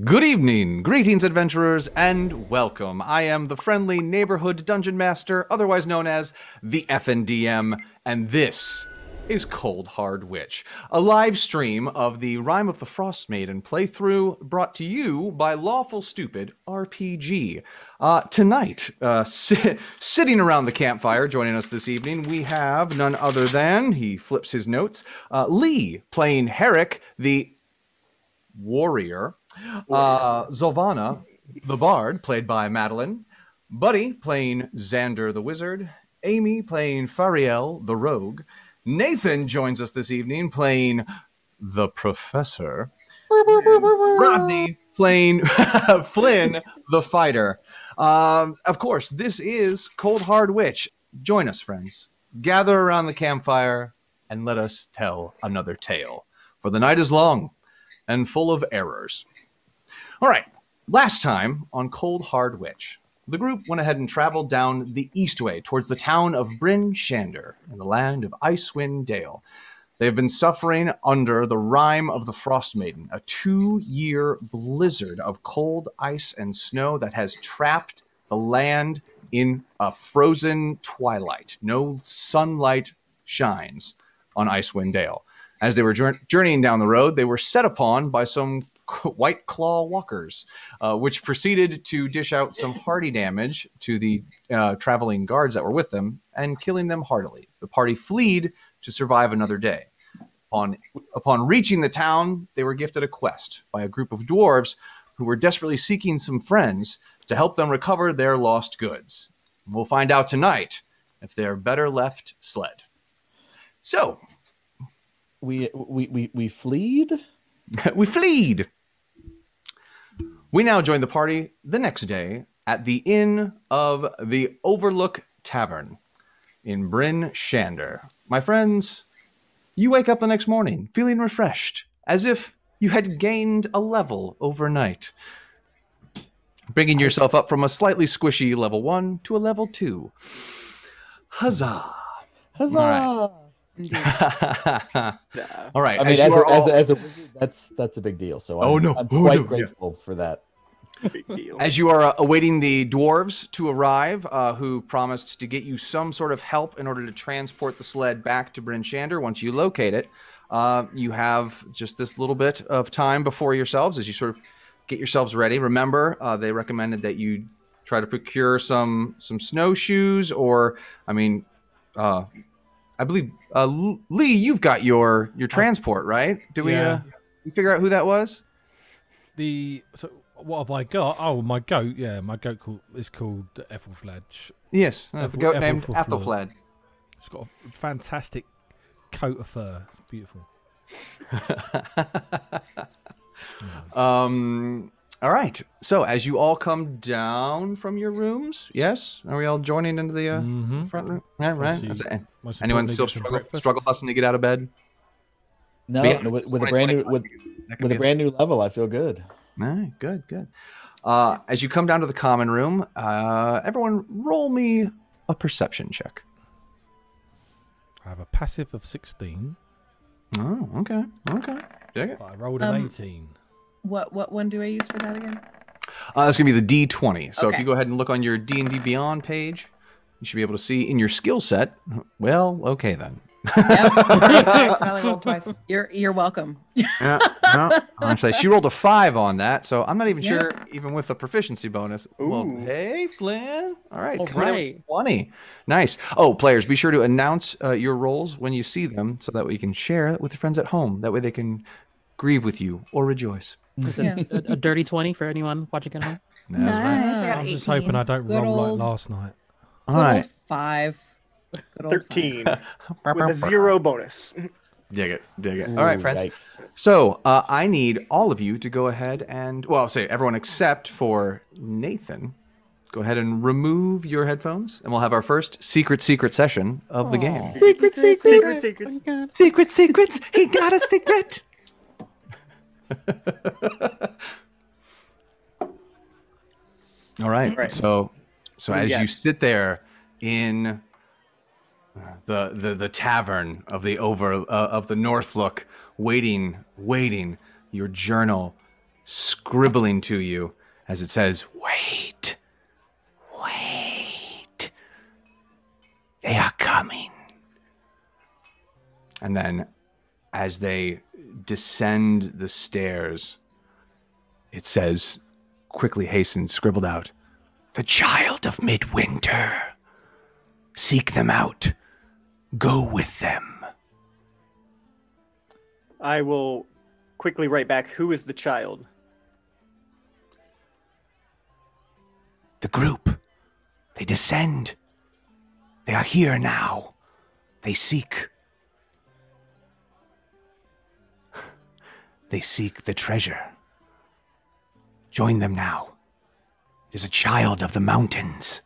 Good evening, greetings, adventurers, and welcome. I am the friendly neighborhood dungeon master, otherwise known as the FNDM, and this is Cold Hard Witch, a live stream of the Rime of the Frostmaiden playthrough brought to you by Lawful Stupid RPG. Uh, tonight, uh, si- sitting around the campfire, joining us this evening, we have none other than, he flips his notes, uh, Lee playing Herrick, the warrior. Uh, Zolvana, the bard, played by Madeline. Buddy, playing Xander the wizard. Amy, playing Fariel, the rogue. Nathan joins us this evening, playing the professor. Rodney, playing Flynn, the fighter. Um, of course, this is Cold Hard Witch. Join us, friends. Gather around the campfire and let us tell another tale. For the night is long and full of errors. All right, last time on Cold Hard Witch, the group went ahead and traveled down the eastway towards the town of Bryn Shander in the land of Icewind Dale. They have been suffering under the rime of the Frost Maiden, a two year blizzard of cold ice and snow that has trapped the land in a frozen twilight. No sunlight shines on Icewind Dale. As they were journeying down the road, they were set upon by some white claw walkers, uh, which proceeded to dish out some hearty damage to the uh, traveling guards that were with them and killing them heartily. The party fled to survive another day. Upon, upon reaching the town, they were gifted a quest by a group of dwarves who were desperately seeking some friends to help them recover their lost goods. We'll find out tonight if they're better left sled. So, we we we we fleed. we fleed. We now join the party the next day at the Inn of the Overlook Tavern in Bryn Shander. My friends, you wake up the next morning feeling refreshed, as if you had gained a level overnight, bringing yourself up from a slightly squishy level one to a level two. Huzzah! Huzzah! All All right. I mean, as as, a, are as, a, as a that's that's a big deal. So I'm, Oh, no. I'm Oh, quite no, yeah. grateful for that. Big deal. As you are uh, awaiting the dwarves to arrive, uh, who promised to get you some sort of help in order to transport the sled back to Bryn Shander once you locate it, uh, you have just this little bit of time before yourselves as you sort of get yourselves ready. Remember, uh, they recommended that you try to procure some some snowshoes, or I mean, uh, I believe uh, Lee, you've got your your transport, right? Do we? Yeah. Uh, you figure out who that was? The so what have I got? Oh, my goat. Yeah, my goat called, is called Ethelflaed. Yes, uh, the Ethel- goat named Ethelflaed. Ethelflaed. It's got a fantastic coat of fur. It's beautiful. Um. All right. So as you all come down from your rooms, yes, are we all joining into the uh, Mhm. front room? Yeah, right. Obviously, it- anyone still struggle, struggle busting to get out of bed? No, yeah, no, with, with a brand new with, with a brand new level, I feel good. All right, good, good. Uh, as you come down to the common room, uh, everyone roll me a perception check. I have a passive of 16, Oh, okay, okay. Dig it. I rolled an Um, 18. What what one do I use for that again? Uh, that's gonna be the D20. So if you go ahead and look on your D and D Beyond page, you should be able to see in your skill set. Well, okay then. Yep. I rolled twice. You're you're welcome. Yeah, no, honestly, she rolled a five on that, so I'm not even Yeah. sure, even with the proficiency bonus. Well, Ooh. hey, Flynn. All right, All coming in with right. 20. Nice. Oh, players, be sure to announce uh, your rolls when you see them so that way you can share it with your friends at home. That way they can grieve with you or rejoice. Is it Yeah. a, a dirty 20 for anyone watching at home? That's. Nice. I got I'm just hoping I don't Good roll old, like last night. All good right. old five. Good old five. 13 with a zero bonus. Dig it, dig it. All right, friends. yikes. So uh, I need all of you to go ahead and, well, I'll say everyone except for Nathan. Go ahead and remove your headphones, and we'll have our first secret, secret session of the game. Secret, secret. Secret secrets. Secret, secrets. He got a secret. All right. Right. So, so as you you sit there in uh, the the the tavern of the over uh, of the Northlook, waiting, waiting, your journal scribbling to you as it says, Wait, wait, they are coming. And then as they descend the stairs, it says, quickly hastened, scribbled out, The child of midwinter. Seek them out. Go with them. I will quickly write back. Who is the child? The group. They descend. They are here now. They seek. They seek the treasure. Join them now. It is a child of the mountains.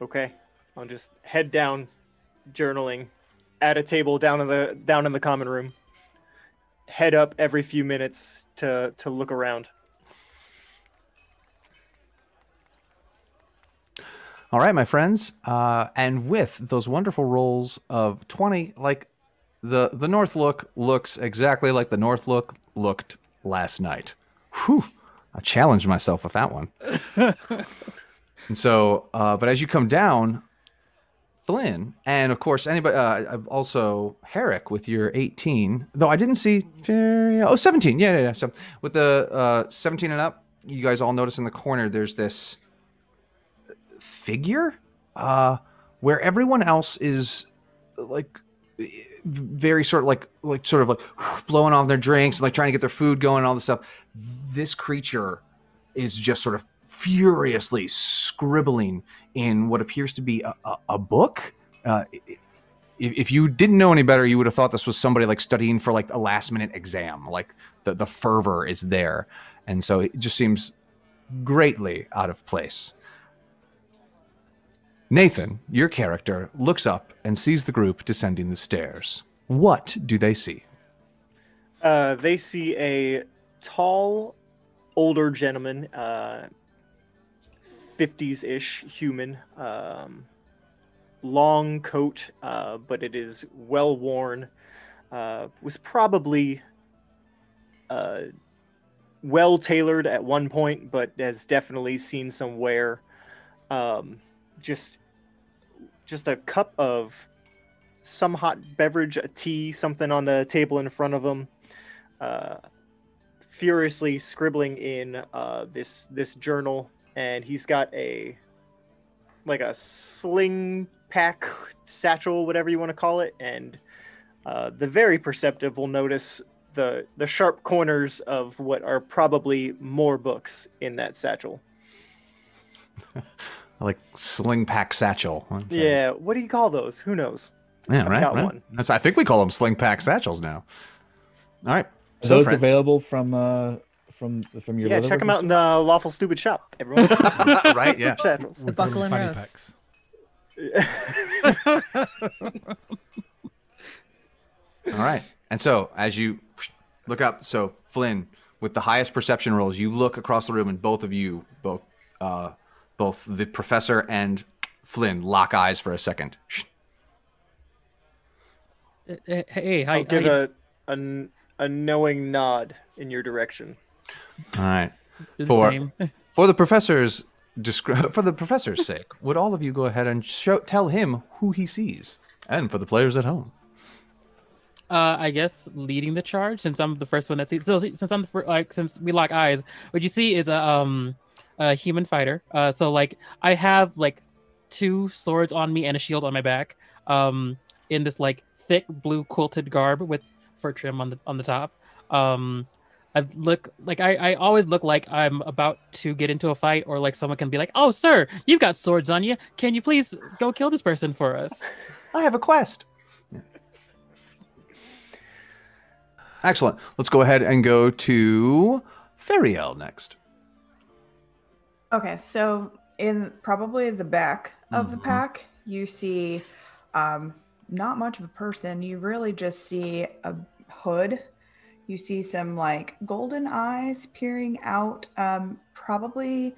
Okay, I'll just head down, journaling, at a table down in the down in the common room. Head up every few minutes to to look around. All right, my friends, uh, and with those wonderful rolls of twenty, like the the North look looks exactly like the North look looked last night. Whew! I challenged myself with that one. and so, uh, but as you come down, Flynn, and of course anybody, uh, also Herrick with your eighteen. Though I didn't see, very, oh 17. Yeah, yeah, yeah. So with the uh, seventeen and up, you guys all notice in the corner there's this figure uh where everyone else is like very sort of like like sort of like blowing on their drinks and like trying to get their food going and all this stuff. This creature is just sort of furiously scribbling in what appears to be a, a, a book. Uh, if, if you didn't know any better you would have thought this was somebody like studying for like a last minute exam. Like the, the fervor is there. And so it just seems greatly out of place Nathan, your character, looks up and sees the group descending the stairs. What do they see? Uh, they see a tall, older gentleman, uh, 50s ish human, um, long coat, uh, but it is well worn. Uh, was probably uh, well tailored at one point, but has definitely seen some wear. Um, just, just a cup of some hot beverage, a tea, something on the table in front of him. Uh, furiously scribbling in uh, this this journal, and he's got a like a sling pack satchel, whatever you want to call it, and uh, the very perceptive will notice the the sharp corners of what are probably more books in that satchel. Like sling pack satchel. Yeah, what do you call those? Who knows? yeah, I've right. got right. one. That's, I think we call them sling pack satchels now. All right. Are So those friends- available from uh from from your Yeah, check them working out in the Lawful Stupid shop, everyone. right? Yeah. Satchels. We call them buckle and fanny rose. packs. All right. And so as you look up, so Flynn, with the highest perception rolls, you look across the room, and both of you, both, uh, both the professor and Flynn, lock eyes for a second. Uh, uh, Hey, hi. I'll give hi, a, a n- a knowing nod in your direction. All right. the for- same. For the professor's descri- for the professor's sake, would all of you go ahead and show, tell him who he sees, and for the players at home. Uh, I guess leading the charge since I'm the first one that sees. So since I'm the fir- like since we lock eyes, what you see is a um a human fighter. Uh, so like I have like two swords on me and a shield on my back. Um, in this like thick blue quilted garb with fur trim on the on the top. Um, I look like I, I always look like I'm about to get into a fight, or like someone can be like, "Oh, sir, you've got swords on you. Can you please go kill this person for us?" I have a quest. Excellent. Let's go ahead and go to Feriel next. Okay, so in probably the back of the pack, you see um, not much of a person. You really just see a hood. You see some like golden eyes peering out, um, probably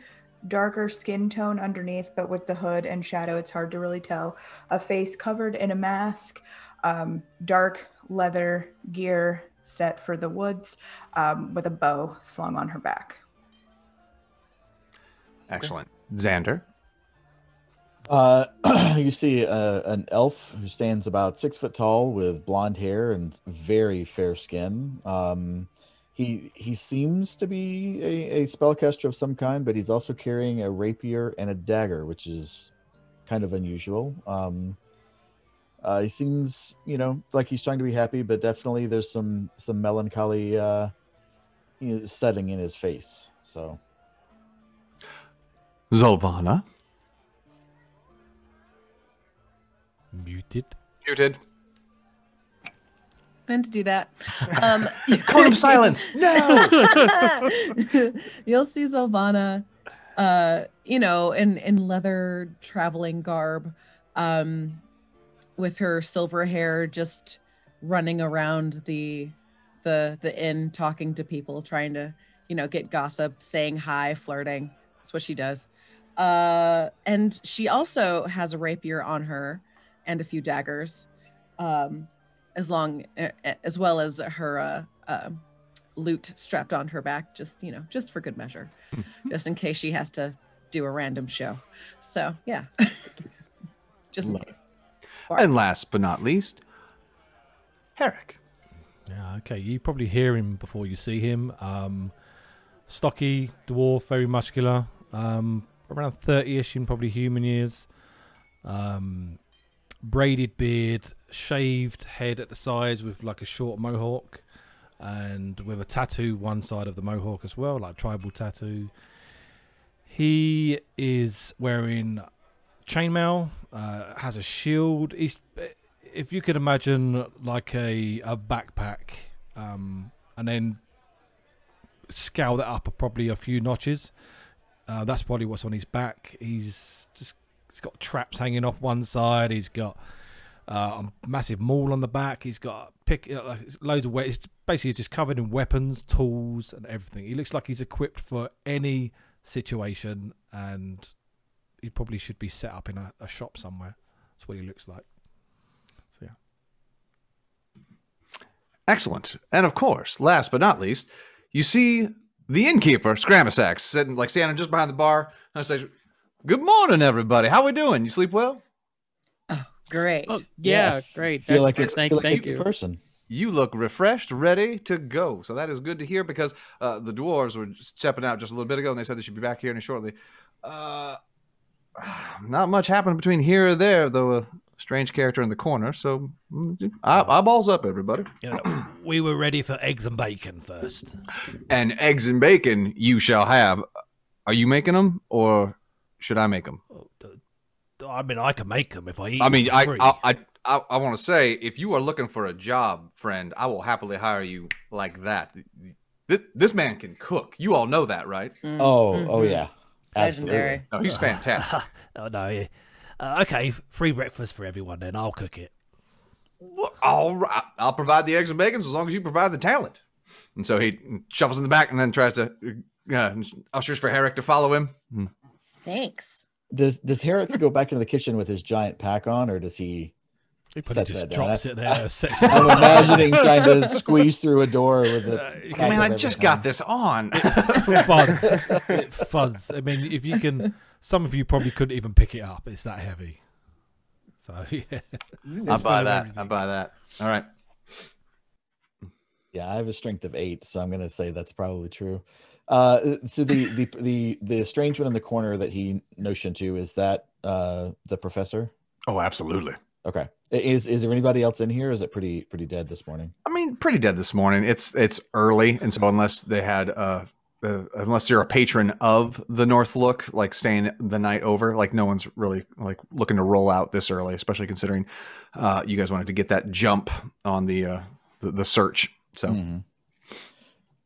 darker skin tone underneath, but with the hood and shadow, it's hard to really tell. A face covered in a mask, um, dark leather gear, set for the woods um, with a bow slung on her back. Excellent. Xander. Uh, you see uh, an elf who stands about six foot tall with blonde hair and very fair skin. Um, he he seems to be a, a spellcaster of some kind, but he's also carrying a rapier and a dagger, which is kind of unusual. Um, uh, he seems, you know, like he's trying to be happy, but definitely there's some some melancholy uh, you know, setting in his face. So Zolvana. Muted. Muted. meant to do that. Um, Cone of silence. No. You'll see Zolvana, uh, you know, in in leather traveling garb, um, with her silver hair, just running around the the the inn, talking to people, trying to, you know, get gossip, saying hi, flirting. That's what she does. Uh, and she also has a rapier on her and a few daggers. Um, as long uh, as well as her uh, uh, loot strapped on her back, just you know, just for good measure, just in case she has to do a random show. So yeah, just in case. and last but not least, Herrick. Yeah, okay. You probably hear him before you see him. Um, stocky dwarf, very muscular. Um, around thirty-ish in probably human years. Um, braided beard, shaved head at the sides with like a short mohawk, and with a tattoo one side of the mohawk as well, like tribal tattoo. He is wearing chainmail, uh, has a shield. He's, if you could imagine, like a a backpack, um, and then scale that up probably a few notches. Uh, that's probably what's on his back. He's just he's got traps hanging off one side. He's got uh, a massive maul on the back. He's got pick uh, like, loads of we- It's basically just covered in weapons, tools, and everything. He looks like he's equipped for any situation, and he probably should be set up in a, a shop somewhere. That's what he looks like. So yeah. Excellent. And of course, last but not least, you see the innkeeper, Scramasax, sitting like standing just behind the bar. And I say, "Good morning, everybody. How are we doing? You sleep well? Great. Oh, yeah, f- great. Feel That's- like it's thank, feel thank a good you. person. You look refreshed, ready to go. So that is good to hear because uh, the dwarves were stepping out just a little bit ago, and they said they should be back here any shortly. Uh, not much happened between here or there, though. A strange character in the corner. So mm, eyeballs up, everybody. You know, we were ready for eggs and bacon first. And eggs and bacon you shall have. Are you making them, or should I make them? I mean, I can make them if I eat. I mean, them I free. I I, I, I want to say, if you are looking for a job, friend, I will happily hire you like that. This this man can cook. You all know that, right? Mm, Oh, oh yeah. Absolutely. Legendary. No, he's fantastic. oh no. Yeah. Uh, okay, free breakfast for everyone. Then I'll cook it. Well, all right, I'll provide the eggs and bacon as long as you provide the talent. And so he shuffles in the back and then tries to uh, ushers for Herrick to follow him. Hmm. Thanks. Does does Herrick go back into the kitchen with his giant pack on, or does he? He probably just that down. drops it there. sets it I'm imagining trying to squeeze through a door with a. Uh, I mean, I just everything. got this on. fuzz. It fuzz. I mean, if you can, some of you probably couldn't even pick it up. It's that heavy. So yeah, I It's buy full of that. I everything. buy that. All right. Yeah, I have a strength of eight, so I'm gonna say that's probably true. Uh, so the the the the strange one in the corner that he notioned to is that uh the professor. Oh, absolutely. Okay, is is there anybody else in here? Is it pretty pretty dead this morning? I mean, pretty dead this morning. It's it's early, and so unless they had uh, uh unless you're a patron of the North Look, like staying the night over, like no one's really like looking to roll out this early, especially considering uh you guys wanted to get that jump on the uh the, the search. So Mhm.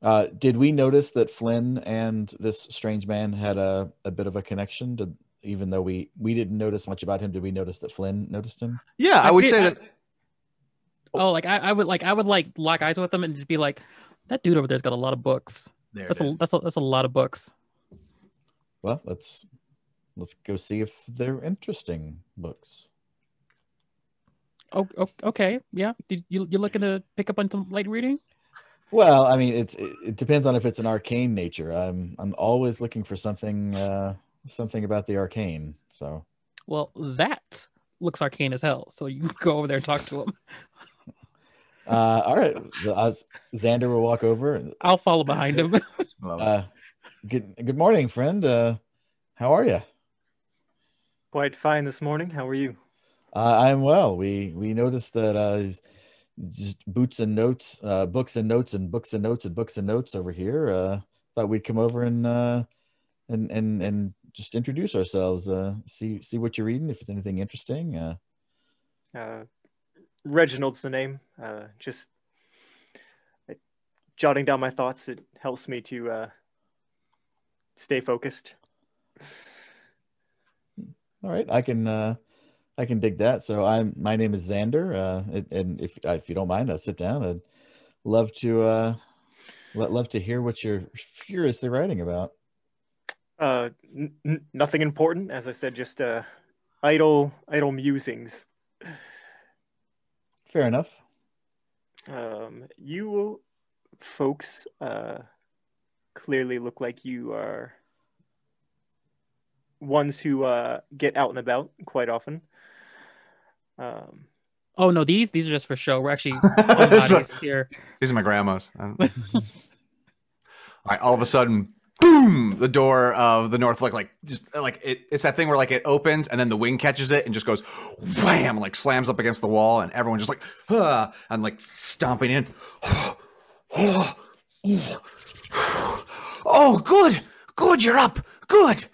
Uh, did we notice that Flynn and this strange man had a, a bit of a connection? Did, even though we we didn't notice much about him, did we notice that Flynn noticed him? yeah, I I would feel- say I- that Oh, like I, I would like I would like lock eyes with them and just be like, that dude over there's got a lot of books. there That's a that's a that's a lot of books. Well, let's let's go see if they're interesting books. Oh, oh okay, yeah. Did you you looking to pick up on some light reading? Well, I mean, it's it, it depends on if it's an arcane nature. I'm I'm always looking for something uh something about the arcane. So Well, that looks arcane as hell. So you go over there and talk to him. uh all right, uh, Xander will walk over. and, I'll follow behind him. Uh, good good morning, friend. Uh, how are you? Quite fine this morning. How are you? Uh, I'm well. We we noticed that uh, just boots and notes, uh, books and notes, and books and notes and books and notes over here. Uh, thought we'd come over and uh, and and and just introduce ourselves. Uh, see see what you're reading. If it's anything interesting. Uh, Uh, Reginald's the name. Uh, just uh, jotting down my thoughts. It helps me to uh, stay focused. all right, I can uh, I can dig that. So I'm my name is Xander. Uh, and, and if if you don't mind, I'll sit down. I'd love to uh, love to hear what you're furiously writing about. Uh, n- n- nothing important, as I said. Just uh, idle, idle musings. Fair enough. Um, you folks uh, clearly look like you are ones who uh, get out and about quite often. Um, oh no, these these are just for show. We're actually homebodies here. These are my grandmas. All right, all of a sudden, boom! The door of the north, like, like just like it, it's that thing where like it opens and then the wing catches it and just goes wham, like slams up against the wall, and everyone just like ah, and like stomping in. Oh, good, good, you're up, good.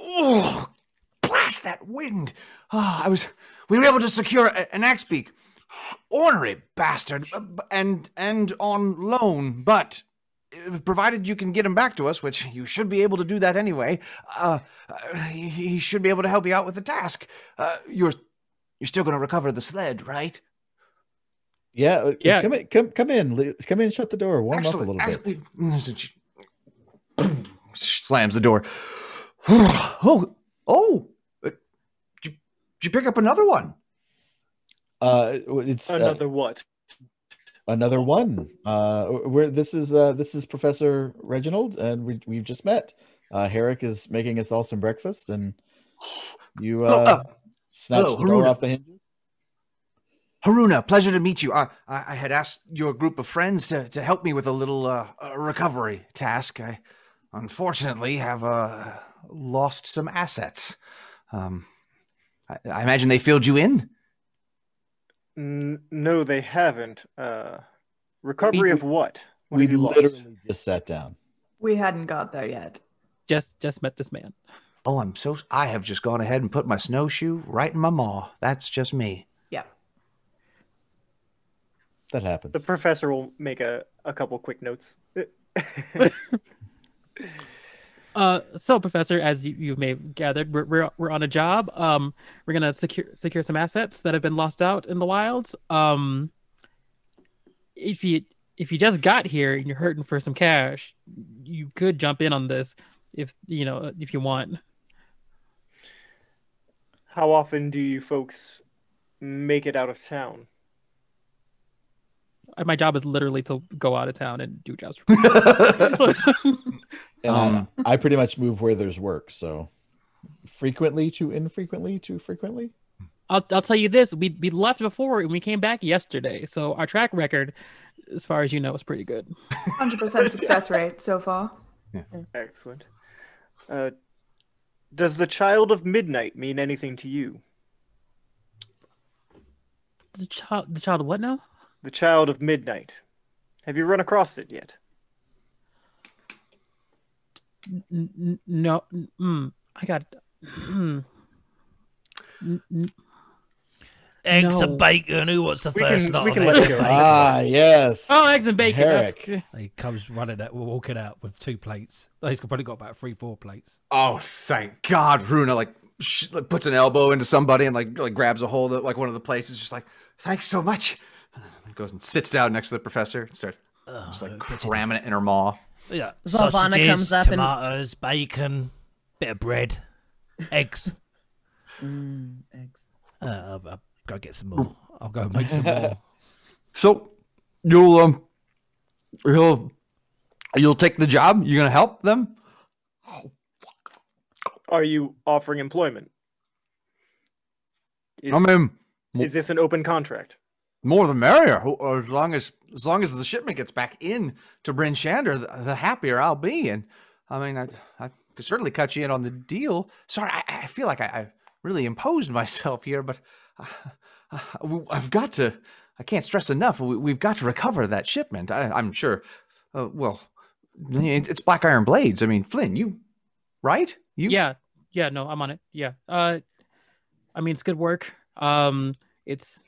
Oh, blast that wind! Ah, I was, we were able to secure a- an axe beak. Ornery bastard, and and on loan, but provided you can get him back to us, which you should be able to do that anyway. Uh, uh, he, he should be able to help you out with the task. Uh, you're you're still going to recover the sled, right? Yeah, uh, Yeah. Come in, come come in, come in. Shut the door. Warm Excellent. up a little bit. excellent. Slams the door. Oh, oh! uh, Did you, did you pick up another one? Uh, it's uh, another what? Another one. Uh, where this is uh, this is Professor Reginald, and we we've just met. Uh, Herrick is making us all some breakfast, and you uh, Oh, uh, snatched hello, the door Hruna. off the hinges. Hruna, pleasure to meet you. I, I, had asked your group of friends to, to help me with a little uh, uh, recovery task. I unfortunately have uh, lost some assets. Um, I, I imagine they filled you in. N- no, they haven't. Uh, recovery of what? What We have you lost? literally just sat down. We hadn't got there yet. Just just met this man. Oh, I'm so. I have just gone ahead and put my snowshoe right in my maw. That's just me. Yeah. That happens. The professor will make a, a couple quick notes. Uh, so professor, as you, you may have gathered, we're, we're we're on a job. Um, we're gonna secure secure some assets that have been lost out in the wilds. Um, if you if you just got here and you're hurting for some cash, you could jump in on this if you know if you want. How often do you folks make it out of town? My job is literally to go out of town and do jobs. For and um, I, I pretty much move where there's work. So frequently to infrequently to frequently. I'll I'll tell you this: we we left before and we came back yesterday, so our track record, as far as you know, is pretty good. 100% success rate so far. Yeah. Excellent. Uh, does the child of midnight mean anything to you? The child, the child, of what now? The child of midnight. Have you run across it yet? N- n- no, mm, I got. N- n- Eggs No. and bacon. Who wants the We first can- we can let go. Ah, yes. Oh, eggs and bacon. Herrick. He comes running out, walking out with two plates. He's probably got about three, four plates. Oh, thank God, Runa like, sh- like puts an elbow into somebody and like like grabs a hold of like one of the plates. It's just like, thanks so much. And goes and sits down next to the professor and starts Oh, just like good cramming it in her maw. Yeah. Zalvana sausages, comes up and- tomatoes, bacon, bit of bread, eggs. Mm, eggs. Uh, I'll, I'll go get some more. I'll go make some more. So you'll um you'll you'll take the job. You're gonna help them. Are you offering employment? Is, I mean, is this an open contract? More the merrier. Or as long as as long as the shipment gets back in to Bryn Shander, the, the happier I'll be. And I mean, I I could certainly cut you in on the deal. Sorry, I, I feel like I, I really imposed myself here, but uh, I've got to. I can't stress enough. We, we've got to recover that shipment. I, I'm sure. Uh, well, it- it's Black Iron Blades. I mean, Flynn, you right? You yeah, yeah, no, I'm on it. Yeah. Uh I mean it's good work. Um it's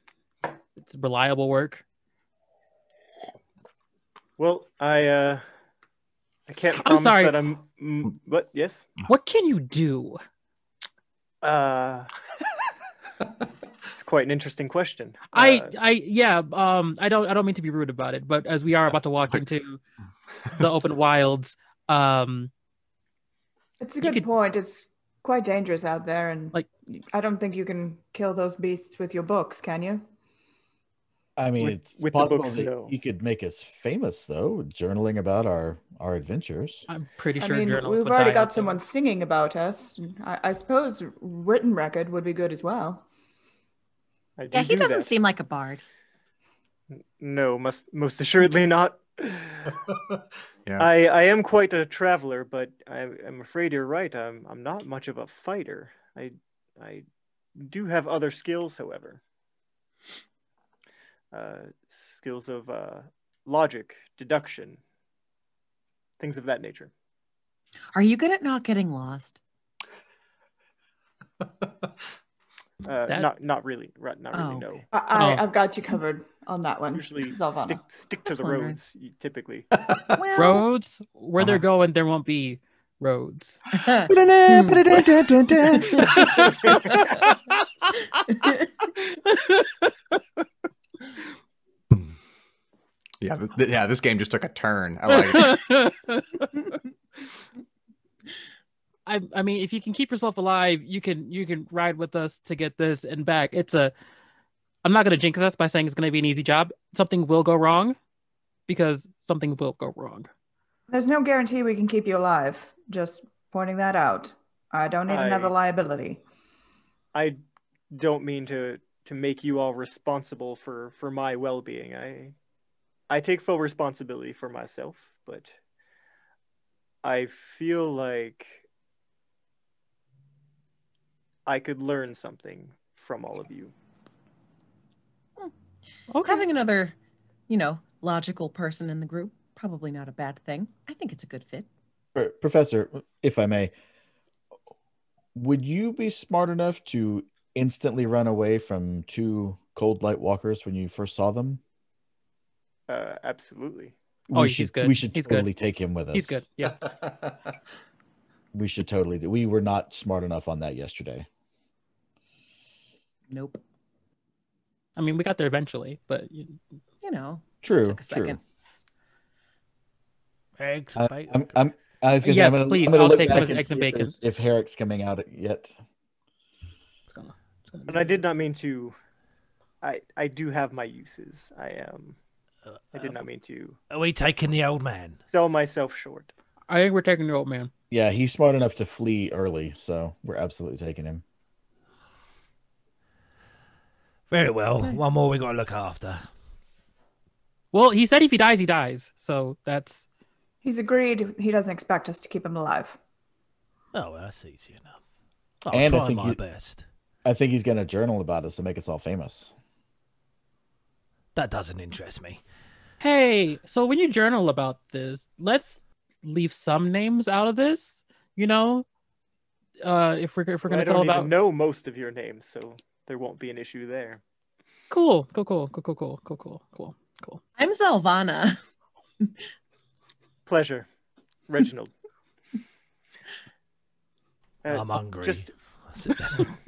it's reliable work. Well, I uh, I can't I'm sorry. that I'm. Mm, what? Yes. What can you do? Uh, it's quite an interesting question. I Uh, I yeah, um I don't I don't mean to be rude about it, but as we are about to walk into the open wilds, um It's a good could- point. It's quite dangerous out there, and Like- I don't think you can kill those beasts with your books, can you? I mean, With- it's with the possible books, that no. you could make us famous though, journaling about our our adventures. I'm pretty sure I sure mean, journalists we've would already die got out someone singing about us. I, I suppose written record would be good as well. I do Yeah, he do doesn't that. seem like a bard. No, must most assuredly not. Yeah. I I am quite a traveler, but I, I'm afraid you're right. I'm I'm not much of a fighter. I I do have other skills, however. Uh, skills of uh, logic, deduction, things of that nature. Are you good at not getting lost? Uh, That- Not not really. Not really. Oh, no. okay. I, I, Oh. I've got you covered on that one. Usually stick stick to the wondering. roads. Typically. Well, roads where they're Uh-huh. going there won't be roads yeah, th- th- yeah. This game just took a turn. I like it. I, I mean if you can keep yourself alive you can you can ride with us to get this and back it's a i'm not going to jinx us by saying it's going to be an easy job something will go wrong because something will go wrong There's no guarantee we can keep you alive. Just pointing that out. I don't need another liability. I don't mean to to make you all responsible for for my well-being. I I take full responsibility for myself, but I feel like I could learn something from all of you. Hmm. okay having another, you know, logical person in the group probably not a bad thing. I think it's a good fit. Professor, if I may, would you be smart enough to instantly run away from two cold light walkers when you first saw them? Uh, absolutely. Oh, we he's should, good. We should He's good. totally take him with us. he's good yeah We should totally do. We were not smart enough on that yesterday. Nope. i mean we got there eventually but you- You know, True. took a second. Eggs, I, bacon. I'm, I'm, I was gonna say, Yes, I'm gonna, please, I'm gonna I'll take some back and eggs and see if bacon. If Herrick's coming out yet. it's gonna, it's gonna And I did not mean to I I do have my uses. I um I did Uh, not mean to Are we taking the old man? sell myself short. i think we're taking the old man Yeah, he's smart enough to flee early, so we're absolutely taking him. Very well. Nice. One more we got to look after. well he said if he dies he dies so that's He's agreed he doesn't expect us to keep him alive. Oh, well, that's easy enough. I'll And I try think my you- best. I think he's gonna journal about us to make us all famous. That doesn't interest me. hey so when you journal about this let's leave some names out of this you know uh if we're if we're I gonna don't tell even about know most of your names, so there won't be an issue there. cool cool cool cool cool cool cool cool cool cool I'm Zalvana. Pleasure, Reginald. Uh, I'm hungry. Just Sit down.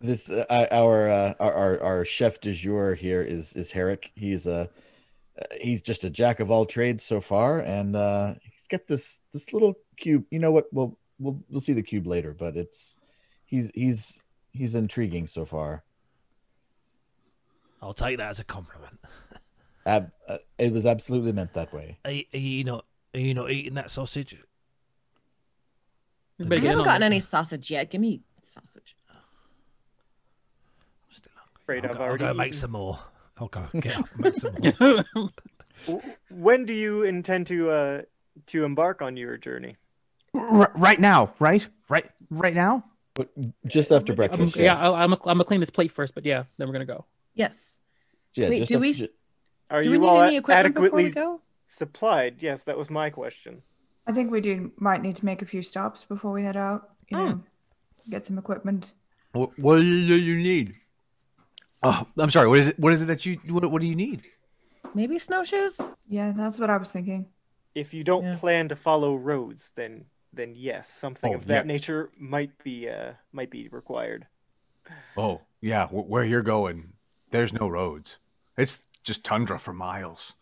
This uh, our, uh, our our our chef du jour here is is Herrick. He's a uh, he's just a jack of all trades so far, and uh, he's got this this little cube. You know what? We'll we'll we'll see the cube later, but it's he's he's he's intriguing so far. I'll take that as a compliment. Ab- uh, it was absolutely meant that way. Are, you- are you not? Are you not eating that sausage? You I better get in haven't gotten any sausage yet. Give me sausage. I'm still hungry. Afraid I'll, I've go, I'll go make eaten. some more. I'll go get up make some more. When do you intend to uh to embark on your journey? R- right now, right? Right right now? But just after breakfast. yeah, yes. I'll, I'm gonna I'm gonna clean this plate first, but yeah, then we're gonna go. Yes. Yeah, Wait, do after- we- ju- Are Do we you need all any equipment before adequately we go? supplied? Yes, that was my question. I think we do might need to make a few stops before we head out. You know, get some equipment. What, what do you need? Oh, I'm sorry. What is it? What is it that you? What, what do you need? Maybe snowshoes? Yeah, that's what I was thinking. If you don't Yeah. plan to follow roads, then then yes, something Oh, of that yeah. nature might be uh might be required. Oh, yeah. wh- where you're going, there's no roads. It's just tundra for miles.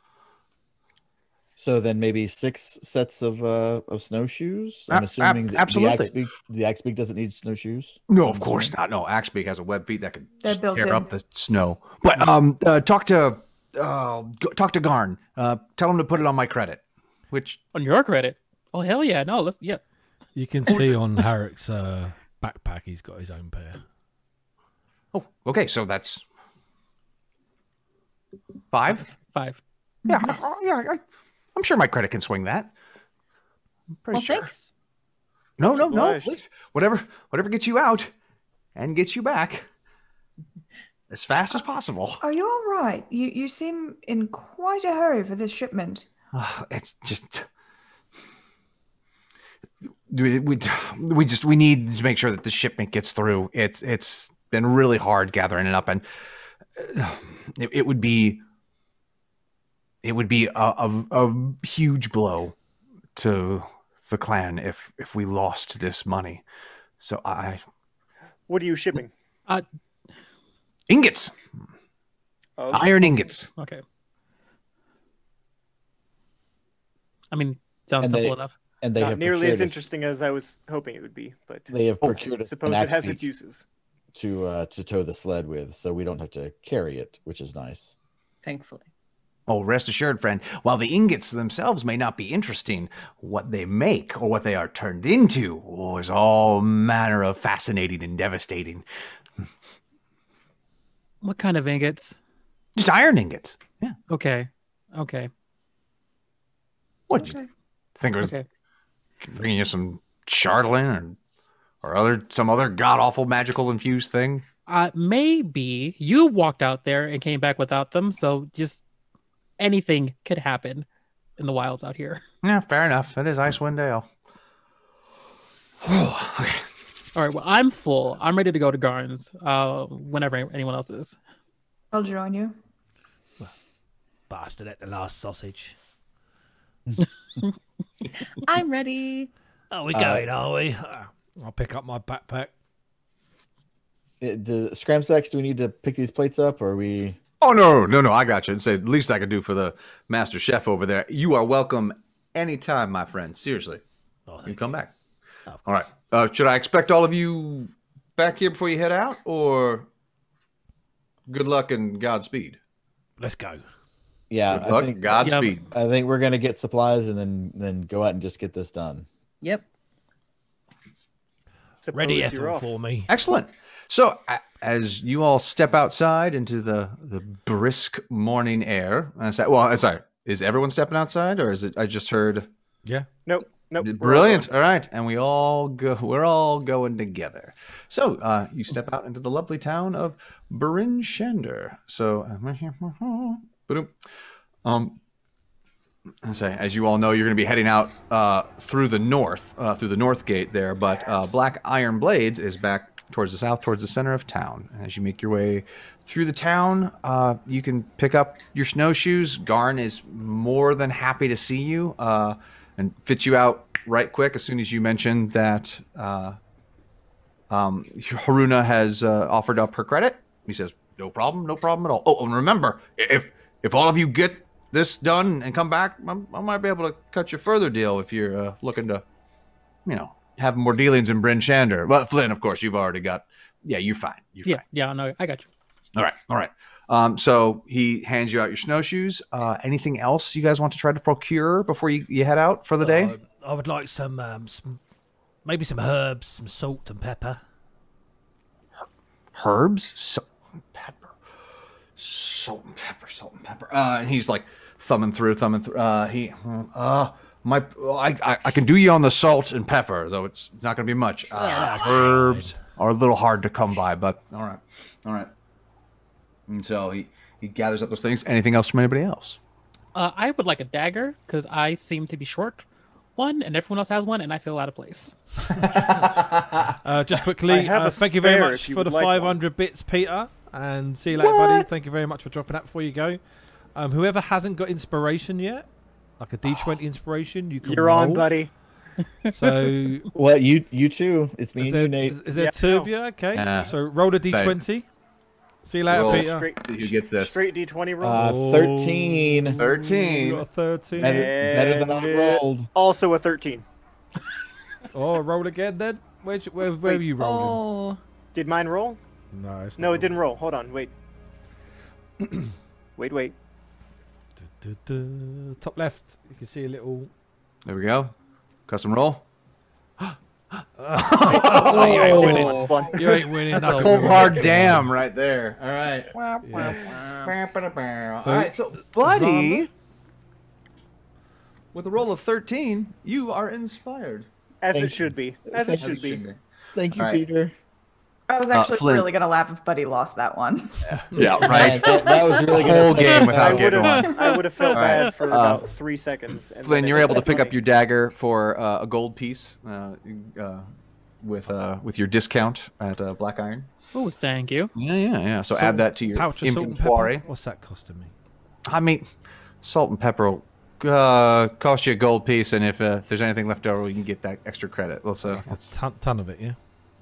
So then maybe six sets of uh of snowshoes. I'm ab- assuming that absolutely. the Axebeak the Axebeak doesn't need snowshoes. No, I'm of course assuming. not. No, Axebeak has a web feet that can They're just built tear in. up the snow. But um, uh, talk to uh, talk to Garn. Uh, tell him to put it on my credit. Which On your credit. Oh hell yeah, no, let's yeah. You can see on Herrick's uh, backpack he's got his own pair. oh, okay. So that's five. Five. Yeah, I- yeah. I, I'm sure my credit can swing that. I'm pretty Well, sure. thanks. No, no, no. Please. Whatever, whatever gets you out and gets you back as fast as possible. Are you all right? You you seem in quite a hurry for this shipment. Ugh, it's just we, we we just we need to make sure that the shipment gets through. It's it's been really hard gathering it up, and uh, it, it would be it would be a, a, a huge blow to the clan if if we lost this money. So I What are you shipping? Uh ingots, Oh, iron ingots. okay. I mean, sounds And simple they- enough. And they not have nearly as interesting as I was hoping it would be, but They have Oh, procured I a- suppose an it has its uses. to uh to tow the sled with, so we don't have to carry it, which is nice. Thankfully. Oh, rest assured, friend, while the ingots themselves may not be interesting, what they make or what they are turned into oh, is all manner of fascinating and devastating. What kind of ingots? Just iron ingots. Yeah. Okay. Okay. What do you think it was Okay. bringing you some chardalyn or, or other some other god awful magical infused thing? Uh maybe you walked out there and came back without them, so just anything could happen in the wilds out here. Yeah, fair enough. That is Icewind Dale. okay. All right, well, I'm full. I'm ready to go to Garns uh, whenever anyone else is. I'll join you. Bastard at the last sausage. I'm ready. Are we Uh, going, are we? I'll pick up my backpack. Uh, The Scramsax, do we need to pick these plates up or are we Oh no, no, no! I got you. And say the least I could do for the master chef over there. You are welcome anytime, my friend. Seriously, Oh, you thank come back. Of All right. Uh, should I expect all of you back here before you head out, or good luck and Godspeed? Let's go. Yeah, Good I luck, think Godspeed. I think we're gonna get supplies and then then go out and just get this done. Yep. Ready Suppose you're Ethel for me. Excellent. So a- as you all step outside into the the brisk morning air, I say, well, I'm sorry, is everyone stepping outside, or is it? I just heard. Yeah. Nope, nope. we're all Brilliant. All right, and we all go. We're all going together. So uh, you step out into the lovely town of Bryn Shander. So, uh, um, I say, as you all know, you're going to be heading out uh, through the north, uh, through the north gate there. But uh, Black Iron Blades is back towards the south, towards the center of town. And as you make your way through the town, uh, you can pick up your snowshoes. Garn is more than happy to see you uh, and fit you out right quick as soon as you mention that uh, um, Hruna has uh, offered up her credit. He says, "No problem, no problem at all." Oh, and remember, if if all of you get this done and come back, I, I might be able to cut you a further deal if you're uh, looking to, you know, have more dealings in Bryn Shander. Well, Flynn, of course, you've already got. Yeah, you're fine. You're Yeah, fine. yeah, no, I got you. All right, all right. Um, so he hands you out your snowshoes. Uh, anything else you guys want to try to procure before you, you head out for the day? Uh, I would like some, um, some, maybe some herbs, some salt and pepper. herbs, salt and pepper, salt and pepper, salt and pepper. Uh, and he's like thumbing through, thumbing through. Uh, he, uh, my, I, I, I can do you on the salt and pepper, though it's not going to be much. Uh, herbs are a little hard to come by, but all right, all right. And so he he gathers up those things. Anything else from anybody else? Uh, I would like a dagger because I seem to be short one, and everyone else has one, and I feel out of place. Uh, just quickly, uh, thank you very much you for the would like one. 500 bits, Peter. And see you later, buddy. Thank you very much for dropping that before you go. Um, whoever hasn't got inspiration yet, like a D20 inspiration, you can You're on, buddy. So Well, you you too. It's me is and there, you, Nate. is, is there Yeah, two of you? Okay. Yeah. So roll a D20. See you later, Roll. Peter. Straight, Who gets this? straight D20 roll. Uh, Oh. 13. You 13. got a 13. Better, better than I And, uh, rolled. also a 13. Oh, roll again then. Where'd you, where, where Wait. are you rolling? Oh, Did mine roll? No, it's No, not it didn't roll. Hold on, wait. wait, wait. Du- du- du. Top left, you can see a little. There we go. Custom roll. Oh, you ain't winning. You ain't winning. That's nothing. a Cold hard damn right there. All right. Yes. All right, so buddy, with a roll of 13, you are inspired. As Thank it should be. As it should be. Thank you, All right. Peter. I was actually Flynn. really gonna laugh if Buddy lost that one. Yeah, Man, that, that was really good. Whole game without getting one. I would have felt All right. bad for Uh, about three seconds. and Flynn, you're able to was pick up your dagger for uh, a gold piece uh, uh, with uh, with your discount at uh, Black Iron. Oh, thank you. Yeah, yeah, yeah. So Salt- add that to your pouch of salt and pepper. inventory. What's that costing me? I mean, salt and pepper will uh, cost you a gold piece, and if, uh, if there's anything left over, you can get that extra credit. Let's, uh, A let's ton, ton of it, yeah.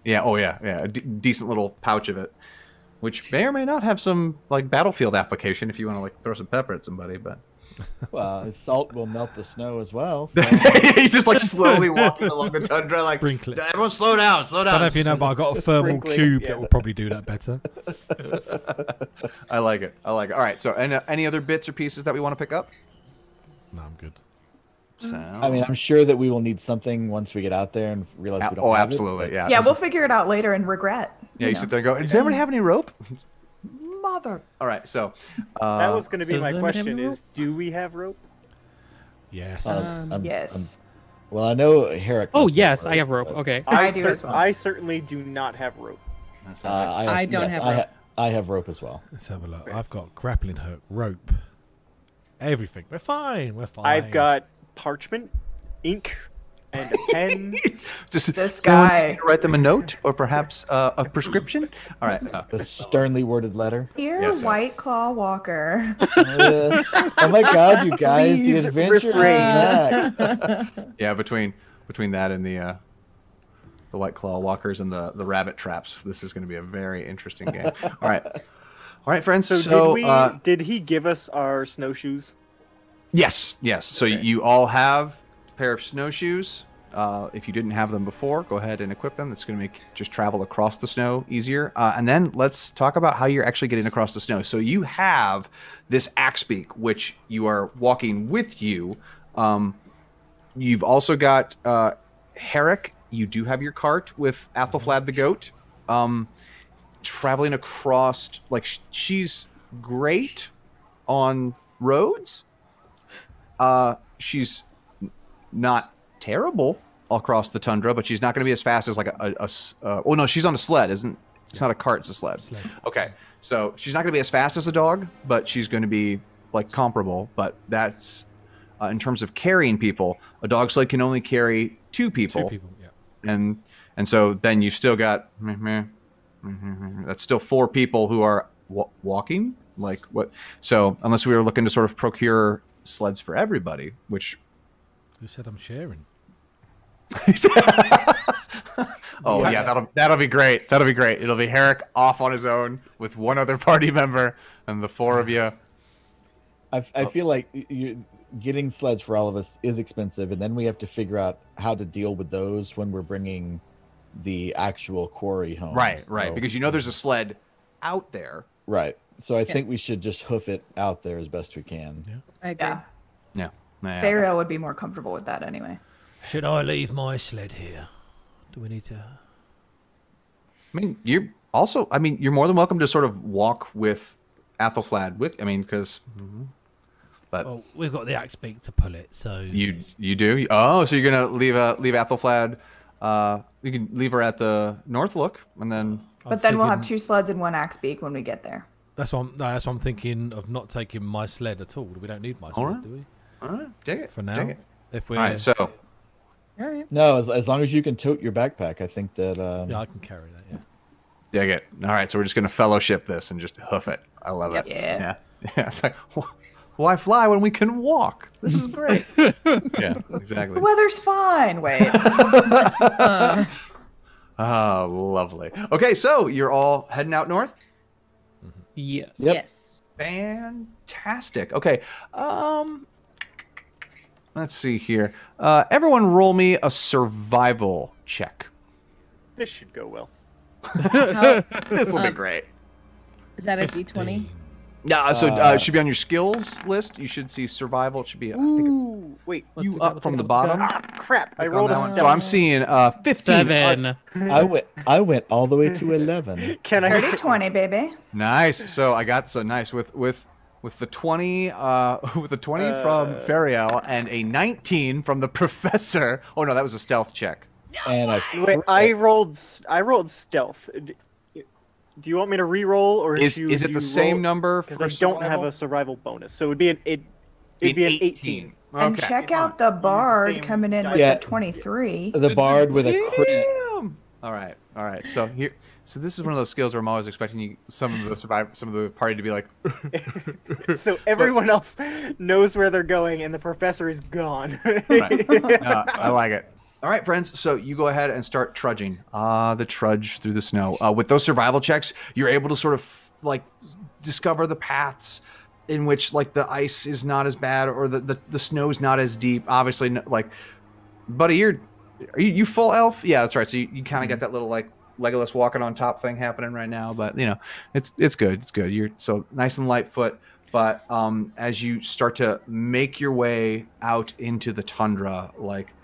Yeah, oh yeah, yeah, a d- decent little pouch of it, which may or may not have some like battlefield application if you want to like throw some pepper at somebody. But Well, his salt will melt the snow as well. So. he's just like slowly walking along the tundra, like Sprinkle it. everyone slow down, slow down. I don't know if you know, but I got a thermal Sprinkling, cube yeah. that will probably do that better. I like it. I like it. All right. So, any, uh, any other bits or pieces that we want to pick up? No, I'm good. Sound. I mean, I'm sure that we will need something once we get out there and realize we don't oh, have it, absolutely. but- yeah. yeah, we'll figure it out later and regret. Yeah, you know. sit there and go. Does anybody have any rope? Mother. All right. So, uh, That was going to be my question: a rope? is do we have rope? Yes. Uh, Um, I'm- yes. I'm- well, I know Herrick. Oh yes, one I have rope. Okay. I do as well. I certainly do not have rope. Uh. I, I don't yes, have I, rope. I have rope as well. Let's have a look. I've got grappling hook, rope, everything. We're fine. We're fine. I've got parchment, ink, and a pen. just This guy. write them a note or perhaps uh, a prescription. All right. Uh, The sternly worded letter. Dear Yes, sir. White Claw Walker. Uh, oh my god, you guys, the adventure is refrain. back. yeah, between between that and the uh, the white claw walkers and the the rabbit traps, this is going to be a very interesting game. All right. All right, friends. So, So, did we? uh, did he give us our snowshoes? Yes, yes. So Okay. you all have a pair of snowshoes. Uh, if you didn't have them before, go ahead and equip them. That's going to make just travel across the snow easier. Uh, and then let's talk about how you're actually getting across the snow. So you have this axe beak, which you are walking with you. Um, you've also got uh, Herrick. You do have your cart with Athelflad the goat. Um, traveling across, like sh- she's great on roads uh, she's not terrible across the tundra, but she's not going to be as fast as like a uh, oh no, she's on a sled, isn't? It's not a cart; it's a sled. Okay, so she's not going to be as fast as a dog, but she's going to be like comparable. But that's uh, in terms of carrying people. A dog sled can only carry two people, Two people. Yeah. and and so then you've still got meh, meh, meh, meh, meh. that's still four people who are wa- walking. Like what? So unless we were looking to sort of procure sleds for everybody, which Who said I'm sharing? oh yeah, that'll that'll be great. That'll be great. It'll be Herrick off on his own with one other party member, and the four of you. I, I feel like y- you, getting sleds for all of us is expensive, and then we have to figure out how to deal with those when we're bringing the actual quarry home. Right, right. So- Because you know there's a sled out there. right. So I think we should just hoof it out there as best we can. I agree. Yeah. Yeah. yeah. Fariel would be more comfortable with that anyway. Should I leave my sled here? Do we need to? I mean, you're also. I mean, you're more than welcome to sort of walk with Athelflad with. I mean, because. But Well, we've got the axe beak to pull it, so you you do. Oh, so you're gonna leave a leave Athelflad. Uh, you can leave her at the North Look, and then I'm But then we'll have two sleds and one axe beak when we get there. That's what I'm, no, that's what I'm thinking of not taking my sled at all. We don't need my sled, right. do we? all right, dig it For now, dig it. if we All right, so All right. No, as, as long as you can tote your backpack, I think that. Um, yeah, I can carry that. Yeah. dig it. All right, so we're just gonna fellowship this and just hoof it. I love it. Yeah. yeah, yeah. It's like why fly when we can walk? This is great. yeah, exactly. The weather's fine. Wait. Oh, lovely. Okay, so you're all heading out north. Yes. Yep. Yes. Fantastic. Okay. Um let's see here. Uh everyone roll me a survival check. This should go well. This will be Um, great. is that a D20? Yeah, so uh, Uh, it should be on your skills list. You should see survival. It should be I think Ooh, wait. Let's you see, up let's from see, the let's bottom. Ah, crap! I Click rolled a that one. stealth. So I'm seeing uh 15. Seven. I went. I went all the way to eleven. Can I? 30 20, baby. Nice. So I got so nice with with with the 20 uh with the 20 from Uh. Fariel and a 19 from the professor. Oh no, that was a stealth check. And I. Wait, I rolled. s- I rolled stealth. D- Do you want me to re-roll, or Is you, is it the you same roll- number Because for I don't have a survival bonus, so it would be an it. It'd be an 18. And Okay. check out the bard same coming in with Yeah. the 23. The bard with a crit. All right, all right. So here, so this is one of those skills where I'm always expecting you, some of the survive, some of the party to be like, So everyone else knows where they're going, and the professor is gone. Right. Yeah, I like it. All right, friends. So you go ahead and start trudging. Ah, the trudge through the snow. Uh, with those survival checks, you're able to sort of like discover the paths in which like the ice is not as bad or the the, the snow is not as deep. Obviously, like, buddy, you're are you, you full elf? Yeah, that's right. So you, you kind of get that little like Legolas walking on top thing happening right now. But you know, it's it's good. It's good. You're so nice and lightfoot. But um, as you start to make your way out into the tundra, like,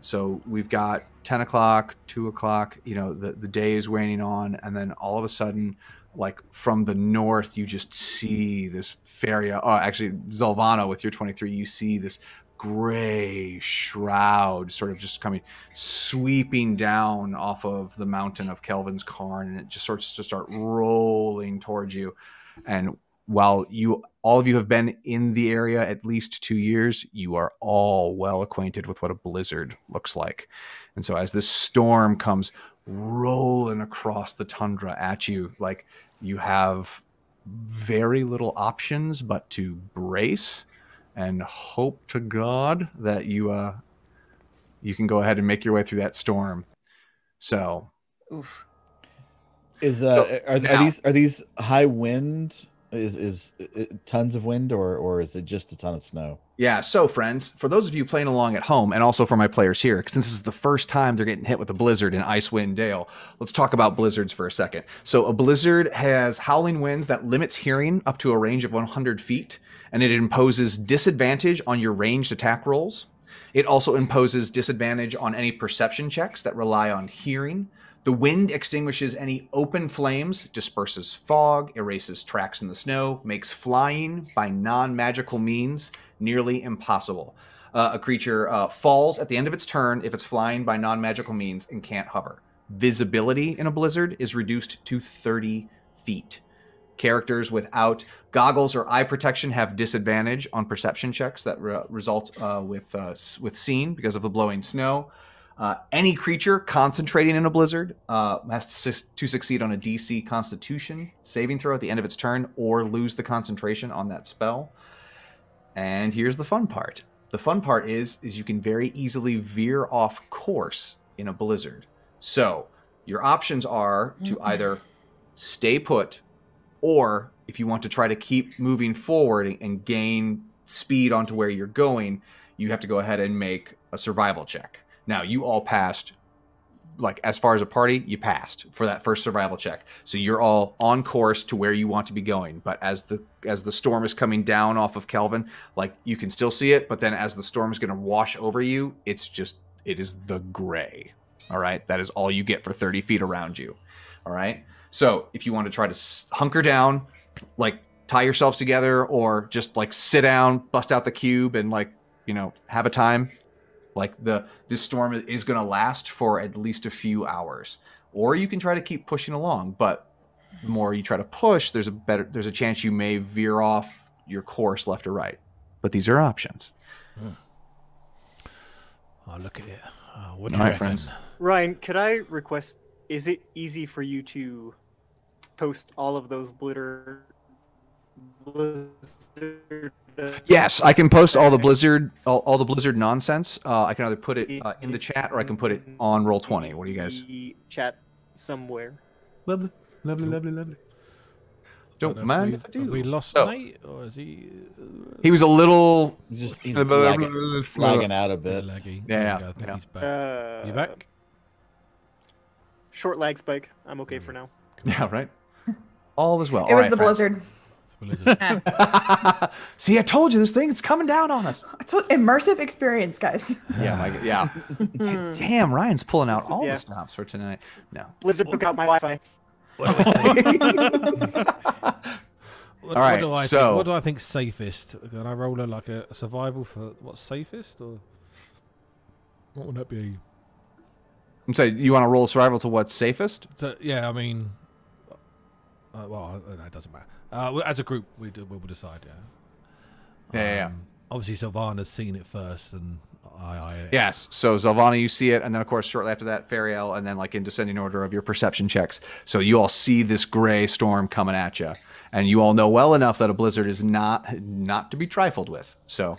so we've got 10 o'clock, 2 o'clock, you know, the, the day is waning on. And then all of a sudden, like from the north, you just see this Feria, uh, oh, actually, Zolvana with your 23, you see this gray shroud sort of just coming sweeping down off of the mountain of Kelvin's Cairn and it just starts to start rolling towards you and while you all of you have been in the area at least 2 years you are all well acquainted with what a blizzard looks like and so as this storm comes rolling across the tundra at you like you have very little options but to brace and hope to God that you uh you can go ahead and make your way through that storm. So Oof. Is uh So, are, now- are these are these high wind? Is is uh, tons of wind or or is it just a ton of snow? yeah, so friends, for those of you playing along at home, and also for my players here, since this is the first time they're getting hit with a blizzard in Icewind Dale, let's talk about blizzards for a second. So a blizzard has howling winds that limits hearing up to a range of 100 feet, and it imposes disadvantage on your ranged attack rolls. It also imposes disadvantage on any perception checks that rely on hearing. The wind extinguishes any open flames, disperses fog, erases tracks in the snow, makes flying by non magical means nearly impossible. Uh, a creature uh, falls at the end of its turn if it's flying by non magical means and can't hover. Visibility in a blizzard is reduced to 30 feet. Characters without goggles or eye protection have disadvantage on perception checks that re- result uh, with uh, with seeing because of the blowing snow. Uh, any creature concentrating in a blizzard uh, has to, sus- to succeed on a DC Constitution saving throw at the end of its turn, or lose the concentration on that spell. And here's the fun part: the fun part is is you can very easily veer off course in a blizzard. So your options are to either stay put or if you want to try to keep moving forward and gain speed onto where you're going, you have to go ahead and make a survival check. Now, you all passed like as far as a party, you passed for that first survival check. So you're all on course to where you want to be going. But as the as the storm is coming down off of Kelvin, like you can still see it, but then as the storm is going to wash over you, it's just it is the gray. All right, that is all you get for 30 feet around you. All right. So if you want to try to hunker down, like tie yourselves together, or just like sit down, bust out the cube, and like you know have a time, like the this storm is going to last for at least a few hours. Or you can try to keep pushing along, but the more you try to push, there's a better there's a chance you may veer off your course left or right. But these are options. Oh, look at it. Oh, what do All you right, friends. Ryan, could I request? Is it easy for you to post all of those blitter? Blizzard, uh, Yes, I can post all the blizzard all, all the blizzard nonsense. Uh, I can either put it uh, in the chat or I can put it on roll twenty. What do you guys? Chat somewhere. Lovely, lovely, lovely, lovely. Don't Have mind we, if I do. have we lost So- Nate, or is he He was a little He's just he's lagging, lagging out a uh, bit. laggy? Yeah, There we go, yeah, I think yeah. he's back. Uh, you back? Short lag spike. I'm okay for now. Yeah, right. All is well. It All was right, the friends. blizzard. It's a blizzard. See, I told you this thing is coming down on us. It's what immersive experience, guys. Yeah, my, yeah. Da- Damn, Ryan's pulling out all Yeah. the stops for tonight. No. Blizzard took out my Wi-Fi. What do I think? What, All right, what do I so- think, what do I think safest? Can I roll a like a, survival for what's safest, or what would that be? I'm saying you want to roll survival to what's safest? So yeah, I mean, uh, well, uh, it doesn't matter. Uh, as a group, we do, we'll decide. Yeah. Yeah, yeah, yeah. Um, Obviously, Sylvana's seen it first, and I, I Yes. So Zelvana, you see it, and then of course shortly after that, Fariel, and then like in descending order of your perception checks. So you all see this gray storm coming at you, and you all know well enough that a blizzard is not not to be trifled with. So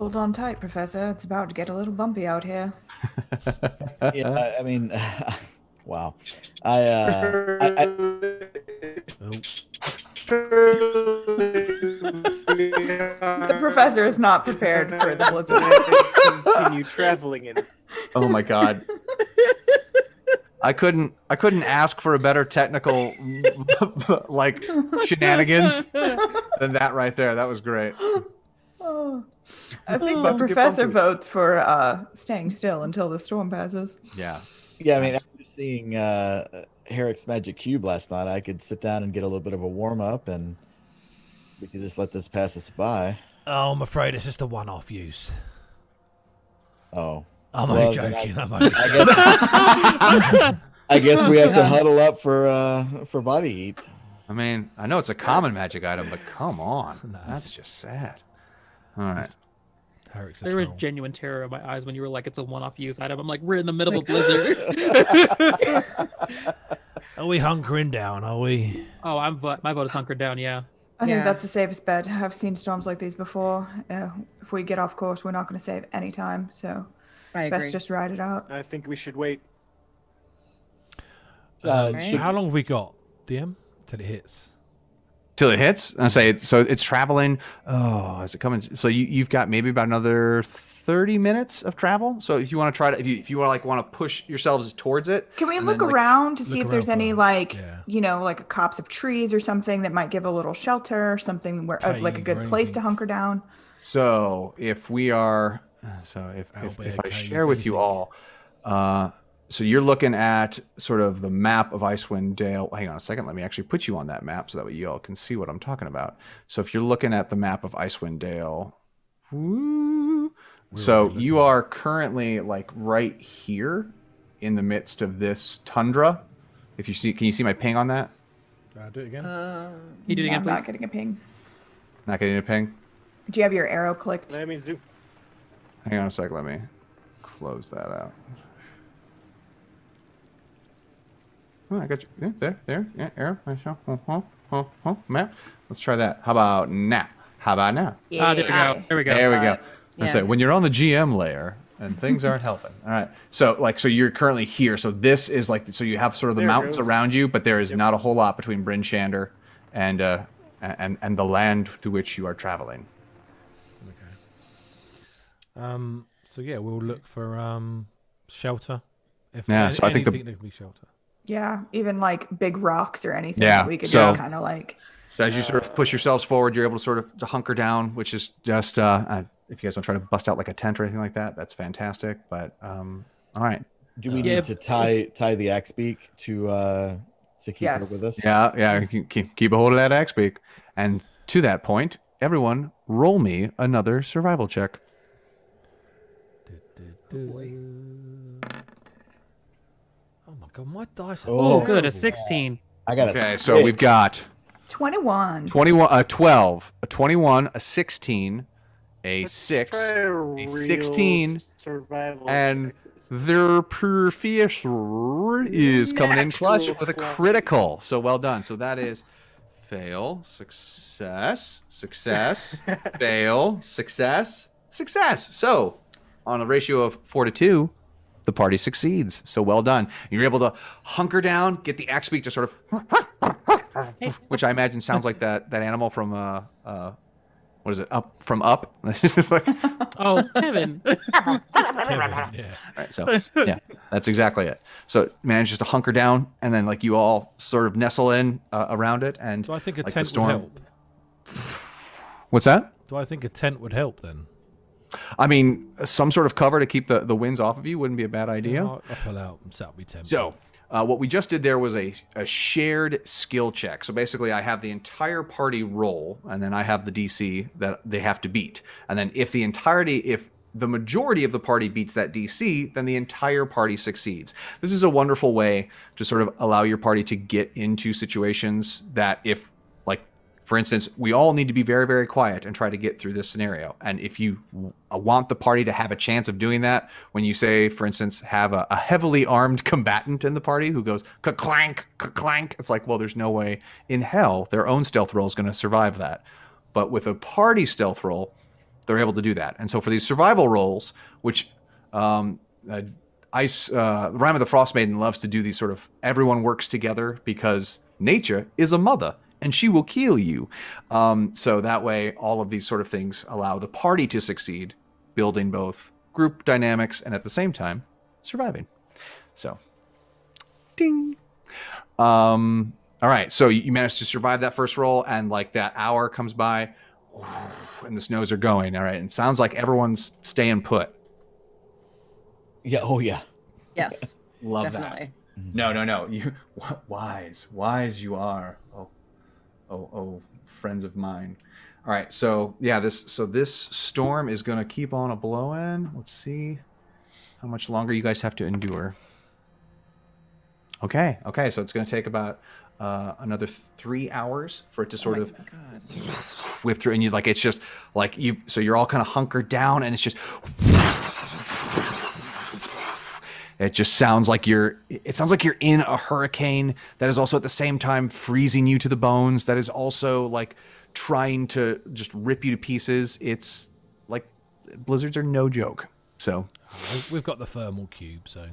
Hold on tight, Professor. It's about to get a little bumpy out here. Yeah, I- I mean, wow. I, uh, I, I oh, The professor is not prepared for the blizzard. Continue traveling in. Oh my god. I couldn't I couldn't ask for a better technical like shenanigans than that right there. That was great. Oh. I think about the to professor votes for uh, staying still until the storm passes. Yeah. yeah, I mean, after seeing uh, Herrick's magic cube last night, I could sit down and get a little bit of a warm up, and we could just let this pass us by. Oh, I'm afraid it's just a one-off use. Oh, I'm Well, only then I- joking. I'm only I guess I guess we have to huddle up for uh for body heat. I mean, I know it's a common magic item, but come on. That's just sad. All right. Herrick's There was genuine terror in my eyes when you were like, "It's a one-off use item." I'm like, "We're in the middle of a blizzard." Are we hunkering down? Are we? oh, I'm my vote is hunkered down. Yeah. I Yeah. think that's the safest bet. I've seen storms like these before. Uh, if we get off course, we're not going to save any time. So I agree. best just ride it out. I think we should wait. Uh, Right. should- How long have we got, DM, till it hits? Till it hits. And I say so it's traveling. Oh, is it coming? So you, you've got maybe about another 30 minutes of travel. So if you want to try to, if you, if you want to like want to push yourselves towards it. Can we look then, like, around to see look if there's any for- like yeah. you know like a copse of trees or something that might give a little shelter, or something where uh, like a good place to hunker down? So if we are, so if, if, if I share with you all, uh, so you're looking at sort of the map of Icewind Dale. Hang on a second. Let me actually put you on that map so that way you all can see what I'm talking about. So if you're looking at the map of Icewind Dale, woo, so you are currently like right here in the midst of this tundra. If you see, can you see my ping on that? Uh, do it again. You do it I'm again, not getting a ping. Not getting a ping. Do you have your arrow clicked? That means zoo. Hang on a sec. Let me close that out. Oh, I got you. Yeah, there, there. Yeah, arrow. Map. Let's try that. How about now? How about now? Ah, there we go. There we go. There we go. Uh, I yeah. say when you're on the GM layer and things aren't helping. All right. So like, so you're currently here. So this is like, so you have sort of the There mountains around you, but there is not a whole lot between Bryn Shander and uh and and the land to which you are traveling. Okay. Um. So yeah, we'll look for um shelter If Yeah, an- so I think the- anything can be shelter. Yeah, even like big rocks or anything. Yeah, that we could so- just kind of like. So as you sort of push yourselves forward, you're able to sort of to hunker down, which is just uh, uh, if you guys want to try to bust out like a tent or anything like that, that's fantastic. But um, all right, Do we Yeah, need to tie tie the axe beak to uh to keep her Yes. with us? yeah, yeah, keep, keep a hold of that axe beak. And to that point, everyone, roll me another survival check. Oh my god, my dice Oh, Oh, good. A 16. I got it. Okay, so we've got 21. 21, a 12, a 21, a 16, a 6, Try a 16, survival and check. their professor is coming in clutch Natural with a twenty. critical. So well done. So that is fail, success, success, fail, success, success. So on a ratio of four to two, the party succeeds. So well done. You're able to hunker down, get the axe beak to sort of, which I imagine sounds like that that animal from uh uh. What is it? Up from up. It's just like, Oh, Kevin. Kevin, yeah. Right, so yeah, that's exactly it. So it manages to hunker down, and then like you all sort of nestle in uh, around it, and Do I think a like, the tent would help? What's that? Do I think a tent would help then? I mean, some sort of cover to keep the, the winds off of you wouldn't be a bad idea. I'll, pull out up my tent. So, uh, what we just did there was a, a shared skill check. So basically, I have the entire party roll, and then I have the DC that they have to beat. And then if the entirety, if the majority of the party beats that DC, then the entire party succeeds. This is a wonderful way to sort of allow your party to get into situations that if for instance, we all need to be very, very quiet and try to get through this scenario. And if you want the party to have a chance of doing that, when you say, for instance, have a, a heavily armed combatant in the party who goes clank, clank, it's like, well, there's no way in hell their own stealth roll is going to survive that. But with a party stealth roll, they're able to do that. And so for these survival rolls, which um, uh, Ice, uh, Rime of the Frostmaiden loves to do these sort of everyone works together because nature is a mother and she will kill you. Um, so that way, all of these sort of things allow the party to succeed, building both group dynamics and at the same time surviving. So, ding. Um, all right, so you you managed to survive that first roll, and like that hour comes by, and the snows are going. All right, and it sounds like everyone's staying put. Yeah. Oh yeah. Yes, Love that. definitely. No, no, no. You wise, wise you are. Oh, oh, oh, friends of mine. All right, so yeah, this so this storm is gonna keep on a blowing. Let's see how much longer you guys have to endure. Okay, okay, so it's gonna take about uh, another three hours for it to sort oh of whip through, and you like it's just like you. So you're all kind of hunkered down, and it's just. It just sounds like you're. It sounds like you're in a hurricane that is also at the same time freezing you to the bones. That is also like trying to just rip you to pieces. It's like blizzards are no joke. So We- We've got the thermal cube, so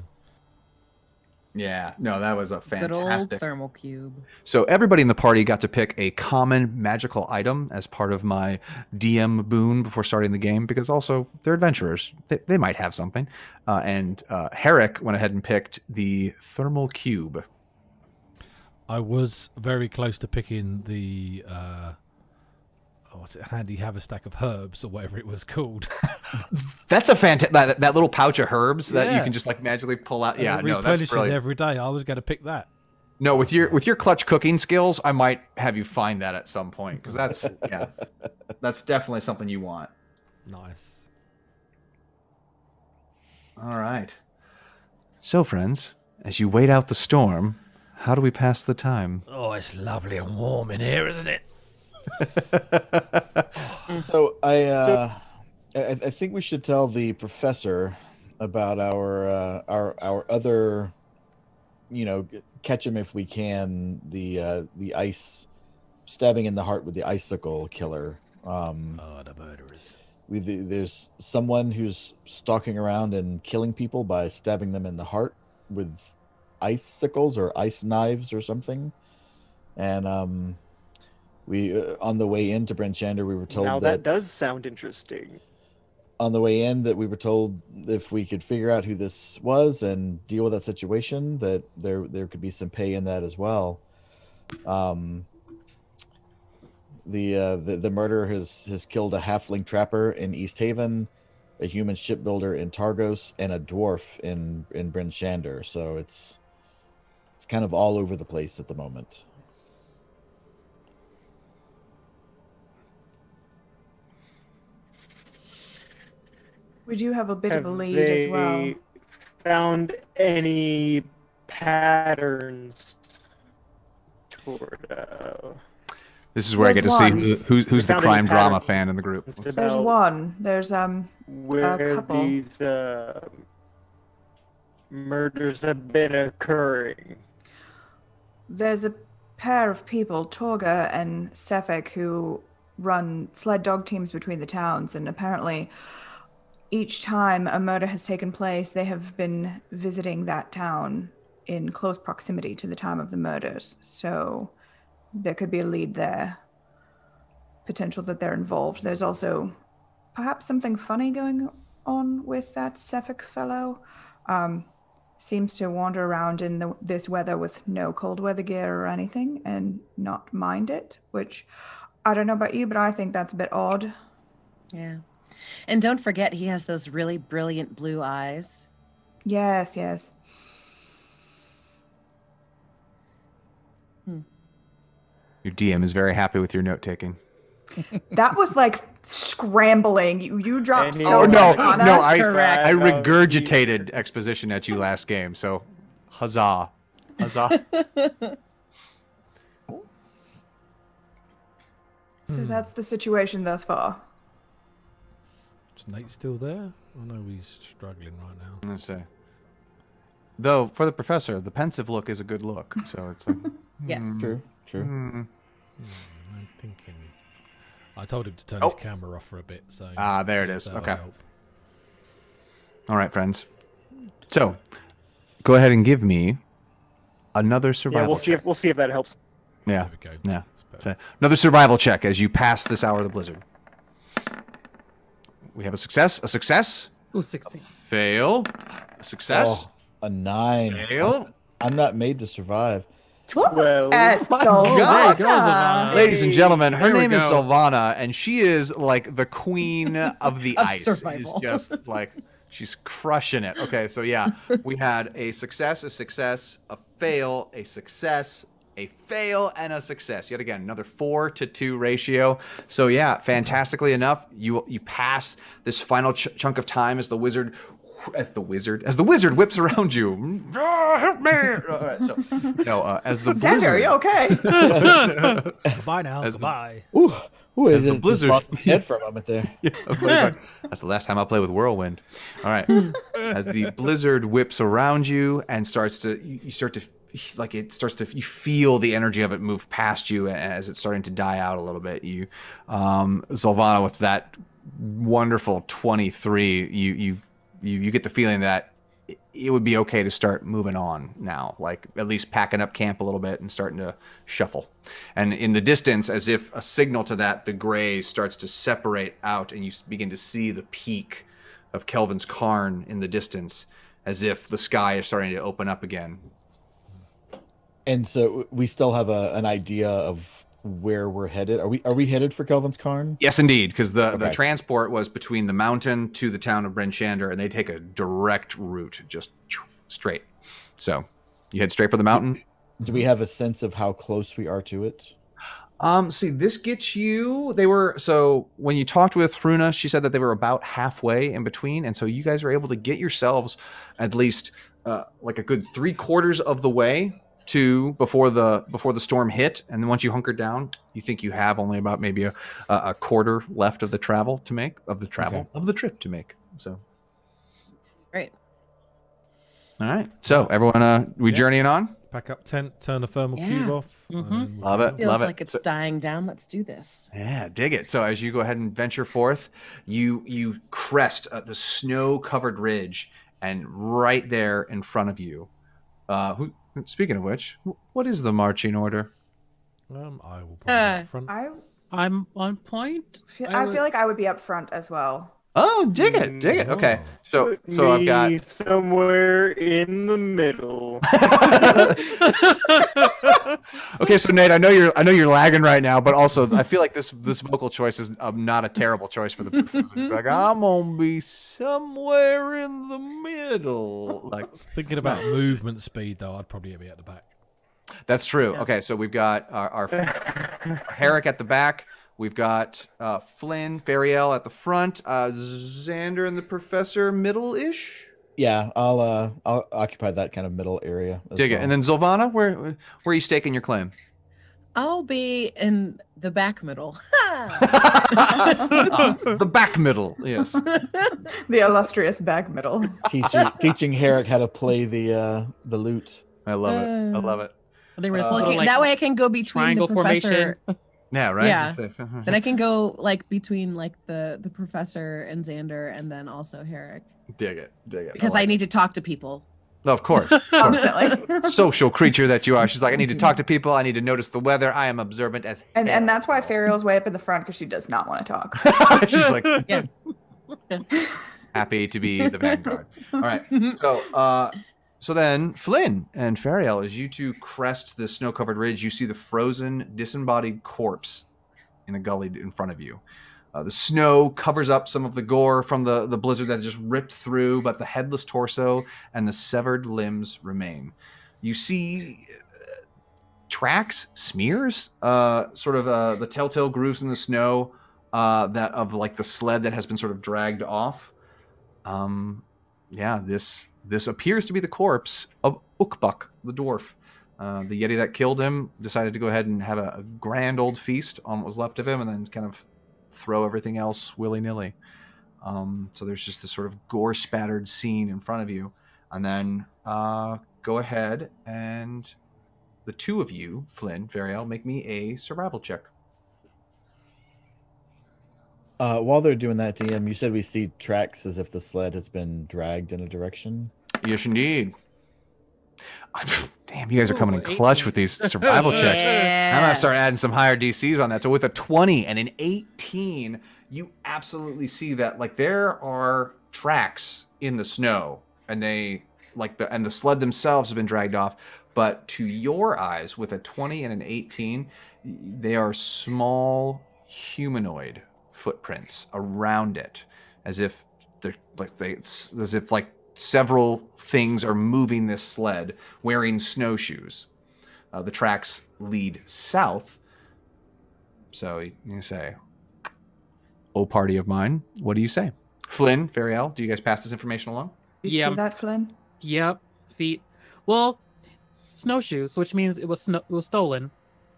yeah, no, that was a Good old fantastic. thermal cube. So everybody in the party got to pick a common magical item as part of my DM boon before starting the game, because also they're adventurers; they, they might have something. Uh, and uh, Herrick went ahead and picked the thermal cube. I was very close to picking the uh, oh? Handy have a stack of herbs or whatever it was called. That's a fantastic that, that little pouch of herbs that you can just like magically pull out. And Yeah, it no, that's brilliant. every day. I was going to pick that. No, with your with your clutch cooking skills, I might have you find that at some point because that's yeah, that's definitely something you want. Nice. All right. So, friends, as you wait out the storm, how do we pass the time? Oh, it's lovely and warm in here, isn't it? So I, uh, I, I think we should tell the professor about our uh, our our other, you know, catch him if we can. The uh, the ice stabbing in the heart with the icicle killer. Um, Oh, the murderers. we the, there's someone who's stalking around and killing people by stabbing them in the heart with icicles or ice knives or something. And um, we uh, on the way into Bryn Shander, we were told now that that does sound interesting. on the way in that we were told if we could figure out who this was and deal with that situation, that there there could be some pay in that as well. Um, the uh, the the murderer has has killed a halfling trapper in East Haven, a human shipbuilder in Targos, and a dwarf in in Bryn Shander. So it's it's kind of all over the place at the moment. We do have a bit Have of a lead they as well. found any patterns toward uh, This is where I get to There's see one. who, who's, who's the crime drama fan in the group. There's one. There's um where couple. these uh, murders have been occurring? there's a pair of people, Torga and Sephek, who run sled dog teams between the towns, and apparently each time a murder has taken place, they have been visiting that town in close proximity to the time of the murders. So there could be a lead there. Potential that they're involved. There's also perhaps something funny going on with that Sephek fellow. Um, seems to wander around in the, this weather with no cold weather gear or anything and not mind it, which I don't know about you, but I think that's a bit odd. Yeah. And don't forget, he has those really brilliant blue eyes. Yes, yes. Hmm. Your DM is very happy with your note taking. That was like scrambling. You you dropped so Oh, no, much on no, us. I- Correct. I No, regurgitated exposition at you last game, so huzzah. Huzzah. So that's the situation thus far. Is Nate still there? I know he's struggling right now. Let's say. Though, for the professor, the pensive look is a good look. So it's like, Yes. True, true. hmm. I'm thinking. I told him to turn Oh. his camera off for a bit, so. Ah, there it so is. that'll Okay. help. all right, friends. So, go ahead and give me another survival Yeah, we'll see check. if we'll see if that helps. Yeah. There we go. Yeah. That's better. So, another survival check as you pass this hour of the blizzard. We have a success, a success, Ooh, 16. fail, a success, Oh, a nine. fail. I'm not made to survive. Well, At oh my God. There you go, Savannah. Ladies and gentlemen, her There we name is go. Sylvana, and she is like the queen of the Of ice. survival. She's just like she's crushing it. Okay, so yeah, we had a success, a success, a fail, a success, a fail, and a success. Yet again, another four to two ratio. So yeah, fantastically enough, you you pass this final ch- chunk of time as the wizard. As the wizard, as the wizard whips around you, Ah, help me! All right, so no, uh, as the Xander, blizzard, you okay? Bye now. As the- Ooh, ooh, As is the it just blizzard- my head for a moment there. Everybody's like, That's the last time I'll play with Whirlwind. All right. As the blizzard whips around you and starts to, you you start to, like, it starts to, you feel the energy of it move past you as it's starting to die out a little bit. You, um, Zolvana, with that wonderful 23, you, you, you, you get the feeling that it- would be okay to start moving on now, like at least packing up camp a little bit and starting to shuffle. And in the distance, as if a signal to that, the gray starts to separate out, and you begin to see the peak of Kelvin's Cairn in the distance, as if the sky is starting to open up again. And so we still have a, an idea of where we're headed. Are we are we headed for Kelvin's Cairn? Yes, indeed, because the, the transport was between the mountain to the town of Bryn Shander, and they take a direct route, just straight. So you head straight for the mountain. Do we have a sense of how close we are to it? Um, see, this gets you. They were so when you talked with Hruna, she said that they were about halfway in between, and so you guys were able to get yourselves at least uh, like a good three quarters of the way to before the before the storm hit, and then once you hunkered down, you think you have only about maybe a a a quarter left of the travel to make of the travel Okay. of the trip to make. So, Great. all right. So everyone, uh, we Yeah. journeying on. Pack up tent, turn the thermal Yeah. cube off. and Mhm. Love it. Feels Love it. like it's So- dying down. Let's do this. Yeah, dig it. So as you go ahead and venture forth, you you crest uh, the snow-covered ridge, and right there in front of you, uh, who? Speaking of which, what is the marching order? Um, I will probably Uh, up front. I I'm on point. feel, I I would- feel like I would be up front as well. Oh, dig it, dig it. Okay, so Put so I've got somewhere in the middle. okay, so Nate, I know you're I know you're lagging right now, but also I feel like this this vocal choice is um, not a terrible choice for the like I'm gonna be somewhere in the middle. Like Thinking about movement speed, though, I'd probably be at the back. that's true. Okay, so we've got our, our Herrick at the back. We've got uh, Flynn, Fariel at the front. Uh, Xander and the Professor, middle-ish. Yeah, I'll uh I'll occupy that kind of middle area. as Dig it. And then Zolvana, where where are you staking your claim? I'll be in the back middle. The back middle. Yes. The illustrious back middle. teaching teaching Herrick how to play the uh the lute. I love it. I Uh, love it. I think we're Uh, supposed Okay, like, that way I can go between triangle the professor. formation. Yeah. Right. Yeah. Safe. Then I can go like between like the the professor and Xander, and then also Herrick dig it. Dig it. because like I need to talk to people. it. Of course. of course. Constantly. Social creature that you are. She's like, I need to talk to people. I need to notice the weather. I am observant as And hell. and that's why Fariel's way up in the front because she does not want to talk. She's like, Yeah. happy to be the vanguard. All right. So, uh, so then Flynn and Fariel, as you two crest the snow-covered ridge, you see the frozen, disembodied corpse in a gully in front of you. Uh, the snow covers up some of the gore from the, the blizzard that just ripped through, but the headless torso and the severed limbs remain. You see uh, tracks, smears, uh, sort of uh, the telltale grooves in the snow uh, that of like the sled that has been sort of dragged off. Um, yeah, this this appears to be the corpse of Ukbuk, the dwarf. Uh, the yeti that killed him decided to go ahead and have a, a grand old feast on what was left of him, and then kind of throw everything else willy nilly. Um, so there's just this sort of gore spattered scene in front of you, and then uh, go ahead and the two of you, Flynn, Fariel, make me a survival check. Uh, while they're doing that, DM, you said we see tracks as if the sled has been dragged in a direction. Yes, indeed. Damn, you guys are coming in clutch with these survival checks. I'm gonna start adding some higher DCs on that. So with a 20 and an 18, you absolutely see that like there are tracks in the snow, and they like the and the sled themselves have been dragged off. But to your eyes, with a 20 and an 18, they are small humanoid footprints around it, as if they're like they as if like several things are moving this sled wearing snowshoes. Uh, the tracks lead south. So you, you say, "Oh, party of mine, what do you say?" Flynn, Fariel, do you guys pass this information along? You Yeah. see that, Flynn? Yep, feet. Well, snowshoes, which means it was sno- it was stolen,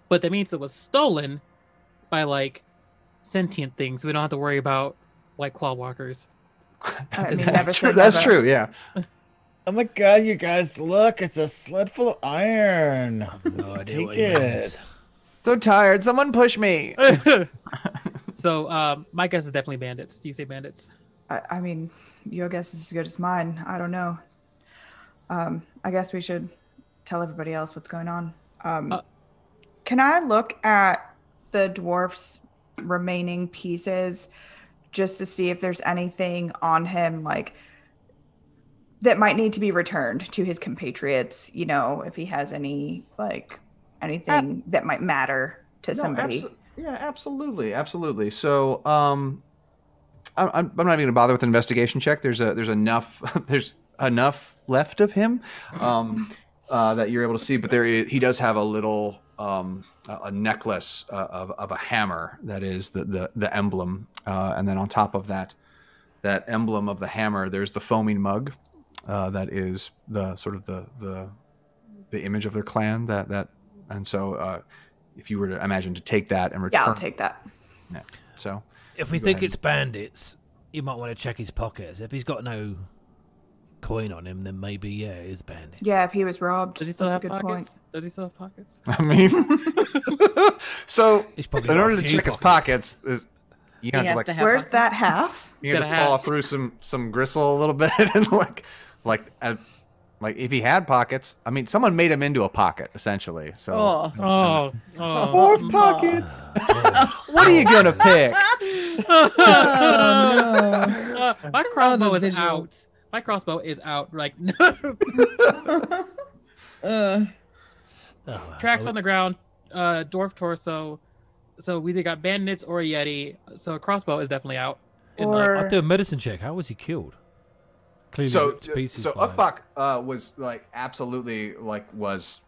but that means it was stolen by like sentient things. We don't have to worry about white claw walkers. I mean, that's true. That's never. true. Yeah. Oh my god, you guys, look, it's a sled full of iron. I've no idea take what he means. it. So tired. Someone push me. so um, my guess is definitely bandits. Do you say bandits? I, I mean, your guess is as good as mine. I don't know. Um, I guess we should tell everybody else what's going on. Um, Uh, can I look at the dwarf's remaining pieces just to see if there's anything on him like that might need to be returned to his compatriots? You know, if he has any like anything that might matter to No, somebody. abso- yeah, absolutely, absolutely. So, um, I, I'm, I'm not even gonna bother with an investigation check. There's a there's enough there's enough left of him um, uh, that you're able to see, but there i- he does have a little um, a, a necklace uh, of, of a hammer that is the the, the emblem, uh, and then on top of that that emblem of the hammer, there's the foaming mug uh, that is the sort of the the the image of their clan that that and so uh, if you were to imagine to take that and return yeah, I'll take that. yeah. so If we think ahead. it's bandits, you might want to check his pockets. If he's got no coin on him, then maybe yeah, it is bandit. Yeah, if he was robbed, Does he still that's a have good pockets? point. Does he still have pockets? i mean so He's probably in order to few check his pockets uh, you have He to like to have Where's that half? you have to Gotta claw through some some gristle a little bit and like like uh, Like if he had pockets, I mean, someone made him into a pocket essentially. So Oh. Oh, oh. Fourth pockets. what are you gonna pick? Uh, my crossbow is out. My crossbow is out. Like Uh, Oh, tracks on the ground, uh, dwarf torso. So we either got bandits or a yeti. So a crossbow is definitely out. And, like, Or I'll do a medicine check. How was he killed? Clearly So ripped to pieces so by- Ukbak uh, was like absolutely like was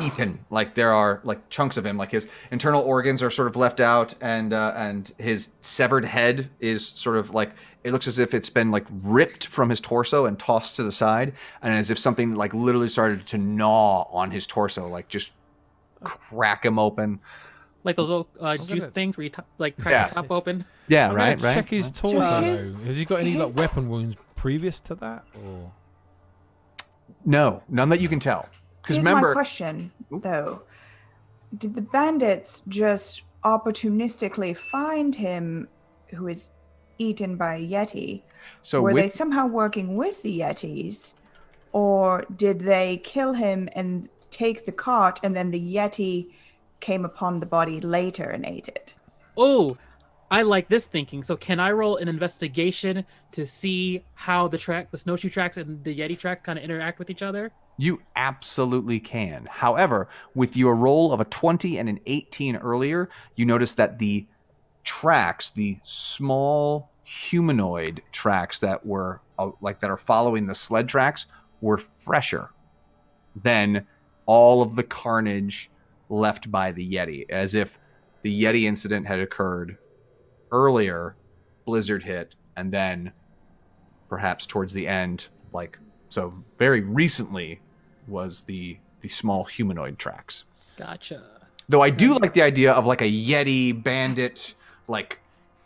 eaten. Like there are like chunks of him. Like his internal organs are sort of left out, and uh, and his severed head is sort of like it looks as if it's been like ripped from his torso and tossed to the side, and as if something like literally started to gnaw on his torso, like just crack him open. like those little uh, juice gonna- things where you top, like crack Yeah. the top open. Yeah, I'm right, right. Check his torso. his- though. Has he got any like weapon wounds previous to that? Or No, none that you can tell. Because here's remember, my question though: Did the bandits just opportunistically find him, who is eaten by a yeti? so Were with they somehow working with the yetis, or did they kill him and take the cart, and then the yeti came upon the body later and ate it? Oh, I like this thinking. So can I roll an investigation to see how the track, the snowshoe tracks, and the yeti tracks kind of interact with each other? You absolutely can. However, with your roll of a 20 and an 18 earlier, you notice that the tracks, the small humanoid tracks that were uh, like that are following the sled tracks, were fresher than all of the carnage left by the Yeti, as if the Yeti incident had occurred earlier, Blizzard hit, and then perhaps towards the end, like so very recently was the the small humanoid tracks. Gotcha. Though I do like the idea of like a Yeti bandit like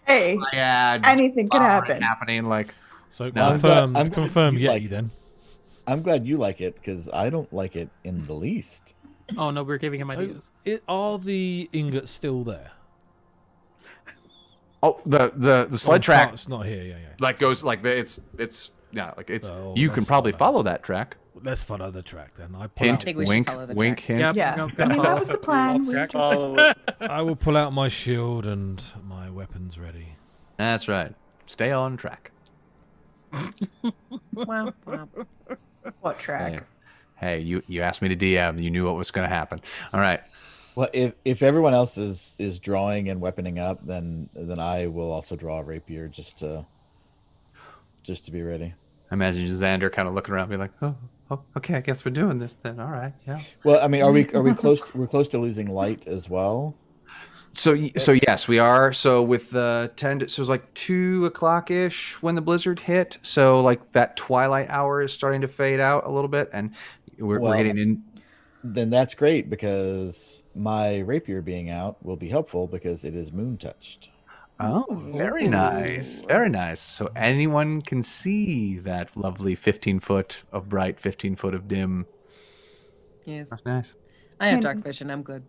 Hey, triad anything could bar happen. happening like so No. I'm glad- confirm, I'm confirm you Yeti like- then. I'm glad you like it because I don't like it in the least. Oh no, we're giving him So, ideas. it, are the ingots still there? oh the the the oh, sled Oh, track It's not here. Yeah, yeah. like goes like the, it's it's yeah like it's Oh, you can that's probably fine. follow that track. Let's follow the track then. I pull Hint, out, think we should wink, follow the wink, track. hint. Yep, Yeah. no, I mean, that was the plan. Track. just- I will pull out my shield and my weapons ready. That's right. Stay on track. wow, wow. What track? Hey, hey, you you asked me to DM. You knew what was going to happen. All right. Well, if if everyone else is is drawing and weaponing up, then then I will also draw a rapier just to just to be ready. I imagine Xander kind of looking around, be like, "Oh, oh, okay. I guess we're doing this then. All right, yeah." Well, I mean, are we are we close? We're close to losing light as well. So, so yes, we are. So with the ten, to- so it was like two o'clock ish when the blizzard hit. So like that twilight hour is starting to fade out a little bit, and we're, Well, we're getting in. Then that's great because my rapier being out will be helpful because it is moon touched. Oh, very nice, very nice. So anyone can see that lovely fifteen foot of bright, fifteen foot of dim. Yes, That's nice. I have dark vision. I'm good.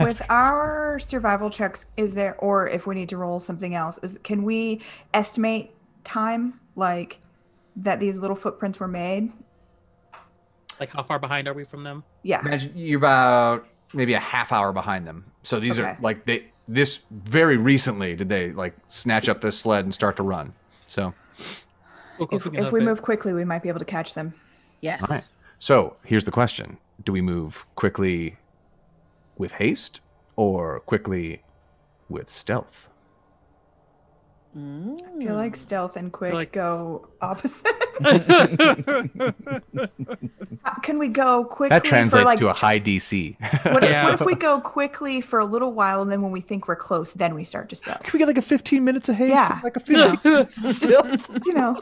With our survival checks, is there, or if we need to roll something else, is, can we estimate time, like that these little footprints were made? Like how far behind are we from them? Yeah. Imagine you're about maybe a half hour behind them. So these are like they this very recently did they like snatch up this sled and start to run. So If, if we move quickly, we might be able to catch them. Yes. All right. So here's the question: Do we move quickly with haste or quickly with stealth? Mm. I feel like stealth and quick like- go opposite. Can we go quickly? That translates for like, to a high DC. What if, Yeah. what if we go quickly for a little while, and then when we think we're close, then we start to stealth? Can we get like a 15 minutes of haste? Yeah. Like a 15 still. You know,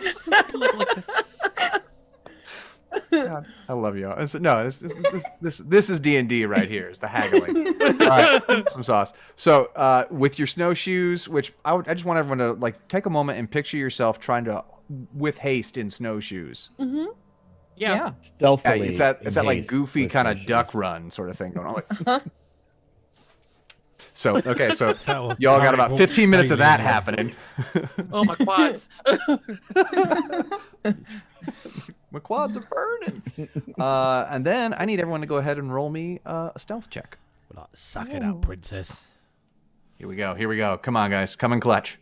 God, I love you. all. This- no, this this this this, this is D and D right here. Is the haggling. All right, some sauce. So uh, with your snowshoes, which I would, I just want everyone to like take a moment and picture yourself trying to with haste in snowshoes. Mm-hmm. yeah. Yeah. Yeah, Stealthily. it's that in it's that like goofy kind of duck run sort of thing going on. Like, so okay, so how y'all got Harry about walks 15 minutes of that happening. Oh my quads. My quads are burning. uh, and then I need everyone to go ahead and roll me uh, a stealth check. Like, suck it up, princess. Here we go. Here we go. Come on, guys. Come in clutch.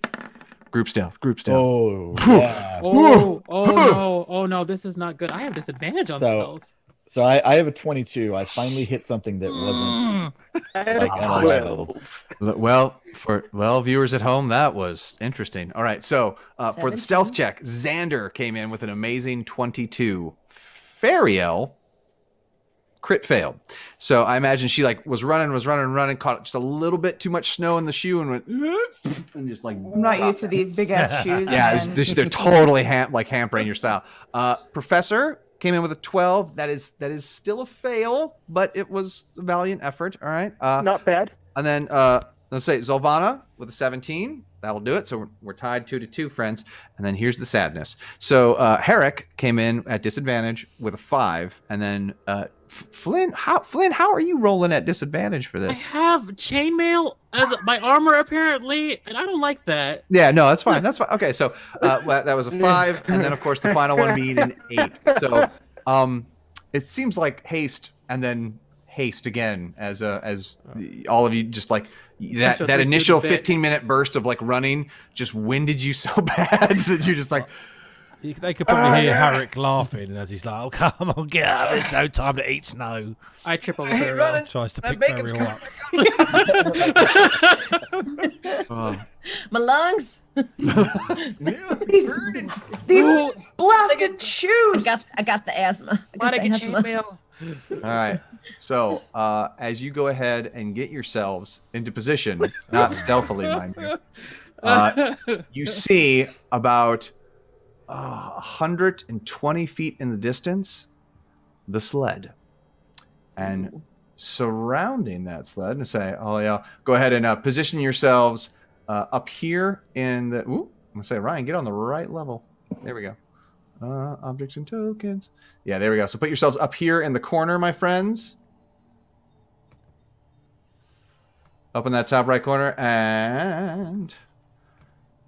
Group stealth. Group stealth. Oh, yeah. Oh, oh no, oh no, this is not good. I have disadvantage on So- stealth. So I, I have a 22. I finally hit something that wasn't. Like, uh, 12. Well, for well, viewers at home, that was interesting. All right, so uh, for the stealth check, Xander came in with an amazing twenty-two. Fariel crit failed. So I imagine she like was running, was running, running, caught just a little bit too much snow in the shoe, and went "Oops," and just like I'm not used to these big ass shoes. yeah, it's man. they're totally ham- like hampering your style. Uh, Professor came in with a twelve. That is that is still a fail, but it was a valiant effort. All right. Uh, Not bad. and then uh, let's say Zolvana with a 17. That'll do it. So we're, we're tied two to two, friends. And then here's the sadness. So uh, Herrick came in at disadvantage with a five, and then uh, F- Flynn. How Flynn? How are you rolling at disadvantage for this? I have chainmail as my armor apparently, and I don't like that. Yeah, no, that's fine. That's fine. Okay, so uh, that was a five, and then of course the final one being an eight. So um, it seems like haste, and then haste again as uh, as all of you just like that So that initial 15 minute burst of like running just winded you so bad that you just like You, they could probably hear Herrick laughing as he's like, "Oh, come on, get up! There's no time to eat snow." I trip over I hate Fariel. running. Tries to pick bacon's up. uh, My lungs. These Ooh, blasted I shoes. got I got the asthma. I got why'd the get asthma. chainmail? all right so uh, as you go ahead and get yourselves into position not stealthily mind you uh, you see about uh, 120 feet in the distance the sled. And surrounding that sled and say oh yeah go ahead and uh, position yourselves uh, up here in the ooh, i'm gonna say ryan get on the right level. There we go. Uh, objects and tokens. Yeah there we go. So put yourselves up here in the corner my friends. Up in that top right corner and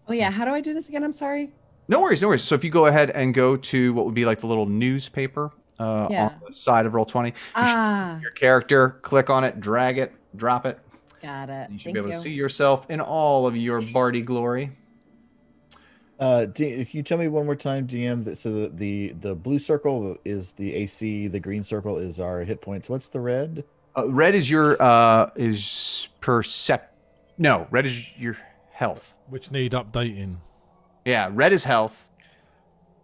Oh yeah, how do I do this again? I'm sorry. No worries, no worries. So if you go ahead and go to what would be like the little newspaper uh, Yeah. on the side of roll twenty, you should- Ah, your character, click on it, drag it, drop it. got it. You should Thank be able you. to see yourself in all of your Barty glory. Uh, D- can you tell me one more time, DM? That so the, the the blue circle is the AC, the green circle is our hit points. What's the red? Uh, red is your uh, is percep. No, red is your health. which need updating. Yeah, red is health.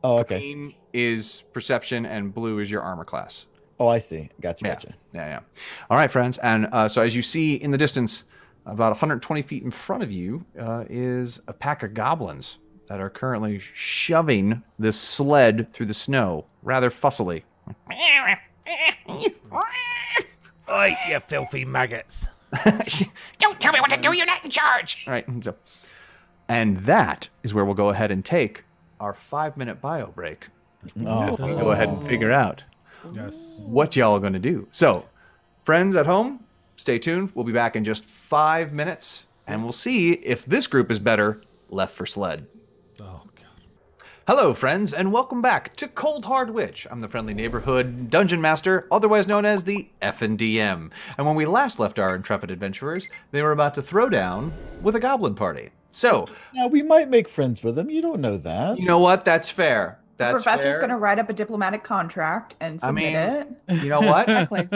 Oh, okay. Green is perception, and blue is your armor class. Oh, I see. Gotcha, Yeah. gotcha. Yeah, yeah. All right, friends. And uh, so as you see in the distance, about 120 feet in front of you uh, is a pack of goblins that are currently shoving this sled through the snow rather fussily. Oi, you filthy maggots. Don't tell me what to do. You're not in charge. All right. So, and that is where we'll go ahead and take our five minute bio break. Oh, go ahead and figure out Yes. what y'all are going to do. So, friends at home, stay tuned. We'll be back in just five minutes, and we'll see if this group is better left for sled. Oh god. Hello, friends, and welcome back to Cold Hard Witch. I'm the friendly neighborhood dungeon master, otherwise known as the F&DM. And when we last left our intrepid adventurers, they were about to throw down with a goblin party. So, now we might make friends with them. You don't know that. you know what? That's fair. The That's professor's going to write up a diplomatic contract and I submit mean- it. You know what? Exactly.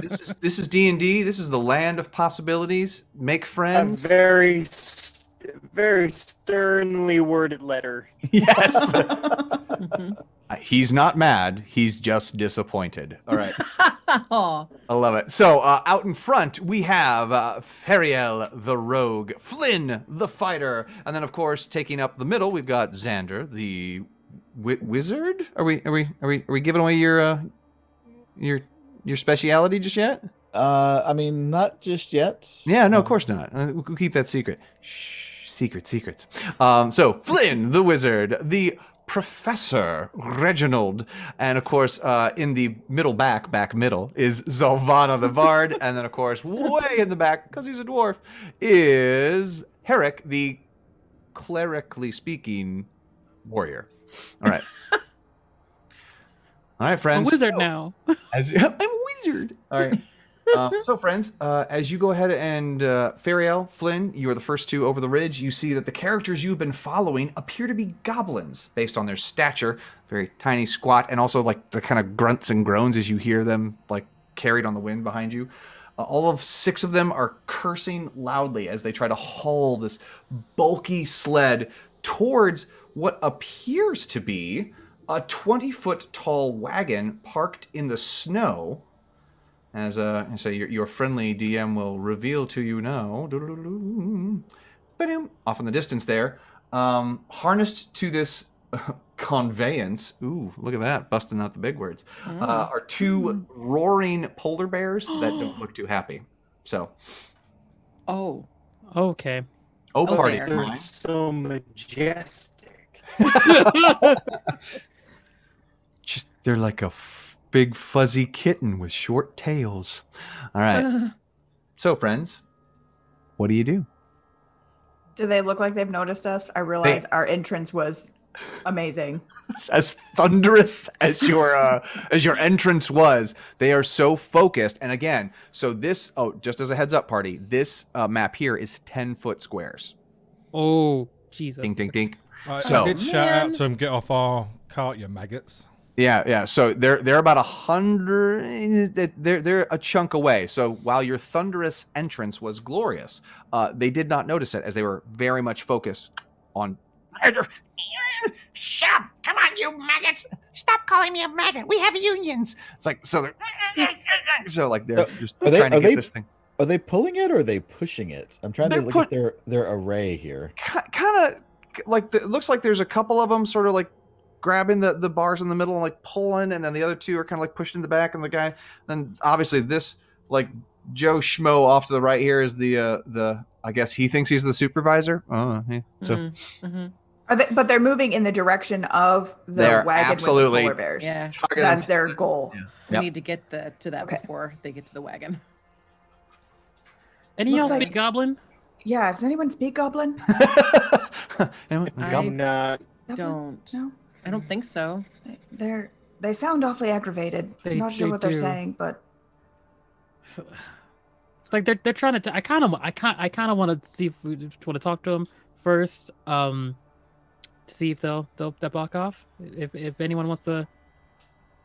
this is this is D and D. This is the land of possibilities. Make A friends. very, s- very sternly worded letter. yes. Uh, He's not mad. He's just disappointed. All right. I love it. So uh, out in front we have uh, Fariel the rogue, Flynn the fighter, and then of course taking up the middle we've got Xander the wi- wizard. Are we are we are we are we giving away your uh, your your speciality just yet? Uh, I mean, not just yet. Yeah, no, of course not. Uh, We'll we'll keep that secret. Shh, secret, secrets. Um, so Flynn, the wizard, the professor Reginald, and of course, uh, in the middle back, back middle, is Zolvana the bard, and then of course, way in the back, because he's a dwarf, is Herrick, the clerically speaking warrior. All right. All right, friends. I'm a wizard So- now. As I'm a wizard. All right. Um, so, friends, uh, as you go ahead and uh, Fariel, Flynn, you are the first two over the ridge. You see that the characters you've been following appear to be goblins based on their stature, very tiny, squat, and also like the kind of grunts and groans as you hear them like carried on the wind behind you. Uh, all of six of them are cursing loudly as they try to haul this bulky sled towards what appears to be a 20 foot tall wagon parked in the snow. As uh, I say, your, your friendly DM will reveal to you now. Ba-doom. Off in the distance there, um, harnessed to this conveyance. Ooh, look at that, busting out the big words. Uh, are two roaring polar bears that don't look too happy. So, Oh, Okay. oh, Oh, party there. They're so majestic. Just they're like a f- big fuzzy kitten with short tails. All right. so, friends, what do you do? Do they look like they've noticed us? I realize our entrance was amazing. as thunderous as your uh, as your entrance was, they are so focused. And again, so this oh, just as a heads up, party, this uh, map here is ten foot squares. Oh, Jesus. Ding, ding, ding. I, So- I did shout out to him, get off our cart, you maggots. Yeah, yeah. So they're they're about a hundred. They're they're a chunk away. So while your thunderous entrance was glorious, uh, they did not notice it as they were very much focused on. Shut up! Come on, you maggots! Stop calling me a maggot. We have unions. It's like so they're so like they're Uh, just are they- trying to are get they- this thing. Are they pulling it or are they pushing it? I'm trying They're to look put- at their their array here. kind of like the, it looks like there's a couple of them sort of like grabbing the the bars in the middle and like pulling and then the other two are kind of like pushed in the back and the guy then obviously this like joe schmo off to the right here is the uh the i guess he thinks he's the supervisor oh yeah. so Mhm, mhm. Are they, but they're moving in the direction of the They're wagon absolutely- with the polar bears. yeah, targeting- That's their goal. Yeah. we Yep. need to get the to that Okay. before they get to the wagon. Any of y'all like- speak goblin? Yeah. Does anyone speak goblin? Anyone- I- gum- not. Goblin? Don't. No. I don't think so. They- They're they sound awfully aggravated. They- I'm not sure they what they're do. saying, but Like they're they're trying to. T- I kind of I kind I kind of want to see if we want to talk to them first. Um, to see if they'll they'll they'll back off. If if anyone wants to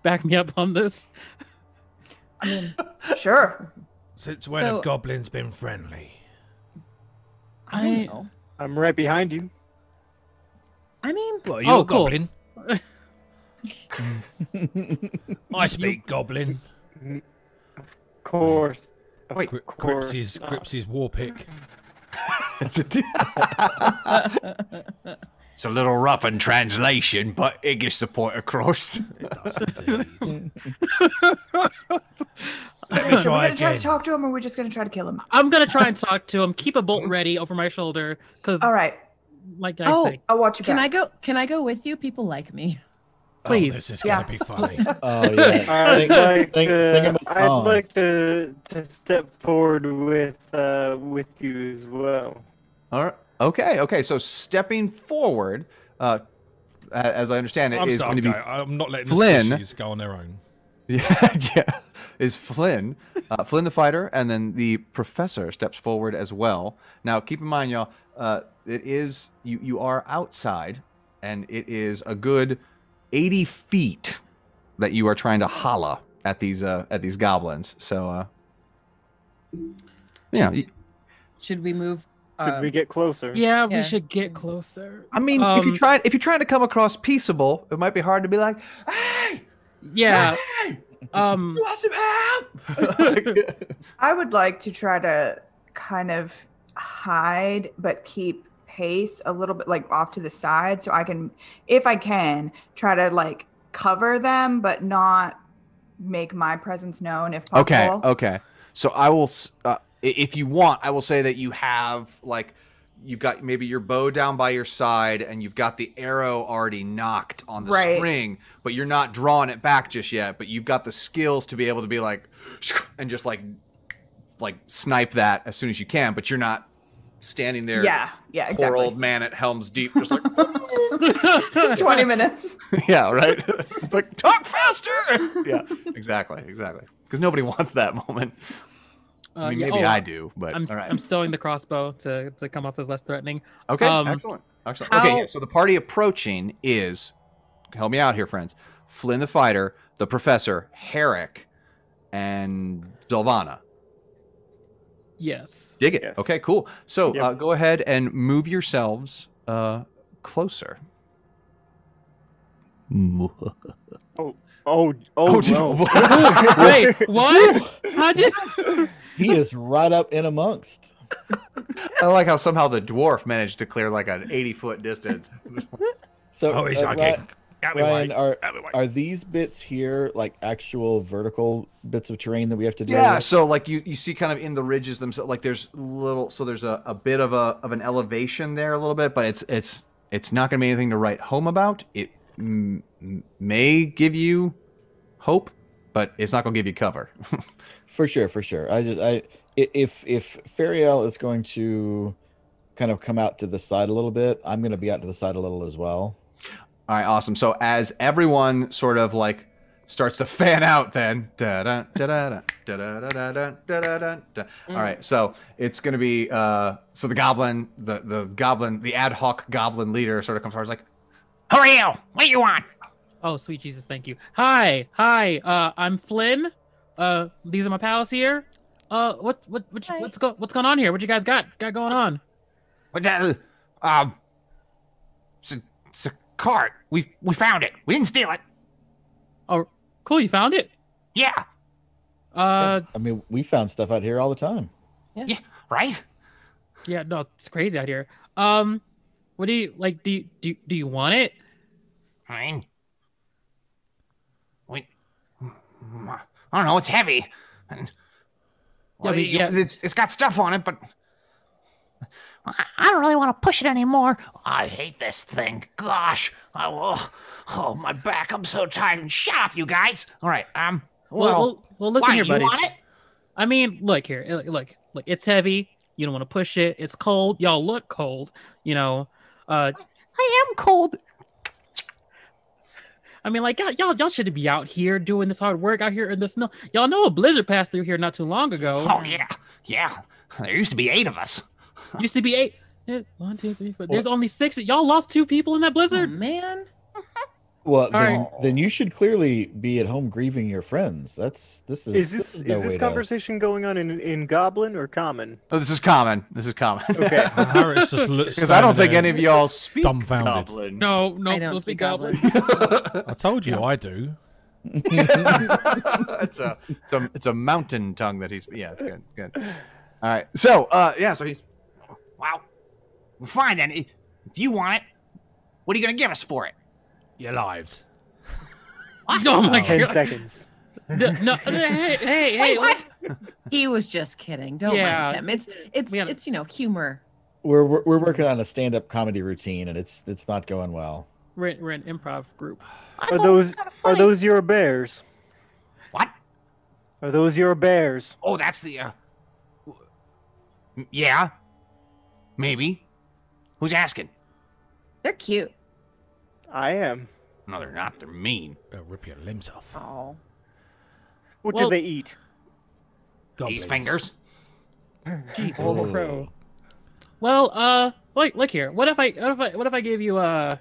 back me up on this. I mean, sure. Since when So- have goblins been friendly? I don't I- know. I'm right behind you. I mean, Well, you're Oh, a cool. goblin. I speak goblin. Of course. Of Wait, Gri- course Grips his, not. grips his war pick. it's a little rough in translation but it gets the point across It does indeed. Let me so we're try gonna try again. to talk to him, or we're just gonna try to kill him. I'm gonna try and talk to him. Keep a bolt ready over my shoulder, because All right, like I Oh, say, I'll watch you can back. I go? Can I go with you? People like me. Please. Oh, this is Yeah. gonna be funny. Oh yeah, I'd sing, like sing, sing him to, a I'd like to to step forward with uh with you as well. all right okay okay so stepping forward uh as i understand it I'm, is going to be I'm, I'm not letting Flynn. species go on their own. Yeah, yeah. Is Flynn, uh, Flynn the fighter, and then the professor steps forward as well. Now, keep in mind, y'all, uh, it is you. You are outside, and it is a good eighty feet that you are trying to holla at these uh, at these goblins. So, uh, yeah. y- Should we move? Should uh, we get closer? yeah, we should get closer. I mean, if you Um, try, if you're trying to come across peaceable, it might be hard to be like, "Hey, Yeah. hey, Um. you want some help?" I would like to try to kind of hide, but keep pace a little bit, like off to the side, so I can, if I can, try to like cover them, but not make my presence known if possible. Okay, okay. So I will, uh, if you want, I will say that you have like, you've got maybe your bow down by your side, and you've got the arrow already knocked on the Right. string, but you're not drawing it back just yet. But you've got the skills to be able to be like, and just like, like snipe that as soon as you can. But you're not standing there. Yeah, yeah, Poor exactly. old man at Helm's Deep, just like, 20 minutes. yeah, right. It's like talk faster. Yeah, exactly, exactly. Because nobody wants that moment. Uh, I mean, yeah, maybe oh, I do, but I'm all right. I'm stowing the crossbow to to come off as less threatening. Okay, Um, excellent. Excellent. Okay, yeah, so the party approaching is help me out here, friends. Flynn the fighter, the professor, Herrick, and Zolvana. Yes. Dig it. Yes. Okay, cool. So Yep. uh, go ahead and move yourselves uh, closer. Oh, oh, oh, no. no. Wait, what? How'd you? He is right up in amongst. I like how somehow the dwarf managed to clear like an 80 foot distance. So, Oh, he's uh, like, Ry- out me Ryan, way. are Out me are these bits here like actual vertical bits of terrain that we have to deal Yeah, with? so like you you see kind of in the ridges themselves like there's little so there's a, a bit of a of an elevation there a little bit, but it's it's it's not going to be anything to write home about. It m- m- may give you hope, but it's not going to give you cover. For sure, for sure. I just I i- if if Fariel is going to kind of come out to the side a little bit, I'm going to be out to the side a little as well. All right, awesome. So as everyone sort of like starts to fan out, then da da da da da da da da da da da da. All right, so it's gonna be uh, so the goblin, the the goblin, the ad hoc goblin leader sort of comes forward, is like, Who are you? What do you want? Oh, sweet Jesus, thank you. Hi, hi. Uh, I'm Flynn. Uh, these are my pals here. Uh, what what, what Hi. what's go what's going on here? What you guys got got going on? What the, um, it's a, it's a cart. We we found it. We didn't steal it. Oh, cool. You found it. Yeah, Uh, I mean, we found stuff out here all the time. yeah, right. yeah. No, it's crazy out here. Um, what do you like? Do you do you, do you want it? I mean, we. I don't know. It's heavy, and well, but yeah. it's it's got stuff on it, but I I don't really want to push it anymore. I hate this thing. Gosh, I will. Oh, my back. I'm so tired. Shut up, you guys. All right. Um. Well, Well, well, well listen why, here, you buddies. want it? I mean, look here. Look, look, look. It's heavy. You don't want to push it. It's cold. Y'all look cold. You know. Uh, I am cold. I mean, like y'all, y'all, y'all should be out here doing this hard work out here in the snow. Y'all know a blizzard passed through here not too long ago. Oh yeah, yeah. There used to be eight of us. Used to be eight. One, two, three, four. There's only six. Y'all lost two people in that Oh, blizzard. man. Well, then, right. then you should clearly be at home grieving your friends. That's this is Is this is is no way this to- conversation going on in in Goblin or Common? oh, this is common. This is common. Okay. Just Because I don't think any of y'all speak dumbfounded. goblin. No, no, I don't don't speak speak goblin. I told you I do. it's a it's a it's a mountain tongue that he's yeah it's good good all right so uh yeah so he's Wow. Well, fine then. If you want it, what are you gonna give us for it? Your lives. oh my Ten god. seconds. No, no, hey, hey, hey. what? He was just kidding. Don't Yeah. mind him. It's it's We had- it's you know humor. We're, we're we're working on a stand-up comedy routine, and it's it's not going well. We're, we're an improv group. I Are thought it was those kinda are those your bears? what? Are those your bears? Oh, that's the. uh Yeah. Maybe. Who's asking? They're cute. I am. No, they're not. They're mean. They'll rip your limbs off. Oh. What Well- do they eat? These Goblins. fingers. Jeez, holy crow. Well, uh, look, look here. What if I, what if I, what if I gave you uh,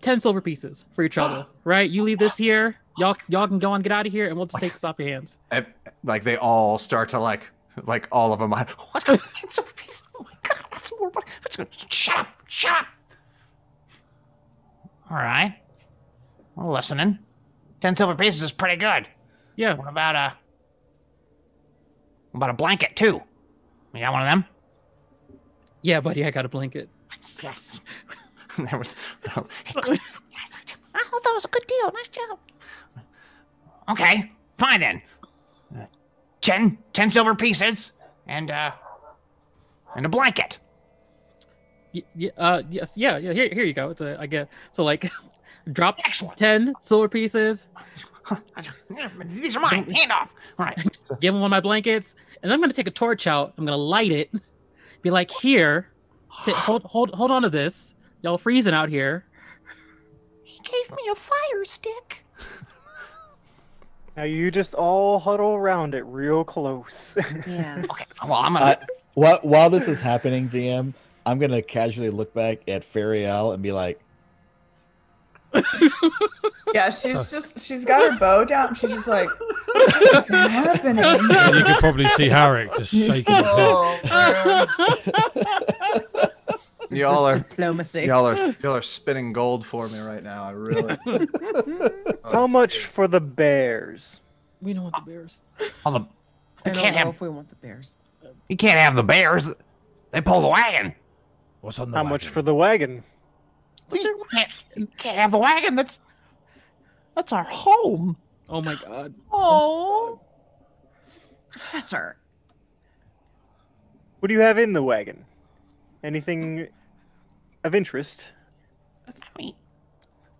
ten silver pieces for your trouble? right? You leave this here. Y'all, y'all can go and get out of here, and we'll just take this off your hands. like they all start to like like all of them are, What's oh, going on? Ten silver pieces. Oh my god, that's more money. What's going Shut up! Shut up! All right. We're listening. Ten silver pieces is pretty good. Yeah. What about a? What about a blanket too? You got one of them? Yeah, buddy, I got a blanket. Yes. there was Yes, nice job. I thought oh, that was a good deal. Nice job. Okay, fine then. Ten, ten silver pieces, and uh, and a blanket. Y- y- uh, yes, yeah, yeah. Here, here you go. It's a, I get so like, drop Excellent. ten silver pieces. These are mine. Hand off. All right. Give him one of my blankets, and I'm gonna take a torch out. I'm gonna light it. be like, "Here, sit, hold hold hold on to this. Y'all freezing out here." He gave me a fire stick. Now you just all huddle around it real close. Yeah. Okay, well, I'm gonna. I, while while this is happening, DM, I'm gonna casually look back at Fariel and be like, Yeah, she's just she's got her bow down. She's just like, what's happening? And you can probably see Herrick just shaking his head. Oh, Y'all are diplomacy. y'all are y'all are spinning gold for me right now. I really. How much oh, for the bears? We don't want the bears. Well, the, I you don't can't know have if we want the bears. you can't have the bears. They pull the wagon. What's on the How much for the wagon? You can't, you can't have the wagon. That's that's our home. Oh my god. Oh, Professor. What do you have in the wagon? Anything of interest? I mean,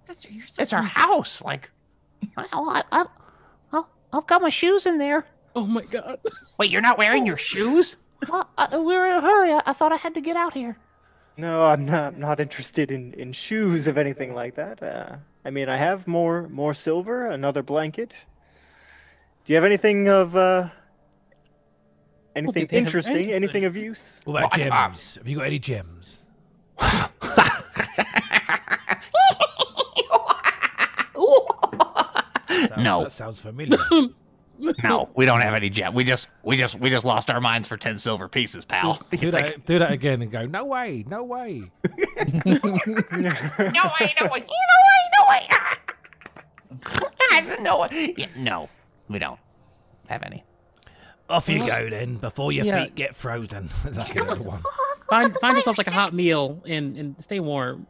Professor, you're so it's our house. Like, well, I, I, I, I've got my shoes in there. Oh my god. Wait, you're not wearing your shoes? Well, I, we're in a hurry. I, I thought I had to get out here. No, I'm not not interested in, in shoes of anything like that. Uh, I mean, I have more more silver, another blanket. Do you have anything of uh, anything think interesting, anything. anything. of use? What about What? Ah. gems? Have you got any gems? Sounds- No. That sounds familiar. No, we don't have any jet. We just, we just, we just lost our minds for ten silver pieces, pal. Do that, do that again and go, no way, no way. No way, no way, no way, no way. Ah! no way. Yeah, no, we don't have any. Off you go then, before your Yeah. feet get frozen. like a little one. Find find yourself like a hot meal and and stay warm.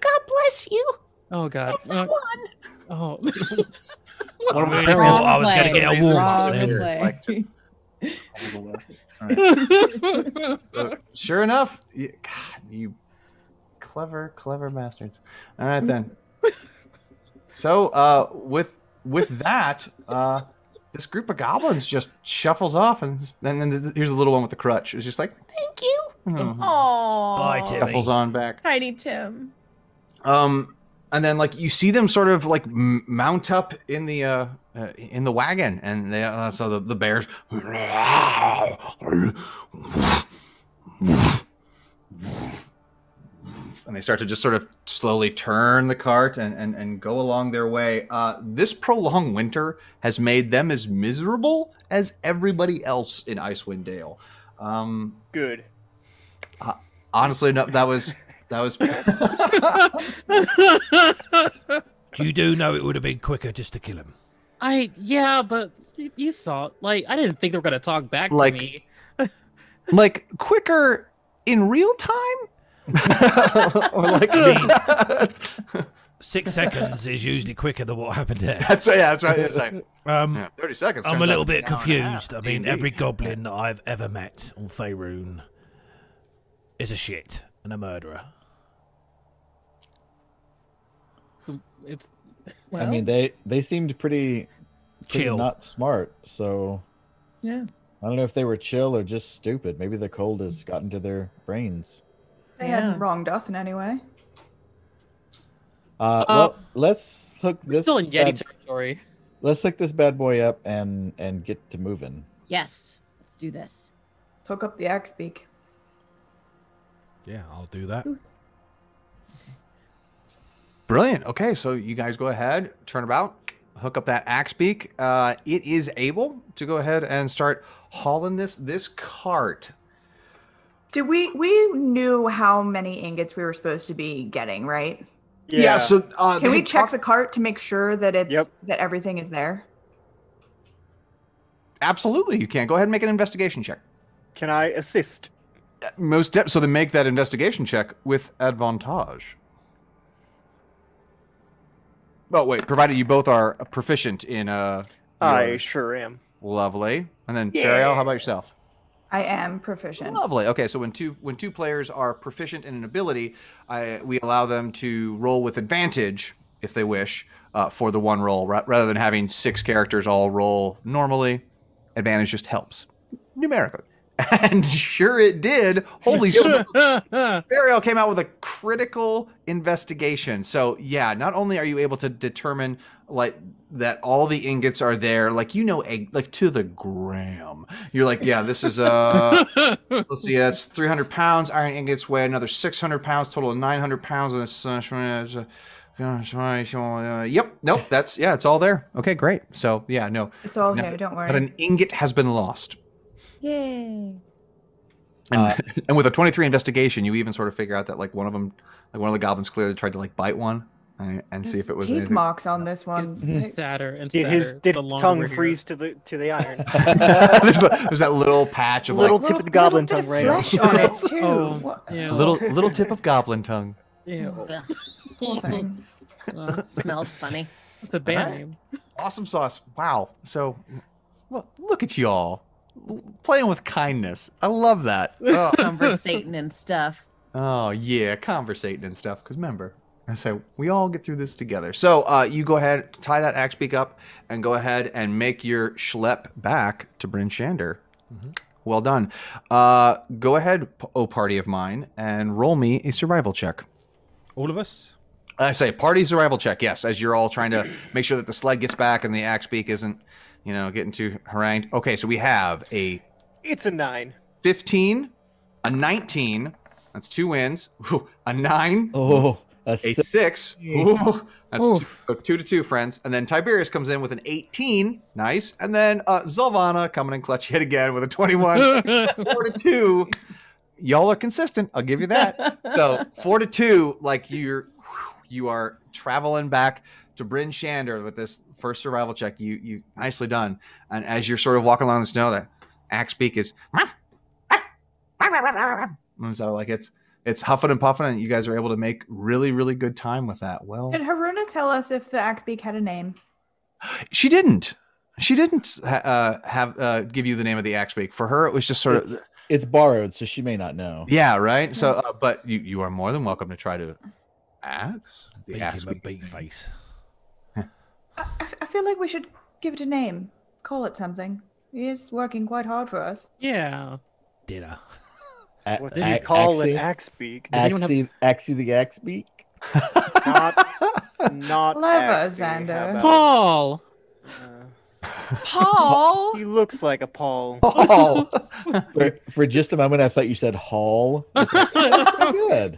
God bless you. Oh god. Uh, oh. One of my Really parents- thought I was gonna get a warm up Wrong Like, just- Alright. Uh, sure enough, you, God, you clever, clever bastards. All right then. So, uh, with with that, uh, this group of goblins just shuffles off, and then and then here's a little one with the crutch. It's just like, thank you. and Oh, Bye, Timmy. Shuffles on back. Tiny Tim. Um, and then like you see them sort of like m- mount up in the uh, uh in the wagon, and they uh, so the the bears. And they start to just sort of slowly turn the cart and, and, and go along their way. Uh, this prolonged winter has made them as miserable as everybody else in Icewind Dale. Um, Good. honestly, no, that was that was You do know it would have been quicker just to kill him. I yeah, but you saw like I didn't think they were gonna talk back Like- to me. like quicker in real time or like Six seconds is usually quicker than what happened there. that's right yeah that's right it's like Um, yeah, 30 seconds I'm a little bit an hour and a half. confused. I mean, D&D. every goblin that I've ever met on Faerun is a shit and a murderer. It's Well, I mean, they they seemed pretty, pretty Chill. not smart. So yeah. I don't know if they were chill or just stupid. Maybe the cold has gotten to their brains. They Yeah. hadn't wronged us in any way. Uh, Uh, well, let's hook we're this. still in Yeti bad, territory. let's hook this bad boy up and and get to moving. Yes. Let's do this. Hook up the axe beak. Yeah, I'll do that. Brilliant okay so you guys go ahead turn about hook up that axe beak uh it is able to go ahead and start hauling this this cart Did we we knew how many ingots we were supposed to be getting, right? Yeah, so uh, Can we check talk- the cart to make sure that it's Yep. that everything is there? absolutely you can go ahead and make an investigation check Can I assist? Most de- so they make that investigation check with advantage. Oh wait, provided you both are proficient in uh I sure am. lovely. And then Fariel, how about yourself? I am proficient. Lovely. Okay, so when two when two players are proficient in an ability, I, we allow them to roll with advantage if they wish uh, for the one roll, ra- rather than having six characters all roll normally. Advantage just helps numerically. And sure it did. Holy smokes. Fariel came out with a critical investigation. So yeah, not only are you able to determine like that all the ingots are there, like you know, egg, like to the gram. You're like, yeah, this is uh, let's see, that's 300 pounds. Iron ingots weigh another 600 pounds, total of 900 pounds. And this, uh, uh, yep, nope, that's yeah, it's all there. Okay, great. So yeah, no, It's all No, here. Don't worry. but an ingot has been lost. Yay. And, Uh, and with a 23 investigation, you even sort of figure out that like one of them, like one of the goblins clearly tried to like bite one and, and see if it was teeth anything. marks on this one. It's sadder and Did sadder. his did his longer tongue freeze to the to the iron? there's, a, there's that little patch of Little like tip of the goblin little tongue bit right of flesh on it too. Oh, What- yeah. little little tip of goblin tongue. Yeah. poor thing. Uh, Smells funny. It's a band Alright. name. Awesome sauce. Wow. So, well, look at y'all playing with kindness. I love that. Oh, Conversating and stuff. oh yeah, conversating and stuff. Because remember, I say we all get through this together. So uh, you go ahead, tie that axe beak up, and go ahead and make your schlep back to Bryn Shander. Well done. Uh, go ahead, oh party of mine, and roll me a survival check. All of us? I say party survival check, yes, as you're all trying to make sure that the sled gets back and the axe beak isn't, you know, getting too harangued. Okay, so we have a It's a nine. 15, a 19, that's two wins, whew, a 9, Oh, a a six. 6, whew, that's two, two to two, friends. And then Tiberius comes in with an 18, nice. And then uh, Zolvana coming in clutch yet again with a 21, 4 to 2. Y'all are consistent, I'll give you that. So 4 to 2, like you're you are traveling back to Bryn Shander with this first survival check. You you nicely done. And as you're sort of walking along the snow, that axe beak is and so like it's it's huffing and puffing, and you guys are able to make really really good time with that. Well, Did Hruna tell us if the Axebeak had a name? she didn't. She didn't ha- uh, have uh, give you the name of the axe beak. For her, it was just sort of It's, it's borrowed, so she may not know. yeah, right. So, uh, but you you are more than welcome to try to axe the Beat axe him beak. face. I, I f- I feel like we should give it a name. Call it something. He is working quite hard for us. Yeah. Dinner. A- What do you a- call an Axie- axe beak? Does anyone have- Axie, Axie the axe beak. Not not Clever, Xander. Paul. uh, Paul. he looks like a Paul. Oh, For, for just a moment, I thought you said Hall. Good.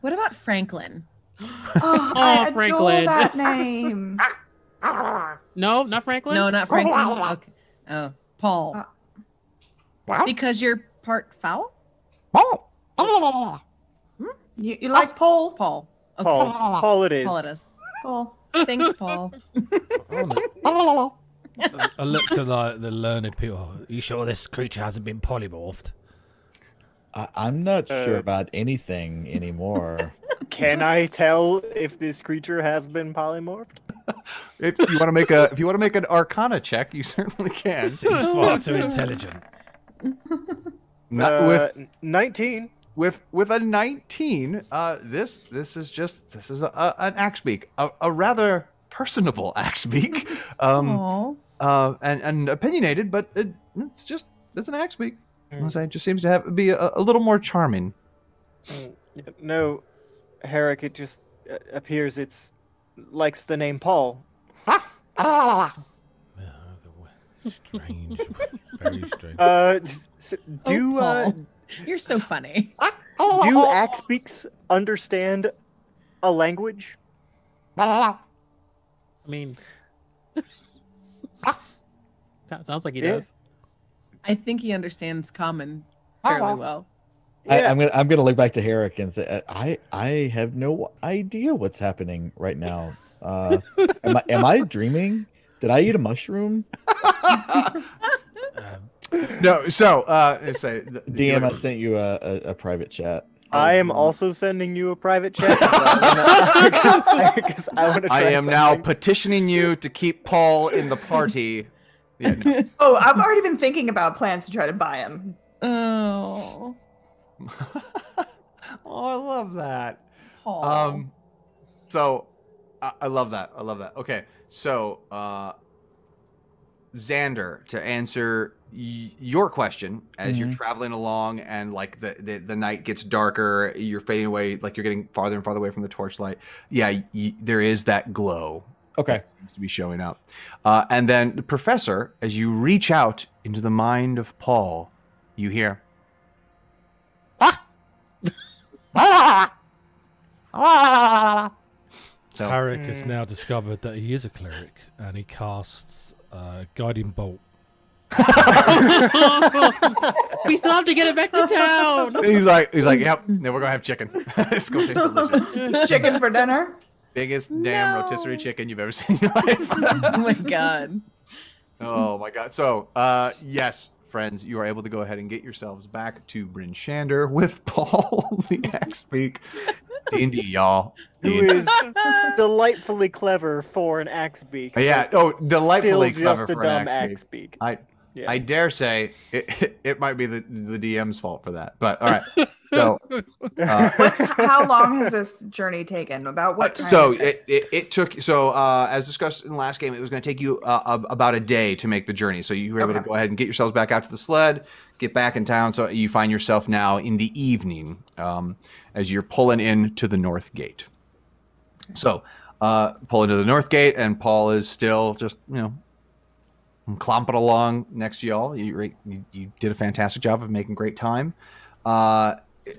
What about Franklin? Oh, I adore Franklin. that name. no, not Franklin. No, not Franklin. Okay. Oh, Paul. Uh, Because you're part foul? You, you like Paul? Paul. Okay. Paul. Paul it is. Paul it is. Paul. Thanks, Paul. I look to the, the learned people. Are you sure this creature hasn't been polymorphed? I, I'm not sure Uh, about anything anymore. Can I tell if this creature has been polymorphed? if you want to make a if you want to make an Arcana check, you certainly can. Seems far too intelligent. Not Uh, with 19. with with a 19 uh this this is just this is a, a, an axe beak a, a rather personable axe beak um uh and, and opinionated but it, it's just it's an axe beak Mm. It just seems to have be a, a little more charming Mm, No, Herrick, it just uh, appears it's likes the name Paul. Ah! ah! Strange. Very strange. Uh, s- s- do Oh, uh, You're so funny. do axe beaks understand a language? I mean, so- sounds like he Yeah. does. I think he understands common fairly well. I, Yeah. I'm gonna I'm gonna look back to Herrick and say I I have no idea what's happening right now. Uh, am I am I dreaming? Did I eat a mushroom? Um, no so uh say the, the- DM, I sent you a, a, a private chat. I am also sending you a private chat. Because I, wanna I try am now petitioning you to keep Paul in the party. Yeah, no. Oh, I've already been thinking about plans to try to buy him. Oh, oh, I love that. Paul. Um, so I, I love that. I love that. Okay, so uh, Xander, to answer y- your question, as you're traveling along and like the, the the night gets darker, you're fading away, like you're getting farther and farther away from the torchlight. Yeah, y- there is that glow Okay. seems to be showing up. Uh, and then the professor, as you reach out into the mind of Paul, you hear. So Harrick has now discovered that he is a cleric and he casts uh, Guiding Bolt. we still have to get it back to town. he's like, he's like, yep, no, we're gonna have chicken. it's gonna taste delicious. Chicken for dinner. Biggest damn rotisserie chicken you've ever seen in your life. oh my god. oh my god. So, uh, yes, friends, you are able to go ahead and get yourselves back to Bryn Shander with Paul the Axe-Speak. D&D, y'all. Who D&D. is delightfully clever for an axe beak. Yeah. Oh, Still delightfully just clever a for an dumb axe axe beak. beak. I Yeah. I dare say it, it might be the the DM's fault for that. But all right. So uh, What's, how long has this journey taken? About what time? so it? it, it, it took so uh, as discussed in the last game, it was going to take you uh, about a day to make the journey. So you were able to go ahead and get yourselves back out to the sled, get back in town. So you find yourself now in the evening um, as you're pulling in to the north gate. So uh, pull into the north gate, and Paul is still just you know clomping along next to y'all. You, you, you did a fantastic job of making great time. Uh,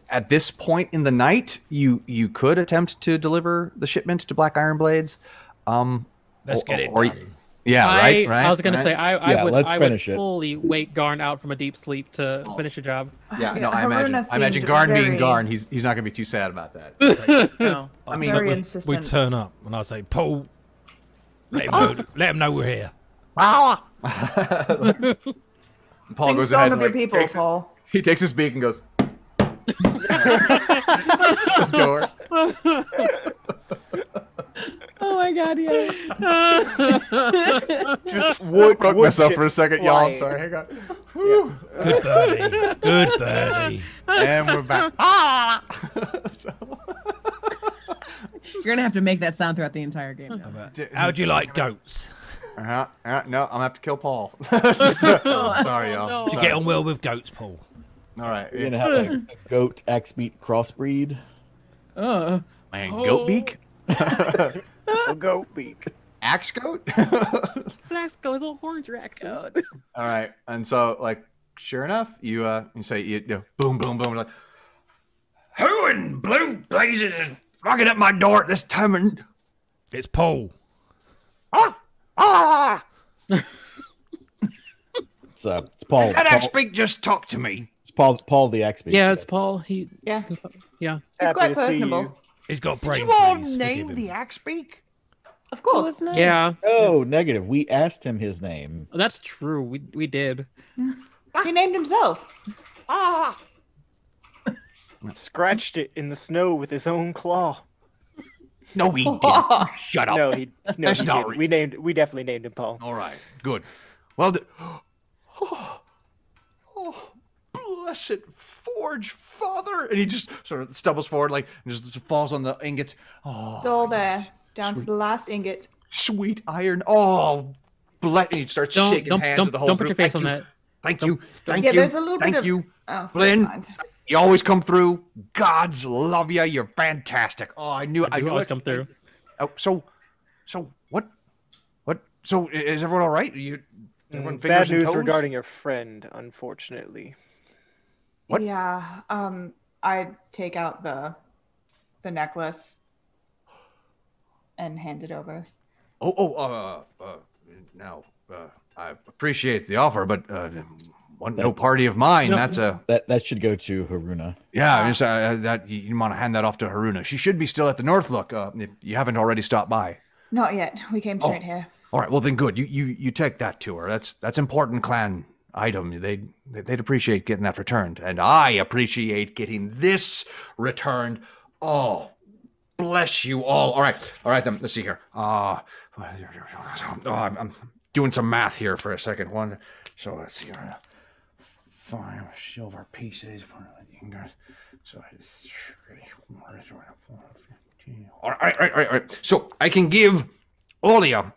at this point in the night, you you could attempt to deliver the shipment to Black Iron Blades. Um, Let's or- get it or- done. Yeah, I, right, right. I was gonna right? say I, I Yeah, would let's I finish would it. fully wake Garn out from a deep sleep to finish the job. Yeah, Yeah, no, I imagine. I imagine seemed Garn being Garn, he's he's not gonna be too sad about that. No. I mean, Very we, we turn up and I say, Paul, Let him know, let him know we're here. Paul Sing goes ahead and like, people, takes his- he takes his beak and goes. door. Oh my god, yeah. Just wood. Broke wood myself for a chips second, y'all. I'm sorry. Hang on. Whew. Good birdie. Good birdie. And we're back. So- ah! You're gonna have to make that sound throughout the entire game. Now. How'd you like goats? Uh-huh. Uh, no, I'm gonna have to kill Paul. sorry, y'all. no. You get on well with goats, Paul? All right. You're gonna have like a goat X meat crossbreed. Uh, Man, goat beak? A goat beak. Axe goat? Draxco is a horn Draxus. All right. And so, like, sure enough, you uh, you say, you, you know, boom, boom, boom. Like, Who in blue blazes is knocking at my door at this time? And It's Paul. ah, ah! It's uh, it's Paul. That Paul X speak just talked to me. it's Paul. Paul the X meat. Yeah, it's Paul. He Yeah, yeah. he's Happy quite personable. He's got brain Did you all freeze. name the him. Axe speak? Of course. Yeah, Oh, negative. We asked him his name. that's true. We we did. He named himself. Ah! Scratched it in the snow with his own claw. No, he didn't. Shut up. No, he. No, That's he not didn't. re- We named. We definitely named him Paul. all right, good. Well, d- oh, oh, blessed Forge Father. And he just sort of stumbles forward, like, and just falls on the ingots. Oh, All there, down to the last ingot. sweet iron. Oh, bless. And he starts Don't shaking don't hands don't, with the whole don't put your face Thank on you. that. Thank you. Thank yeah, you. there's a little Thank bit of. you. Oh, Flynn, never mind. You always come through. Gods love you. You're fantastic. Oh, I knew. I You knew always it. come through. Oh, so, so what? What? So is everyone all right? You, everyone fingers Bad news regarding your friend, unfortunately. What? Yeah. Um, I take out the, the necklace, and hand it over. Oh, oh, uh, uh, now, uh, I appreciate the offer, but uh, one, no party of mine. No. That's a That that should go to Hruna. yeah. Just, uh, that you, you want to hand that off to Hruna. She should be still at the North Look. Uh, if you haven't already stopped by. Not yet. We came straight here. All right. Well, then, good. You you you take that to her. That's that's important clan item. They'd they'd appreciate getting that returned, and I appreciate getting this returned. Oh, bless you all. All right. All right. Then let's see here. Uh, oh, I'm, I'm doing some math here for a second. One. So let's see here fine. silver pieces, put the uh, ingots. So it's three, four, four, fifteen. All right, all right, all right, all right. So I can give all of you.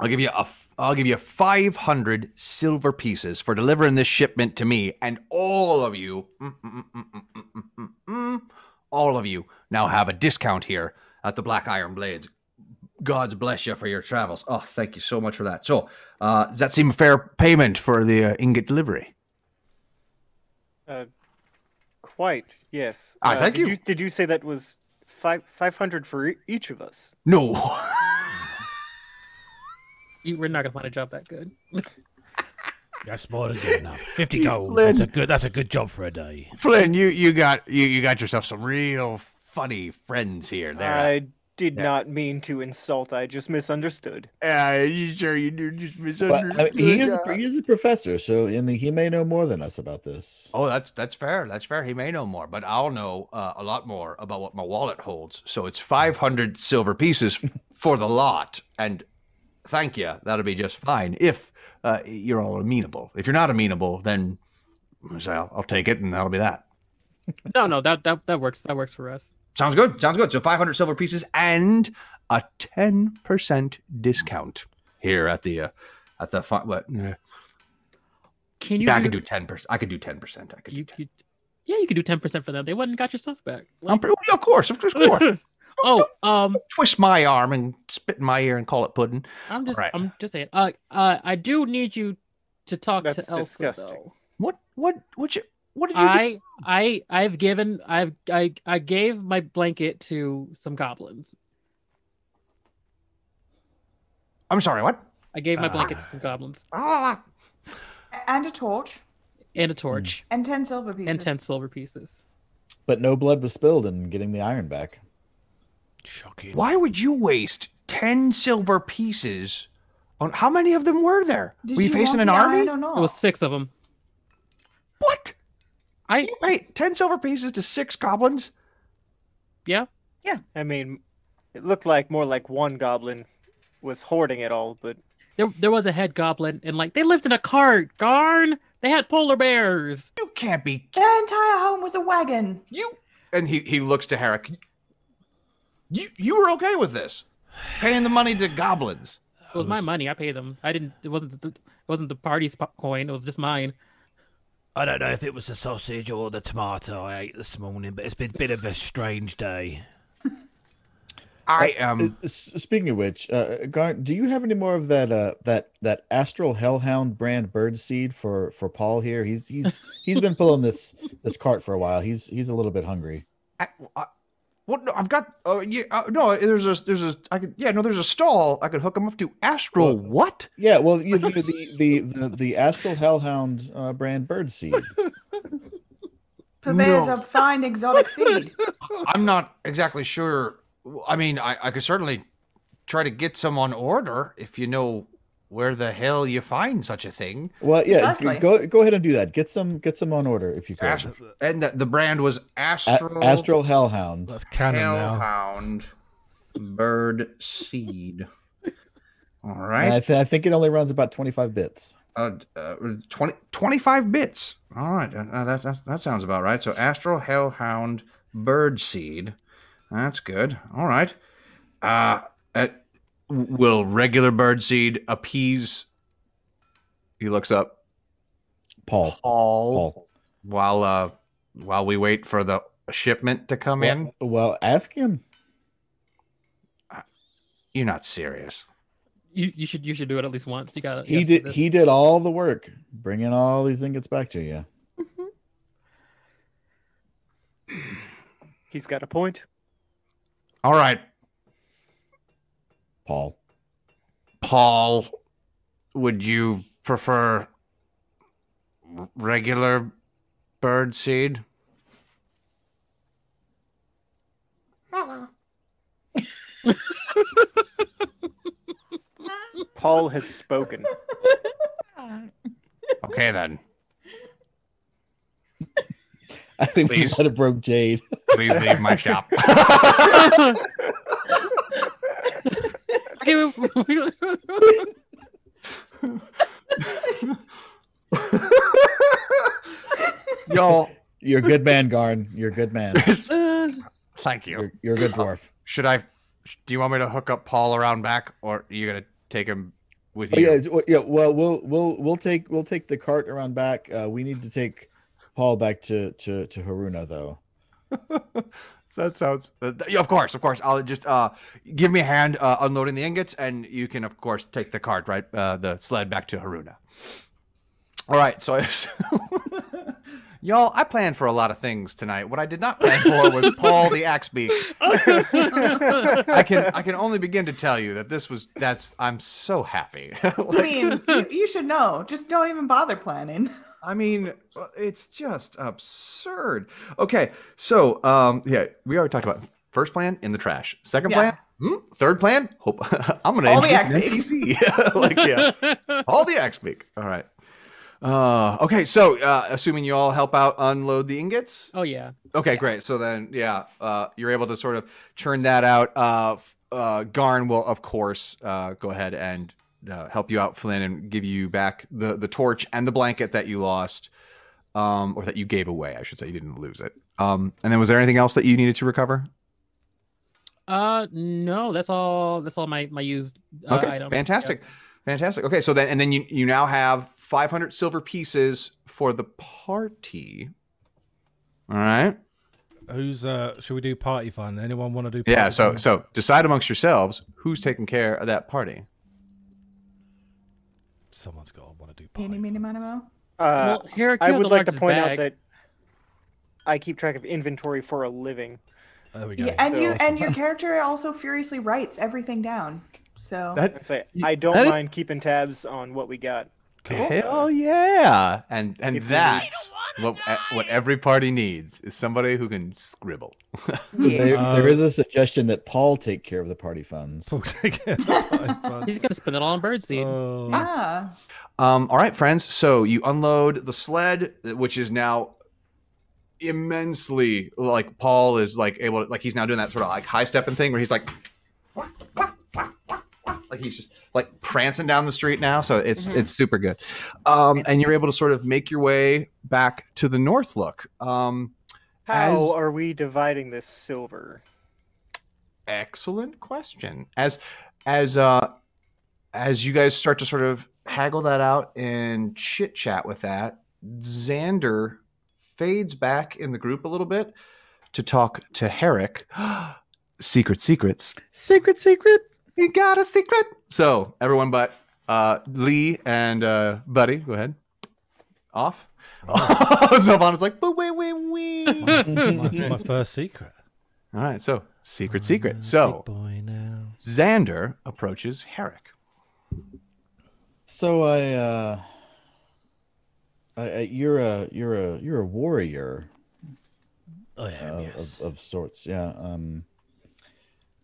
I'll give you a. I'll give you 500 silver pieces for delivering this shipment to me, and all of you, mm mm mm, mm, mm, mm, all of you, now have a discount here at the Black Iron Blades. God's bless you for your travels. Oh, thank you so much for that. So, uh, does that seem fair payment for the uh, ingot delivery? Uh, quite, yes. Ah, Uh, thank did you. Did you say that was five five hundred for e- each of us? No. You, we're not gonna find a job that good. That's more than good enough. Fifty gold. Flynn. That's a good. That's a good job for a day. Flynn, you, you got you, you got yourself some real funny friends here. There, I did Yeah. not mean to insult. I just misunderstood. uh, you sure you do just But misunderstood? I mean, he is uh, a, he is a professor, so and he may know more than us about this. Oh, that's that's fair. That's fair. He may know more, but I'll know uh, a lot more about what my wallet holds. So it's five hundred silver pieces for the lot, and thank you. That'll be just fine if uh, you're all amenable. If you're not amenable, then so I'll, I'll take it, and that'll be that. No, no, that that that works. That works for us. Sounds good. Sounds good. So 500 silver pieces and a 10% discount here at the uh, at the fi- what? Uh, Can you? yeah, I could do 10%. I could do 10%. I could. You, do 10. you, yeah, you could do ten percent for them. They went and got your stuff back. I'm Like- pretty, of course, of course, of course. oh, um, Twist my arm and spit in my ear and call it pudding. I'm just, Right. I'm just saying. Uh, uh, I do need you to talk That's to Elsa disgusting. though. What? What? What? You, what did you? do? I, I, I've given, I've, I, I gave my blanket to some goblins. I'm sorry. What? I gave my blanket to some goblins Ah, And a torch and a torch and 10 silver pieces. and ten silver pieces. But no blood was spilled in getting the iron back. Shocking. why would you waste 10 silver pieces on how many of them were there? Did were you, you facing want an the army? iron or not? It was six of them. What? I, Wait, 10 silver pieces to six goblins? yeah, Yeah. I mean, it looked like more like one goblin was hoarding it all, but there, there was a head goblin, and like they lived in a cart. Garn, they had polar bears. You can't be Their entire home was a wagon. you and he he looks to Herrick. You you were okay with this, paying the money to goblins. It was my money. I paid them. I didn't. It wasn't. The, it wasn't the party's coin. It was just mine. I don't know if it was the sausage or the tomato I ate this morning, but it's been a bit of a strange day. I am. Uh, Speaking of which, uh, Garn, do you have any more of that uh, that that Astral Hellhound brand bird seed for for Paul here? He's he's he's been pulling this this cart for a while. He's he's a little bit hungry. I, I, what? No, I've got. Oh yeah. Uh, no, there's a there's a. I could. Yeah. No, there's a stall. I could hook him up to. Astral. Well- what? Yeah, well, you, you the, the the the Astral Hellhound uh, brand bird seed. Purveyors No. of fine exotic feed. I'm not exactly sure. I mean, I I could certainly try to get some on order if you know where the hell you find such a thing. Well, yeah, g- Precisely. go go ahead and do that. Get some get some on order if you can. Ast- and the, the brand was A- Astral. Astral Hellhound. That's canon now. Hellhound bird seed. All right. I, th- I think it only runs about twenty five bits. Uh, uh, 20, 25 bits. All right. Uh, that, that, that sounds about right. So Astral Hellhound bird seed. That's good. All right. Uh, uh, w- will regular birdseed appease? He looks up. Paul. Paul, Paul. while uh while we wait for the shipment to come in. Well, well, ask him. You're not serious. You, you should you should do it at least once. You gotta. He did he did all the work, bringing all these ingots back to you. he's got a point. All right, Paul. Paul, would you prefer regular bird seed? Paul has spoken. Okay then. I think we Please. might have broke Jade. Please leave my shop. Okay, we- we- Yo, You're a good man, Garn. You're a good man. thank you. You're, you're a good dwarf. Should I? Do you want me to hook up Paul around back, or are you gonna take him with Oh, you. yeah, well, yeah. Well, we'll we'll we'll take we'll take the cart around back. Uh, we need to take Paul back to to to Hruna though. That sounds. Uh, of course, of course. I'll just uh, give me a hand uh, unloading the ingots, and you can, of course, take the cart, right, uh, the sled back to Hruna. All right. So, y'all, I planned for a lot of things tonight. What I did not plan for was Paul the Axebeak. I can, I can only begin to tell you that this was. That's. I'm so happy. I mean, you, you should know. Just don't even bother planning. I mean, uh, it's just absurd. Okay, so um, yeah, we already talked about first plan in the trash. Second Yeah. plan, hmm, third plan. Hope I'm gonna All the an NPC. like yeah, all the X speak. All right. Uh, okay, so uh, assuming you all help out unload the ingots. Oh yeah. Okay, great. So then, yeah, uh, you're able to sort of churn that out. Uh, uh, Garn will, of course, uh, go ahead and uh, help you out, Flynn, and give you back the the torch and the blanket that you lost, um, or that you gave away. I should say you didn't lose it. Um, and then, was there anything else that you needed to recover? Uh no, that's all. That's all my my used uh, okay, items. fantastic, fantastic. Okay, so then and then you you now have 500 silver pieces for the party. All right. Who's uh? Should we do party fun? Anyone want to do? Party Yeah. So fun? so decide amongst yourselves who's taking care of that party. Someone's got to want to do party. Eeny, meeny, fun. Uh, Well, Herrick, I would like to point bag. out that I keep track of inventory for a living. There we go. Yeah, and you and your character also furiously writes everything down. So That I say Y- I don't that is- mind keeping tabs on what we got. Hell yeah! And and If that's what uh, what every party needs is somebody who can scribble. There, Uh, there is a suggestion that Paul take care of the party funds. He's gonna spend it all on birdseed. Oh, yeah. um, all right, friends. So you unload the sled, which is now immensely like Paul is like able to like he's now doing that sort of like high stepping thing where he's like like he's just like prancing down the street now. So it's it's super good. Um, and you're able to sort of make your way back to the North Look. Um, How As- are we dividing this silver? excellent question as as uh as you guys start to sort of haggle that out and chit chat with that xander fades back in the group a little bit to talk to herrick secret secrets Secret, secret. You got a secret so everyone but uh lee and uh buddy go ahead off Oh. Sylvana's like but wait wait wait my, my first secret. all right so secret secret a so boy now. Xander approaches Herrick. So I, uh, I, I, you're a you're a you're a warrior I am, uh, yes. of, of sorts. Yeah. Um,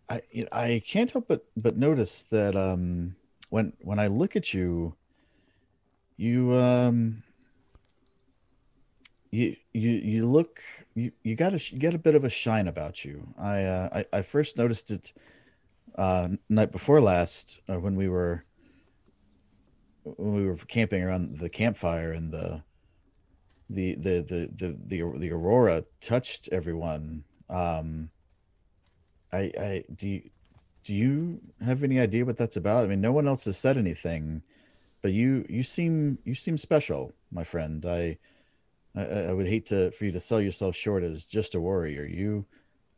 I I can't help but but notice that um when when I look at you, you um you you you look you you got a you got a bit of a shine about you. I uh, I, I first noticed it uh night before last uh, when we were when we were camping around the campfire and the the the the the the, the aurora touched everyone um i i do you do you have any idea what that's about? I mean no one else has said anything but you you seem you seem special my friend. I i, I would hate to for you to sell yourself short as just a warrior. You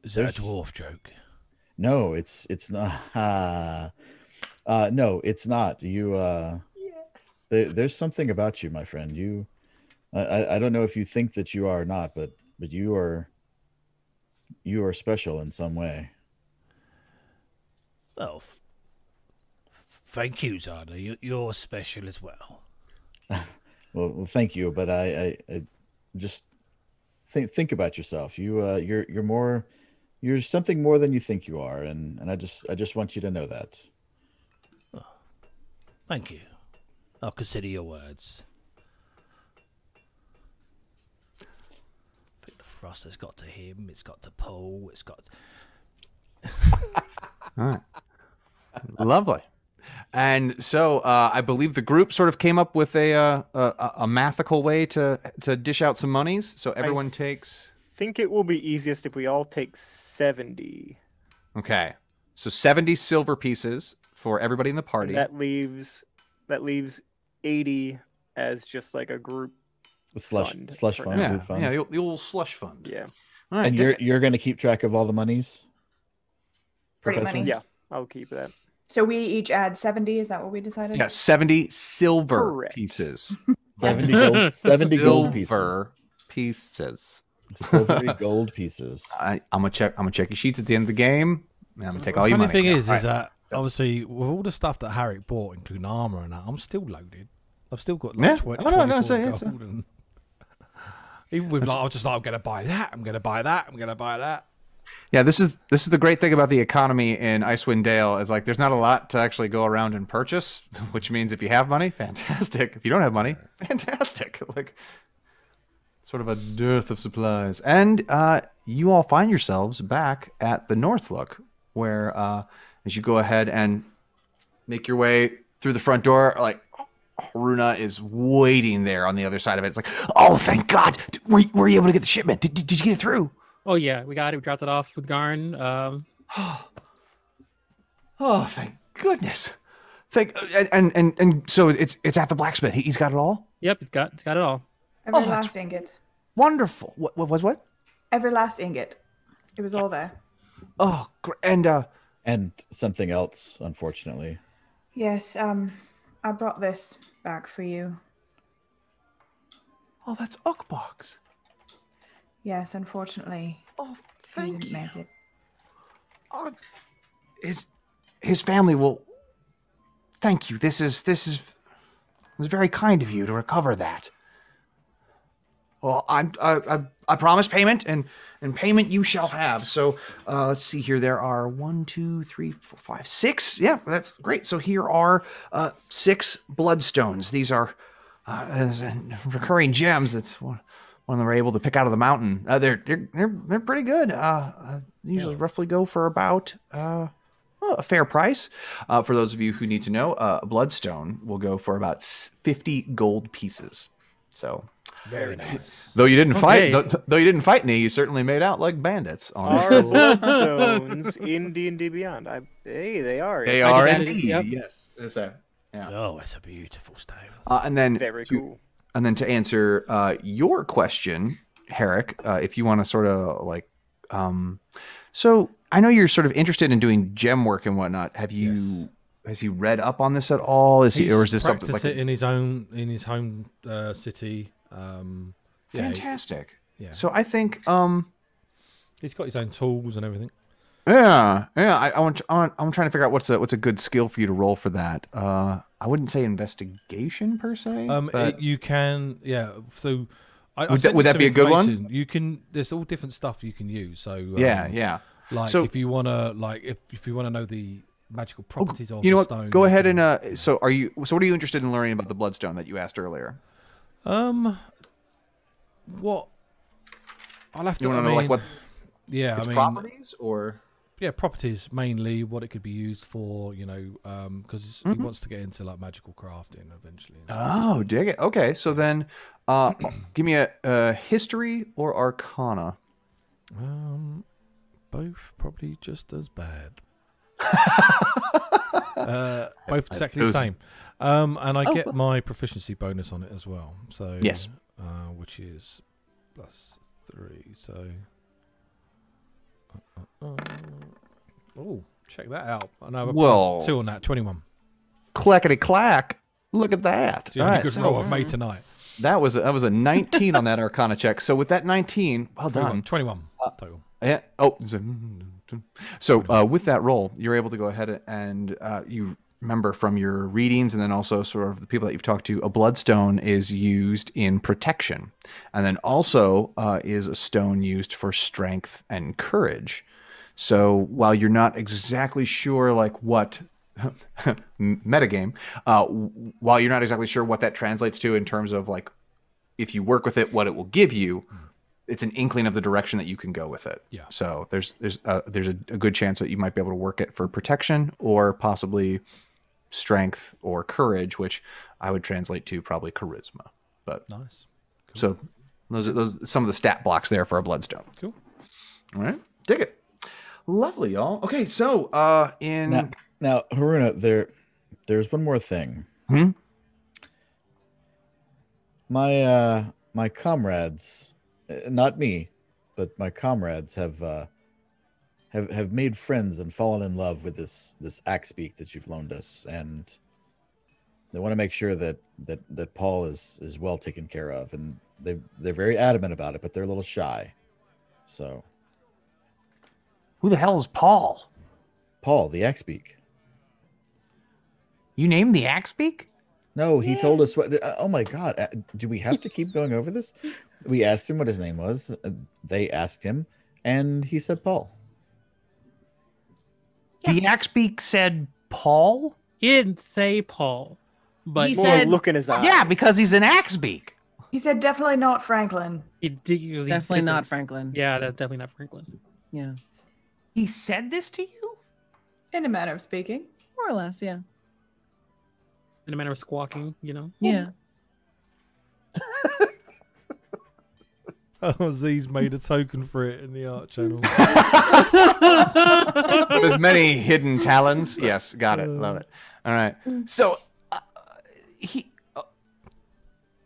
Is that a dwarf joke? no it's it's not. Uh no it's not. You uh there, there's something about you my friend. You I, I i don't know if you think that you are or not but but you are you are special in some way Well, f- thank you, Zana. You, you're special as well. well, well thank you but i i, I just think think about yourself you uh you're you're more you're something more than you think you are and and i just i just want you to know that Thank you. I'll consider your words. I think the frost has got to him. It's got to Paul. It's got. All right. Lovely. And so uh, I believe the group sort of came up with a, uh, a a- a mathical way to to dish out some monies. So everyone th- takes think it will be easiest if we all take 70. okay. So seventy silver pieces for everybody in the party. And that leaves that leaves 80 as just like a group. slush Fund slush fund, yeah, fund. yeah, the, the old slush fund. Yeah. All right, and you're it. you're going to keep track of all the monies. Pretty Professor? money. Yeah. I'll keep that. So we each add 70. Is that what we decided? yeah, seventy silver Correct. pieces. 70 gold, 70 gold pieces. Silver pieces. Silvery gold pieces. I, I'm gonna check. I'm gonna check your sheets at the end of the game. And I'm gonna take all your Funny money. thing Yeah, is, all is right. that So- obviously with all the stuff that Harriet bought, including armor and that, I'm still loaded. I've still got Yeah. like 20, Oh, no, no, 24 so it's, uh, gold. and- even with like, I was just like, I'm gonna buy that. I'm gonna buy that. I'm gonna buy that. Yeah, this is this is the great thing about the economy in Icewind Dale is like there's not a lot to actually go around and purchase, which means if you have money, fantastic. If you don't have money, fantastic. Like sort of a dearth of supplies. And uh, you all find yourselves back at the North Look, where uh, as you go ahead and make your way through the front door, like Hruna is waiting there on the other side of it. It's like, oh, thank God! Were, were you able to get the shipment? Did, did, did you get it through? Oh yeah, we got it. We dropped it off with Garn. Um, Oh, thank goodness! Thank and and and, and so it's it's at the blacksmith. He, he's got it all. yep, it's got it's got it all. Every Oh, ingot. Wonderful. What, what was what? Every last ingot. It was all there. Oh, and uh, And something else, unfortunately. Yes, um, I brought this back for you. oh, that's Ukbox. Yes, unfortunately, Oh, thank you. make it. Oh, his his family will. Thank you. This is this is it was very kind of you to recover that. Well, I'm, I, I I promise payment, and and payment you shall have. So uh, let's see here. There are one, two, three, four, five, six. Yeah, that's great. So here are uh, six bloodstones. These are uh, recurring gems. That's one. One of them are able to pick out of the mountain. Uh, they're they're they're they're pretty good. Uh, uh, usually roughly go for about uh, well, a fair price. Uh, for those of you who need to know, uh, a bloodstone will go for about fifty gold pieces. So Very nice. though you didn't fight, Okay. though, though you didn't fight any, you certainly made out like bandits. On. Are bloodstones in D and D Beyond? I hey, they are. They I are just added it, indeed. yep. Yes. Yes, sir. Yeah. Oh, it's a beautiful stone. Uh, and then Very to- cool. And then to answer uh, your question, Herrick, uh, if you want to sort of like, um, so I know you're sort of interested in doing gem work and whatnot. Have you? Yes. Has he read up on this at all? Is he, or is this something like it in his own in his home uh, city? Um, yeah, fantastic? yeah. So I think, um, he's got his own tools and everything. Yeah, yeah. I, I want, I I'm trying to figure out what's a what's a good skill for you to roll for that. Uh, I wouldn't say investigation per se. Um, but- it- you can, yeah. So, I, I Would that- would that be a good one? You can. There's all different stuff you can use. So um, yeah, yeah. Like So- if you wanna, like if if you wanna know the magical Oh, properties of you know what? stone, Go ahead and uh. So are you? So what are you interested in learning about the bloodstone that you asked earlier? um, what? I'll have to. You want to know like what Yeah, its I mean, properties or? Yeah, properties mainly what it could be used for. You know, um, because Mhm. he wants to get into like magical crafting eventually. Oh, dig it. Okay, so then, uh, give me a, a history or arcana. Um, both probably just as bad. uh, both exactly the same. Um, and I Oh, get cool. my proficiency bonus on it as well. So Yes. uh, which is plus three. So. Uh, uh, uh. Oh, check that out! I know Well- plus two on that. Twenty-one. Clackety clack! Look at that. It's the only Alright, good so roll I've made tonight. that was a, that was a 19 on that arcana check. So with that 19, well 21. done. 21 total. Yeah. Oh. So, so uh, with that roll, you're able to go ahead and uh, you remember from your readings and then also sort of the people that you've talked to, a bloodstone is used in protection, and then also uh, is a stone used for strength and courage. So while you're not exactly sure like what metagame, uh, while you're not exactly sure what that translates to in terms of like if you work with it, what it will give you, it's an inkling of the direction that you can go with it. Yeah. So there's there's a, there's a, a good chance that you might be able to work it for protection or possibly strength or courage, which I would translate to probably charisma. But Nice. so those are those some of the stat blocks there for a bloodstone. Cool. All right, dig it. Lovely, y'all. Okay, so uh, in Now, now, Hruna, there, there's one more thing. Hmm? My uh my comrades, uh, not me, but my comrades have uh have have made friends and fallen in love with this this axe beak that you've loaned us and they want to make sure that that that Paul is is well taken care of and they they're very adamant about it, but they're a little shy. So, Who the hell is Paul? Paul, the axe beak. You named the axe Axebeak? No, he told us what. uh, Oh my God! uh, Do we have to keep going over this? We asked him what his name was. uh, They asked him, and he said Paul. The Axebeak said Paul? He didn't say Paul, but He More said- look in his eye. Yeah, because he's an Axebeak. He said definitely not Franklin. he did. he Definitely not Franklin. Yeah, that's definitely not Franklin. Yeah. He said this to you? In a manner of speaking. More or less, yeah. In a manner of squawking, you know. Yeah. Aziz made a token for it in the art channel. There's many hidden talons. Yes, got it. Love it. All right. So uh, he. Uh,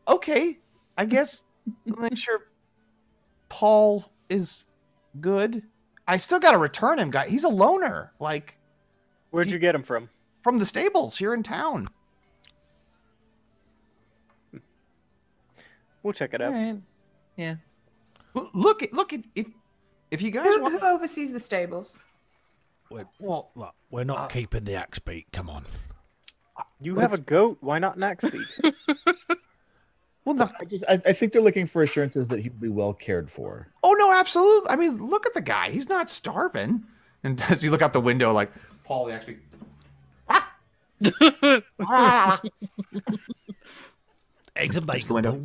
okay, I guess. I'll make sure Paul is good. I still got to return him, guy. He's a loner, like Where'd you get him from? from the stables here in town. We'll check it out. right. Yeah. L- Look, at look at if if you guys Who, want. who oversees the stables? We're, Well, well, we're not uh, keeping the axe beat. Come on. You have a goat. Why not an axe beat? well, the, I just, I, I think they're looking for assurances that he'll be well cared for. oh no, absolutely. I mean, look at the guy. He's not starving. And as you look out the window, like Paul, the actually. Ah! Eggs and the bacon. window.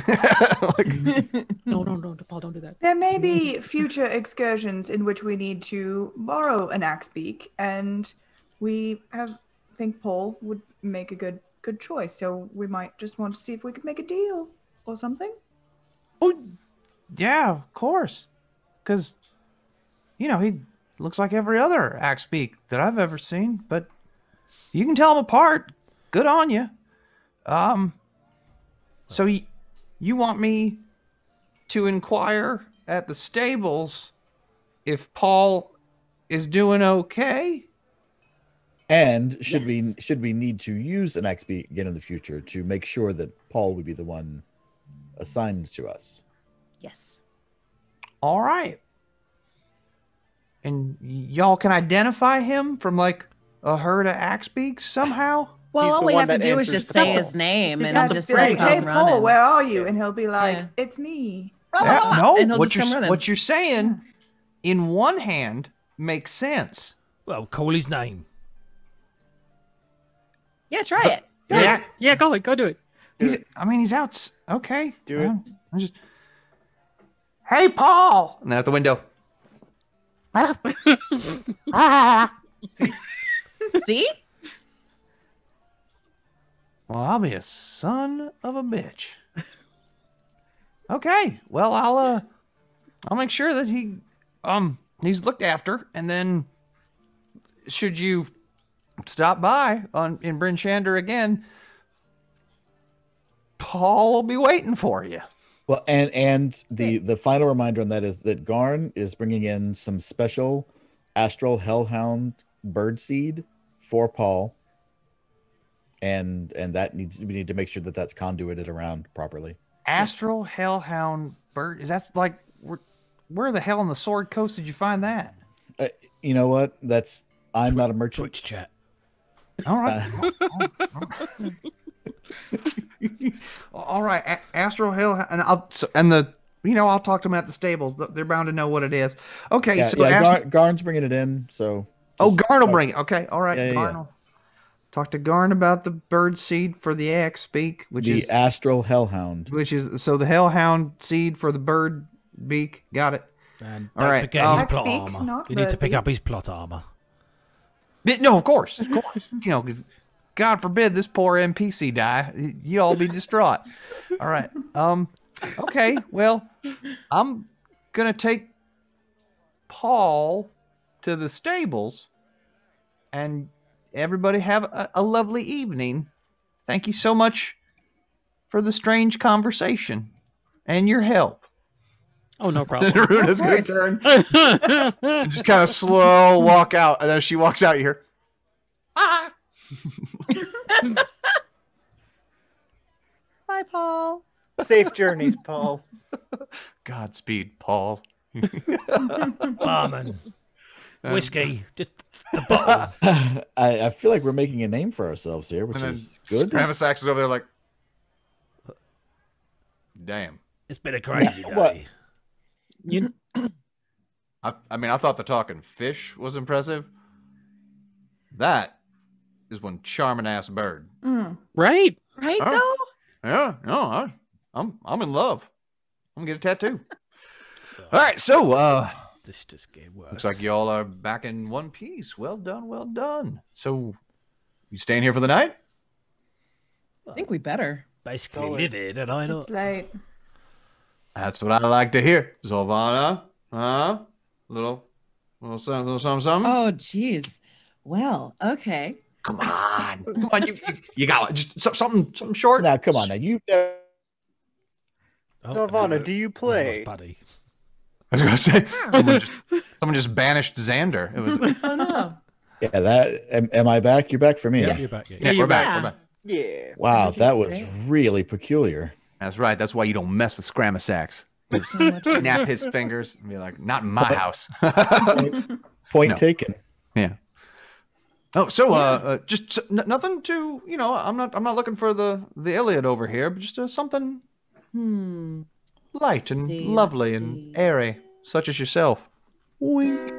Paul. like, No, no, no, Paul, don't do that. There may be future excursions in which we need to borrow an axe beak, and we have think Paul would make a good good choice. So we might just want to see if we could make a deal or something. oh, yeah, of course. Because, you know, he looks like every other axe beak that I've ever seen. But you can tell them apart. Good on you. Um. So y- you want me to inquire at the stables if Paul is doing okay? And should we should we need to use an axe beak again in the future to make sure that Paul would be the one assigned to us? Yes. All right. And y- y'all can identify him from like a herd of axe beaks somehow? Well, all we have to do is just say his name He's and got to just be say, like, "Hey. Paul, where are you?" And he'll be like, Yeah. "It's me." Yeah, no, what you're come s- running. what you're saying in one hand makes sense. Well, call his name. Yeah, try it. Yeah, Yeah, go it, go do it. he's. I mean, he's out. Okay, Do it. I'm just. Hey, Paul! And then at the window. See? Well, I'll be a son of a bitch. Okay, well, I'll uh, I'll make sure that he, um, he's looked after, and then, should you stop by on in Bryn Shander again, Paul will be waiting for you. Well, and and the the final reminder on that is that Garn is bringing in some special astral hellhound bird seed for Paul, and and that needs we need to make sure that that's conduited around properly. Astral Hellhound Bird. Is that like where, where the hell on the Sword Coast did you find that? Uh, you know what? That's I'm not a merchant. Twitch chat. All right. All right, A- Astral Hell, and I'll so, and the you know I'll talk to them at the stables. They're bound to know what it is. Okay, Yeah, so yeah Astral- Garn, Garn's bringing it in. So oh, just Garn will bring it. Okay, all right, Yeah, yeah, Garn yeah. will talk to Garn about the bird seed for the axe beak, which the is the astral hellhound. which is so the Hellhound seed for the bird beak. Got it. And All don't right, forget um, his plot Speak, armor. You need to pick Birdie. up his plot armor. But no, of course, of course. you know, 'cause God forbid this poor NPC die. You all be distraught. All right. Um. Okay. Well, I'm gonna take Paul to the stables, and everybody have a, a lovely evening. thank you so much for the strange conversation and your help. Oh, no problem. Runa's gonna turn just kind of slow walk out, and then she walks out, you hear, "Ah!" Bye, Paul. Safe journeys, Paul. Godspeed, Paul. Barman. Um, Whiskey. Just a bottle. I, I feel like we're making a name for ourselves here, which And is good. Scramsax is over there like, damn. It's been a crazy What? day. You, I, I mean, I thought the talking fish was impressive. That is one charming ass bird. Mm. right? Right Oh. though? Yeah, no, I, I'm I'm in love. I'm gonna get a tattoo. All right, so uh, This just get worse. looks like y'all are back in one piece. Well done, well done. So, you staying here for the night? I think we better. basically always- livid, and I not. It's late. That's what I like to hear. Zolvana, huh? Little, little, some- little something, something. Oh, geez. Well, okay. Come on, come on, you, you, you got it. just something, something short. Now, come on, now you. never- Oh, Silvana, no, do you play? Buddy. I was gonna say someone just, someone just banished Xander. It was. Oh no. Yeah, that. Am, am I back? You're back for me. Yeah, you're back. Yeah, Yeah, you're we're back. back. We're back. Yeah. Wow, that was great. really peculiar. That's right. That's why you don't mess with Scramsax. Just So snap his fingers and be like, "Not in my house." Point No. taken. yeah. Oh, so uh, uh just s- n- nothing to you know. I'm not. I'm not looking for the the Iliad over here, but just uh, something Hmm. Light and see, lovely and airy, such as yourself. Wink.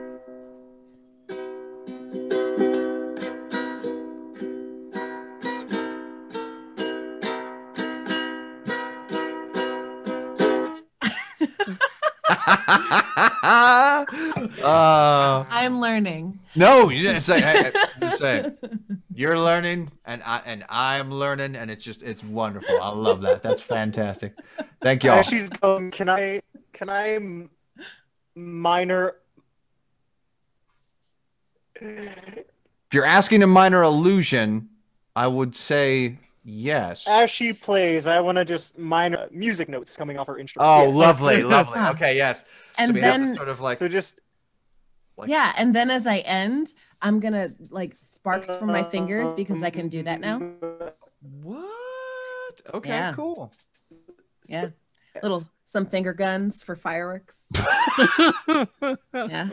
uh, I'm learning. no, you didn't say. you say you're learning, and I and I'm learning, and it's just it's wonderful. I love that. That's fantastic. Thank y'all. As she's going, can I can I? minor If you're asking a minor illusion, I would say yes. as she plays, I want to just minor uh, music notes coming off her instrument. Oh, Yes. lovely, lovely. Okay, yes. And so we then- this sort of like So just like- Yeah, and then as I end, I'm gonna like sparks from my fingers because I can do that now. what? Okay, Yeah. cool. Yeah. Little some finger guns for fireworks. Yeah.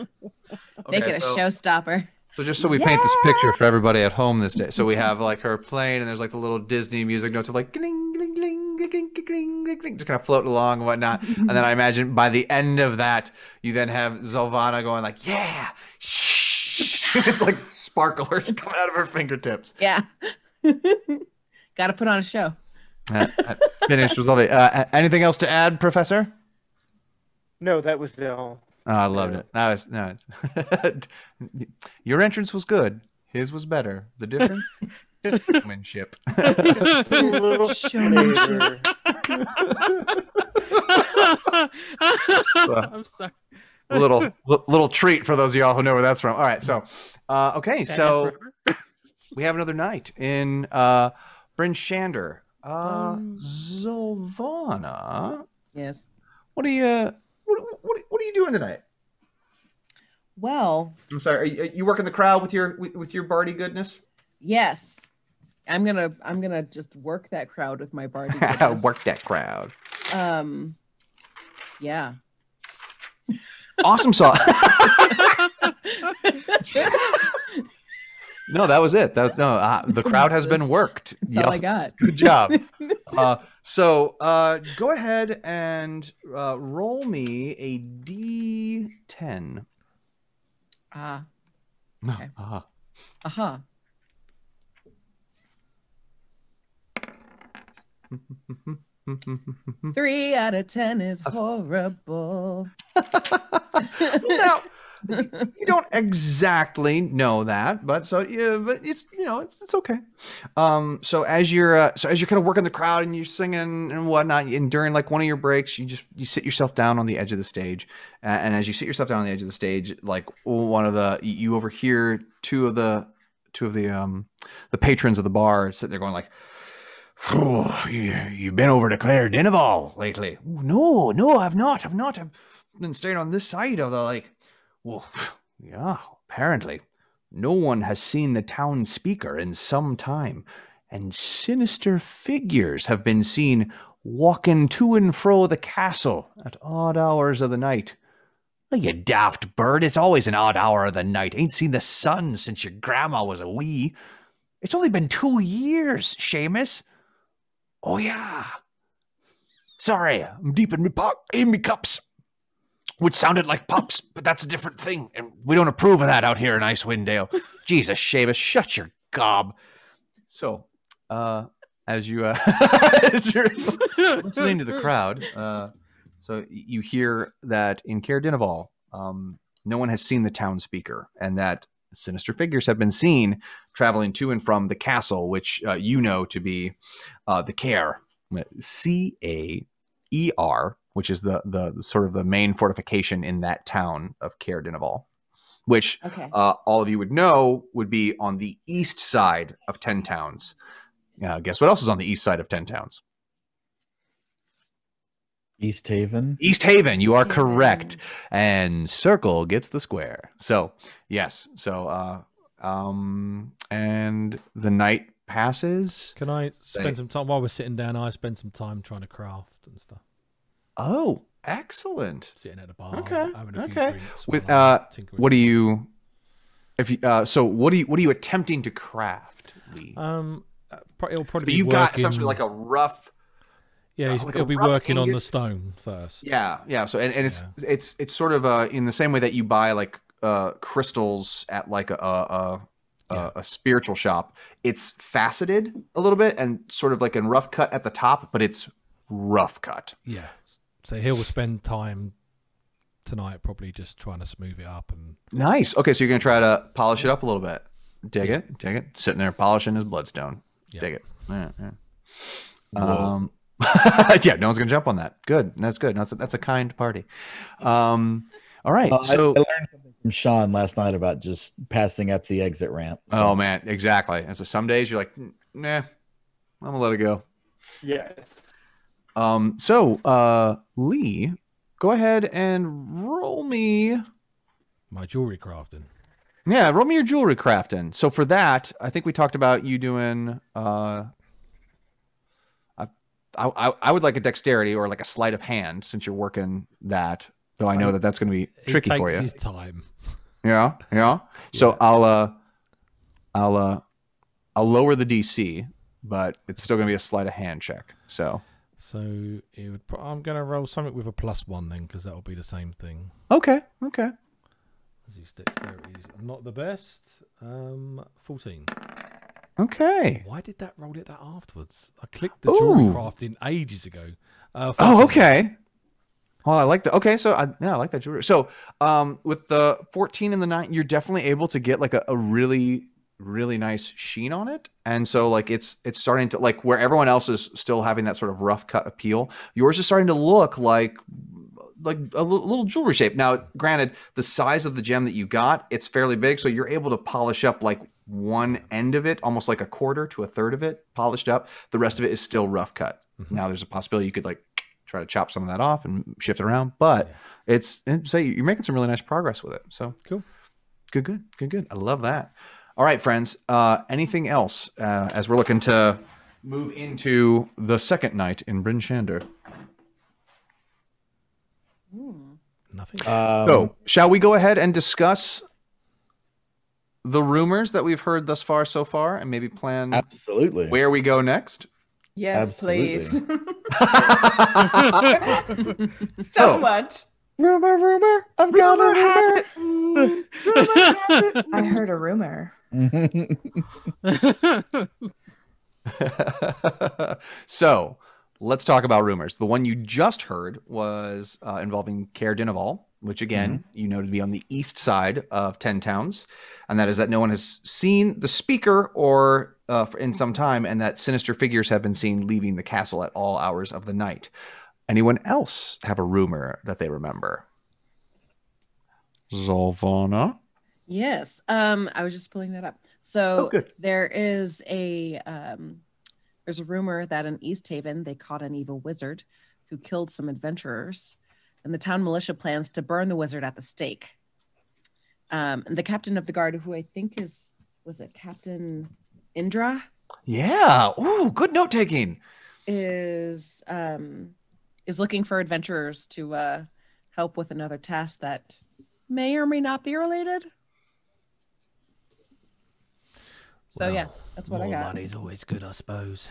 Make Okay, it a so- showstopper. So just so we paint this picture for everybody at home this day. So we have like her playing, and there's like the little Disney music notes of like gling gling gling gling gling gling gling, gling just kind of floating along and whatnot. and then I imagine by the end of that, you then have Zolvana going like, "Yeah, shh." it's like sparklers coming out of her fingertips. Yeah. Gotta put on a show. That, that finish was lovely. Uh, anything else to add, Professor? no, that was the all. Oh, I loved it. That was no. Your entrance was good. His was better. The difference, showmanship. Just a little Showmanship. I'm sorry. A little little treat for those of y'all who know where that's from. All right, so uh, okay, so we have another night in uh, Bryn Shander. Uh, Zolvana, Yes. what are you what, what, what are you doing tonight? Well, I'm sorry, are you, are you working the crowd with your with, with your Barty goodness? yes. I'm gonna I'm gonna just work that crowd with my bardy. goodness. Work that crowd. Um yeah. Awesome song. no, that was it. That no, uh, the crowd has been worked. That's all I got. Good job. uh, so uh, go ahead and uh, roll me a d10. Ah, No. Okay. Ah. uh-huh. Three out of ten is horrible. now, you don't exactly know that, but so yeah, but it's you know it's it's okay. Um, so as you're uh, so as you're kind of working the crowd and you're singing and whatnot, and during like one of your breaks, you just you sit yourself down on the edge of the stage, uh, and as you sit yourself down on the edge of the stage, like one of the you you overhear two of the two of the um the patrons of the bar sit there going like. You've been over to Caer Dineval lately. No, no, I've not. I've not. I've been staying on this side of the lake. Well, yeah, apparently. No one has seen the town speaker in some time, and sinister figures have been seen walking to and fro the castle at odd hours of the night. Oh, you daft bird, it's always an odd hour of the night. Ain't seen the sun since your grandma was a wee. It's only been two years, Seamus. Oh, yeah. Sorry, I'm deep in me, pop, in me cups. Which sounded like pups, but that's a different thing. And we don't approve of that out here in Icewind Dale. Jesus, Seamus, shut your gob. So, uh, as you uh, as you're listening to the crowd, uh, so you hear that in Dineval, um, no one has seen the town speaker, and that sinister figures have been seen traveling to and from the castle, which uh, you know to be uh, the Caer, C A E R, which is the, the the sort of the main fortification in that town of Caer Dineval, which Okay. uh, all of you would know would be on the east side of Ten Towns. Uh, guess what else is on the east side of Ten Towns? East Haven. East Haven. You are correct. And circle gets the square. So yes. So uh, um, and the night passes. Can I Say- spend some time while we're sitting down? I spend some time trying to craft and stuff, Oh, excellent. sitting at a bar, Okay, having a few okay. drinks. With I'm uh, tinkering. what do you? If you uh, so what do you what are you attempting to craft, Lee? Um, uh, it'll probably So be you've got working- essentially like a rough yeah. uh, he's- like a it'll be rough working on the stone first. Yeah, yeah. So and, and it's it's it's sort of uh in the same way that you buy like uh crystals at like a a, a, Yeah. a, a spiritual shop. It's faceted a little bit and sort of like in rough cut at the top, but it's rough cut. Yeah. So he'll spend time tonight probably just trying to smooth it up and Nice. Okay, so you're gonna try to polish it up a little bit. Dig it, dig it. Sitting there polishing his bloodstone. Yeah. Dig it. Yeah, yeah. Um, yeah, no one's gonna jump on that. Good. That's good. That's a, that's a kind party. Um, all right. Uh, I- so I, learned something from Sean last night about just passing up the exit ramp. so- Oh man, exactly. And so some days you're like, nah, I'm gonna let it go. Yes. Um, so uh, Lee, go ahead and roll me. my jewelry crafting. Yeah, roll me your jewelry crafting. So for that, I think we talked about you doing. Uh, I, I I would like a dexterity or like a sleight of hand since you're working that. Though I know that that's going to be He tricky for you. his time. Yeah, yeah. So Yeah. I'll uh, I'll uh, I'll lower the DC, but it's still going to be a sleight of hand check. So. So it would. pro- I'm gonna roll something with a plus one then, because that'll be the same thing. Okay. Okay. As his dexterity's not the best. Um, fourteen. Okay. Why did that roll it that afterwards? I clicked the jewelry Ooh. crafting ages ago. Uh, Oh, okay. Well, I like that. Okay, so I, yeah, I like that jewelry. So, um, with the 14 and the 9, you're definitely able to get like a, a really, really nice sheen on it. And so, like, it's it's starting to like where everyone else is still having that sort of rough cut appeal. Yours is starting to look like like a little jewelry shape. Now, granted, the size of the gem that you got, it's fairly big, so you're able to polish up like one end of it, almost like a quarter to a third of it, polished up. The rest of it is still rough cut. Now, there's a possibility you could like try to chop some of that off and shift it around, but it's it- say you're making some really nice progress with it. So Cool. good, good, good, good. I love that. All right, friends. Uh, anything else uh, as we're looking to move into the second night in Bryn Shander? Nothing. Um, So, shall we go ahead and discuss the rumors that we've heard thus far so far and maybe plan absolutely. where we go next? Yes, please. So So- much. rumor, rumor. I've got a rumor. I heard a rumor. so let's talk about rumors. The one you just heard was uh, involving Caer Dineval, which again you know to be on the east side of Ten Towns, and that is that no one has seen the speaker or uh, in some time, and that sinister figures have been seen leaving the castle at all hours of the night. Anyone else have a rumor that they remember? Zolvana. Yes. Um, I was just pulling that up. So Oh, good. there is a um There's a rumor that in East Haven they caught an evil wizard who killed some adventurers, and the town militia plans to burn the wizard at the stake. Um, and the captain of the guard, who I think is was it Captain Indra, Yeah. Ooh, good note taking. is um, is looking for adventurers to uh, help with another task that may or may not be related. So yeah, that's what I got. money's always good, I suppose.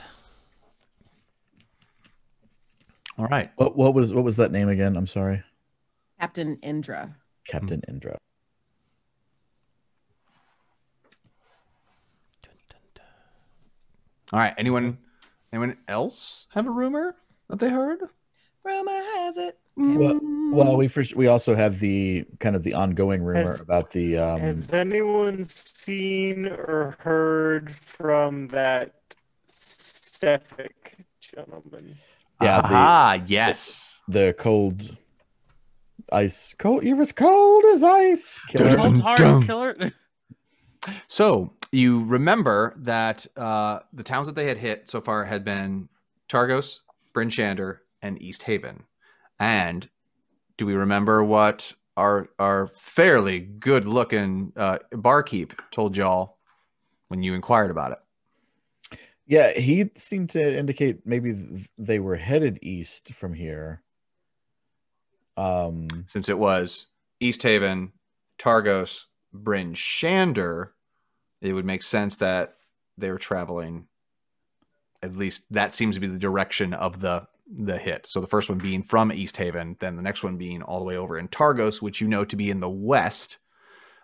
All right. What what was what was that name again? I'm sorry. Captain Indra. Captain Indra. All right. Anyone anyone else have a rumor that they heard? Rumor has it. Well, well, we first we also have the kind of the ongoing rumor Has- about the um Has anyone seen or heard from that Stefik gentleman? Yeah the Ah, yes. the cold ice cold you're as cold as ice killer. Dun, Cold hard killer. So you remember that uh, the towns that they had hit so far had been Targos, Bryn Shander, and East Haven. And do we remember what our our fairly good looking uh, barkeep told y'all when you inquired about it? Yeah, he seemed to indicate maybe they were headed east from here. Um, Since it was East Haven, Targos, Bryn Shander, it would make sense that they were traveling. At least that seems to be the direction of the the hit. So the first one being from East Haven, then the next one being all the way over in Targos, which you know to be in the west,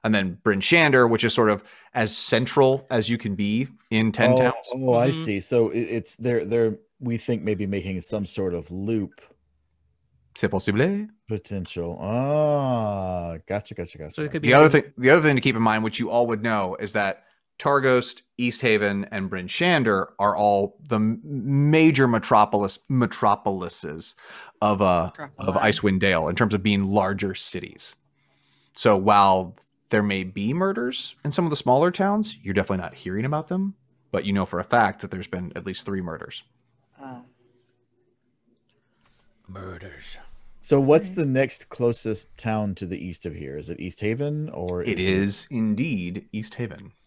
and then Bryn Shander, which is sort of as central as you can be in ten oh, towns. oh, I Mhm. see. So it's they're they're we think maybe making some sort of loop C'est possible. potential. Ah, gotcha, gotcha, gotcha. So it could be The other thing, the other thing to keep in mind, which you all would know, is that Targost, East Haven, and Bryn Shander are all the major metropolis metropolises of uh of Icewind Dale in terms of being larger cities. So while there may be murders in some of the smaller towns, you're definitely not hearing about them. But you know for a fact that there's been at least three murders. Uh, Murders. So what's the next closest town to the east of here? Is it East Haven or It is indeed East Haven.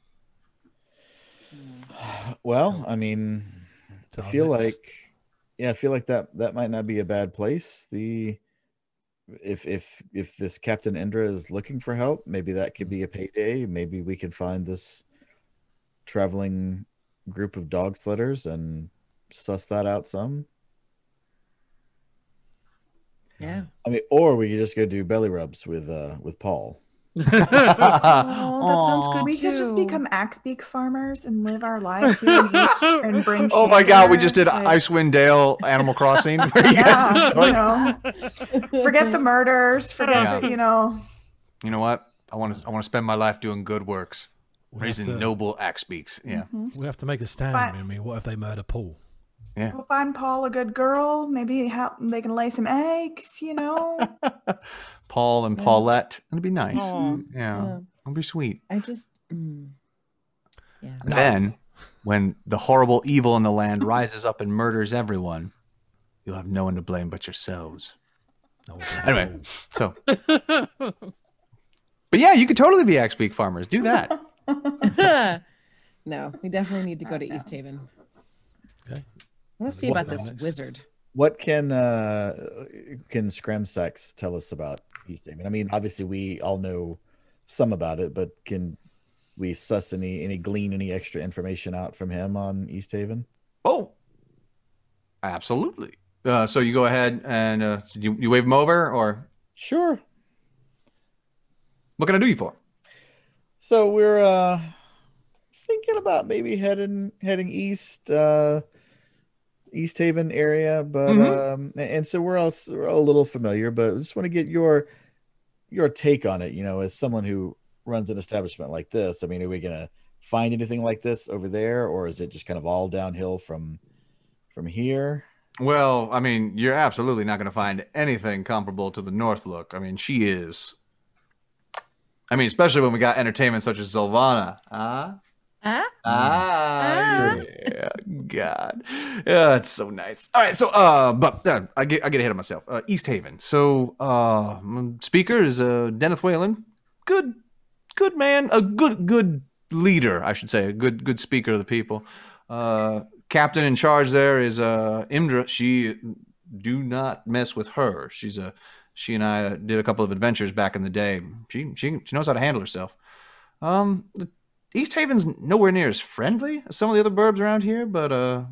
Well, I mean, I feel next- like yeah, I feel like that that might not be a bad place. The if if if this Captain Indra is looking for help, maybe that could be a payday. Maybe we can find this traveling group of dog sledders and suss that out some. yeah. I mean, or we could just go do belly rubs with uh with Paul. Oh, that sounds good We too. could just become axe beak farmers and live our life here in East and bring. Oh my god, we just did Like, Icewind Dale Animal Crossing. where you guys Yeah, you know, forget the murders. Forget Yeah. the, you know. You know what? I want to. I want to spend my life doing good works, We raising to, noble axe beaks. Yeah. Mm-hmm. we have to make a stand. But- I mean, what if they murder Paul? We'll find Paul a good girl. Maybe help, they can lay some eggs. You know. Paul and Yeah. Paulette. It'd be nice. Yeah. Yeah. That'd be sweet. I just mm, yeah. And then, when the horrible evil in the land rises up and murders everyone, you'll have no one to blame but yourselves. No, Anyway, so. But yeah, you could totally be axe beak farmers. Do that. no, we definitely need to go to East Haven. Okay. I want to see What about this wizard. What can uh can Scramsax tell us about East Haven? I mean, obviously we all know some about it, but can we suss any any glean any extra information out from him on East Haven? Oh, absolutely. Uh, so you go ahead and uh, you, you wave him over, or Sure. what can I do you for? So we're uh thinking about maybe heading heading east, uh East Haven area, but Mhm. um and so we're all we're all a little familiar, but just want to get your your take on it, you know, as someone who runs an establishment like this. I mean, are we gonna find anything like this over there, or is it just kind of all downhill from from here? Well, I mean, you're absolutely not going to find anything comparable to the Northlook. I mean, she is. I mean, especially when we got entertainment such as Zolvana. Huh? Huh? Ah, yeah, God, yeah, it's so nice. All right, so uh, but uh, I get I get ahead of myself. Uh, East Haven. So uh, mm, speaker is uh Danneth Waylen. Good, good man. A good good leader, I should say. A good good speaker of the people. Uh, captain in charge there is uh Imdra. She do not mess with her. She's a she and I did a couple of adventures back in the day. She she she knows how to handle herself. Um, the East Haven's nowhere near as friendly as some of the other burbs around here, but uh,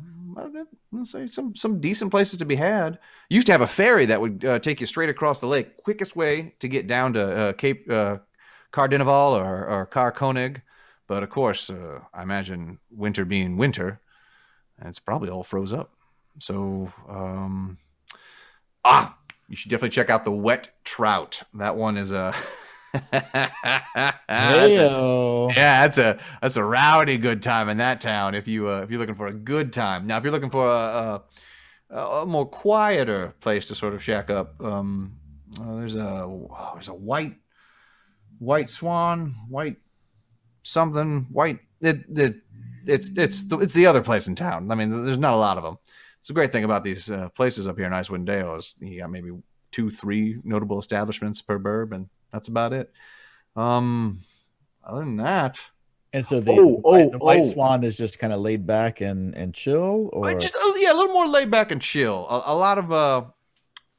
some some decent places to be had. Used to have a ferry that would uh, take you straight across the lake. Quickest way to get down to uh, Cape uh, Caer Dineval or or Caer Konig, but of course, uh, I imagine winter being winter, it's probably all froze up. So, um, ah, you should definitely check out the Wet Trout. That one is a. That's a- yeah, that's a that's a rowdy good time in that town. If you uh, if you're looking for a good time, now if you're looking for a, a, a more quieter place to sort of shack up, um, uh, there's a oh, there's a white white swan, white something, white. It, it it's it's the, it's the other place in town. I mean, there's not a lot of them. It's a great thing about these uh, places up here in Icewind Dale is you got maybe two, three notable establishments per burb, and that's about it. Um, other than that, And so the, Oh, the white, oh, the white oh. swan is just kind of laid back and and chill, or I just oh, yeah, a little more laid back and chill. A, a lot of uh,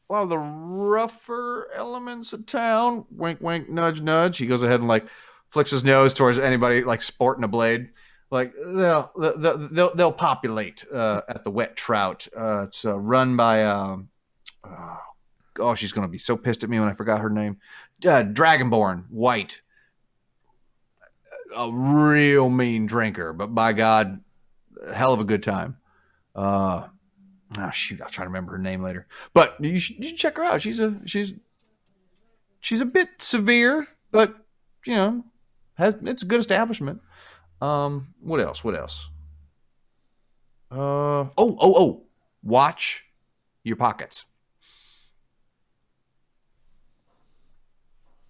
a lot of the rougher elements of town. Wink, wink, nudge, nudge. He goes ahead and like flicks his nose towards anybody like sporting a blade. Like they'll they'll they'll, they'll populate uh, at the Wet Trout. Uh, it's uh, run by um, oh, oh, she's gonna be so pissed at me when I forgot her name. Uh, Dragonborn, white, a real mean drinker, but by God, hell of a good time. Uh, oh shoot, I'll try to remember her name later. But you should, you should check her out. She's a she's she's a bit severe, but you know, has it's a good establishment. Um, what else? What else? Uh oh oh oh! Watch your pockets.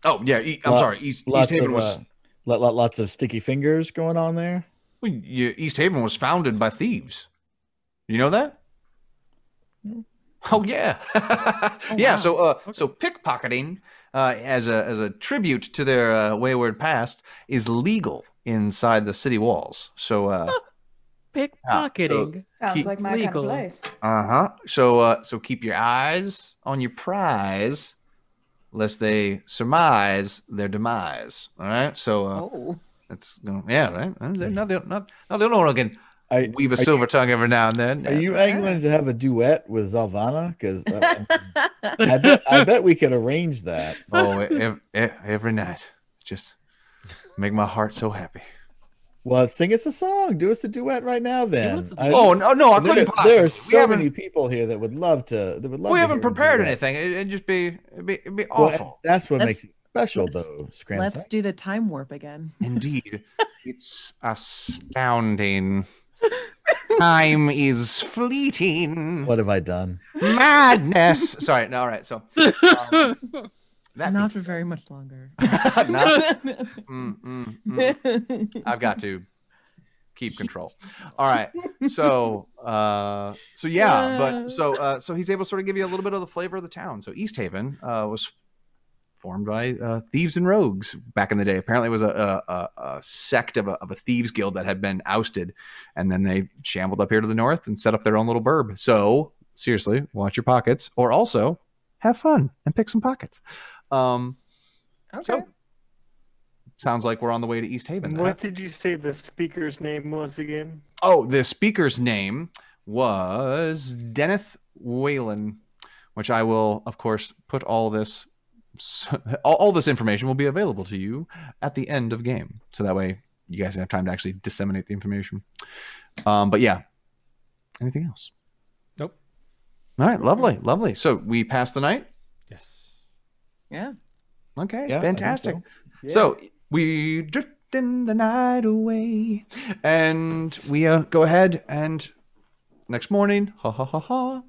Oh yeah, e- I'm Lot- sorry. East, East Haven of was uh, lot, lot, lots of sticky fingers going on there. well, you- East Haven was founded by thieves. You know that? Oh yeah, yeah. wow. So uh, so pickpocketing uh, as a as a tribute to their uh, wayward past is legal inside the city walls. So uh Pickpocketing. Sounds Keep like my legal. kind of place. uh huh. So uh so keep your eyes on your prize, lest they surmise their demise. All right. So uh, Oh. that's yeah right. Not the not not the only one who can I, weave a are silver tongue every now and then. Are you angling to have a duet with Zalvana? Because I, bet, I bet we could arrange that. Oh, every, every night. Just make my heart so happy. Well, sing us a song. Do us a duet right now, then. us a I- Oh no, no, I there, couldn't possibly. there are we so haven't, many people here that would love to. That would love. we to haven't prepared anything. It, it'd just be, it'd be, it'd be Well, awful. that's what Let's- makes it special, though. Scram Let's Sack. do the time warp again. Indeed, it's astounding. Time is fleeting. What have I done? Madness. Sorry. No, all right. So um, that Not for very much longer. not, mm, mm, mm. I've got to keep control. All right. So uh so yeah, but so uh so he's able to sort of give you a little bit of the flavor of the town. So East Haven uh was formed by uh, thieves and rogues back in the day. Apparently, it was a, a, a, a sect of a, of a thieves guild that had been ousted, and then they shambled up here to the north and set up their own little burb. So seriously, watch your pockets, or also have fun and pick some pockets. Um, So sounds like we're on the way to East Haven. then. What did you say the speaker's name was again? Oh, the speaker's name was Danneth Waylen, which I will, of course, put all this, all, all this information will be available to you at the end of game, so that way you guys have time to actually disseminate the information. Um, but yeah, anything else? Nope. All right, lovely, lovely. So we passed the night. Yes. Yeah. Okay, Yeah, fantastic. so. So we drift in the night away, and we uh, go ahead and next morning, ha ha ha ha,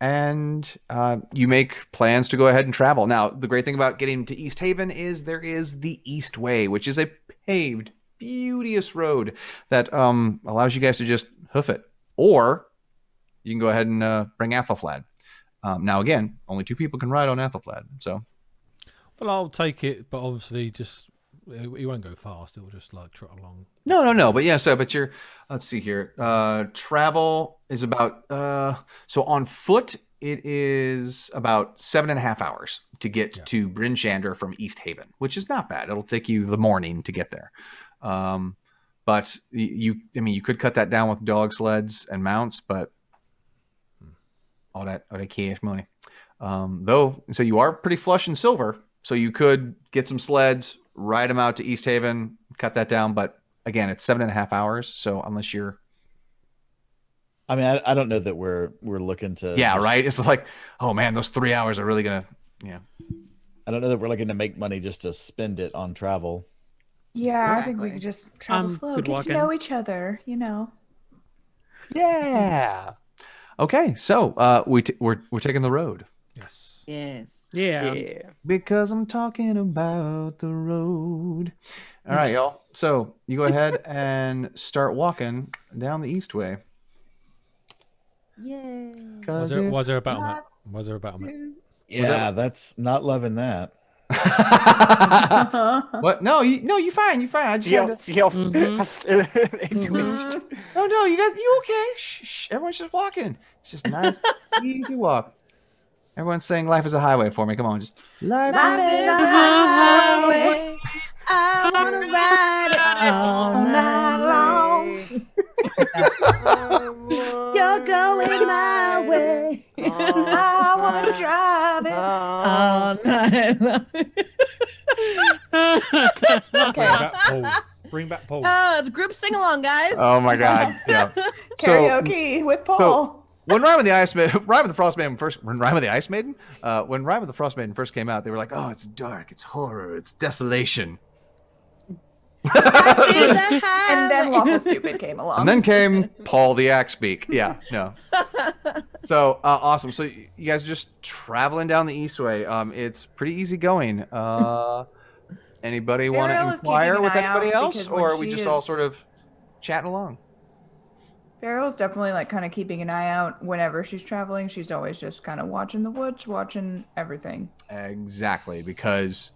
and uh, you make plans to go ahead and travel. Now, the great thing about getting to East Haven is there is the East Way, which is a paved beauteous road that um, allows you guys to just hoof it, or you can go ahead and uh, bring Athelflad. Um, now, again, only two people can ride on Athelflad, so Well, I'll take it, but obviously, just it, it won't go fast. It'll just like trot along. No, no, no. But yeah, so but you're let's see here. Uh travel is about uh so on foot it is about seven and a half hours to get Yeah. to Bryn Shander from East Haven, which is not bad. It'll take you the morning to get there. Um but you I mean you could cut that down with dog sleds and mounts, but all that all that cash money. Um though so you are pretty flush in silver, so you could get some sleds, ride them out to East Haven, cut that down, but again, it's seven and a half hours. So unless you're, I mean, I, I don't know that we're we're looking to. yeah, just- right. It's like, oh man, those three hours are really gonna, yeah. I don't know that we're looking to make money just to spend it on travel. Yeah, I think we could just travel Um, slow, good get to walking. know each other, you know. Yeah. Okay, so uh, we t- we're we're taking the road Yes. Yes. Yeah. Yeah. because I'm talking about the road. All right, y'all. So you go ahead and start walking down the east way. Yay. Was there, was there a battle map? Was there a battle map? Yeah, that's not loving that. what? No, you no, you fine. You're fine. I just See had how, to- see how Mhm. fast it? No, no, you guys, you okay? Shh, shh, everyone's just walking. It's just nice, easy walk. Everyone's saying "Life is a highway" for me. Come on, just life. Life is is a highway. I wanna ride it all night long. You're going my way. I want to drive it. all night long. Bring Okay. back Paul. Bring back Paul. Oh, it's a group sing along, guys. Oh my God! Yeah. So Karaoke with Paul. When Rime of the Ice Maiden, Rime of the Frostmaiden first, when Rime of the Ice Maiden, uh, when Rime of the Frostmaiden first came out, they were like, "Oh, it's dark, it's horror, it's desolation." Life is a and then highway. Lawful Stupid came along. And then came Paul the Axebeak. Yeah, no. So uh, awesome. So you guys are just traveling down the Eastway. Um, it's pretty easy going. Uh, anybody want to inquire with anybody else, or are we she just all sort of chatting along? Fariel's definitely like kind of keeping an eye out whenever she's traveling. She's always just kind of watching the woods, watching everything. Exactly, because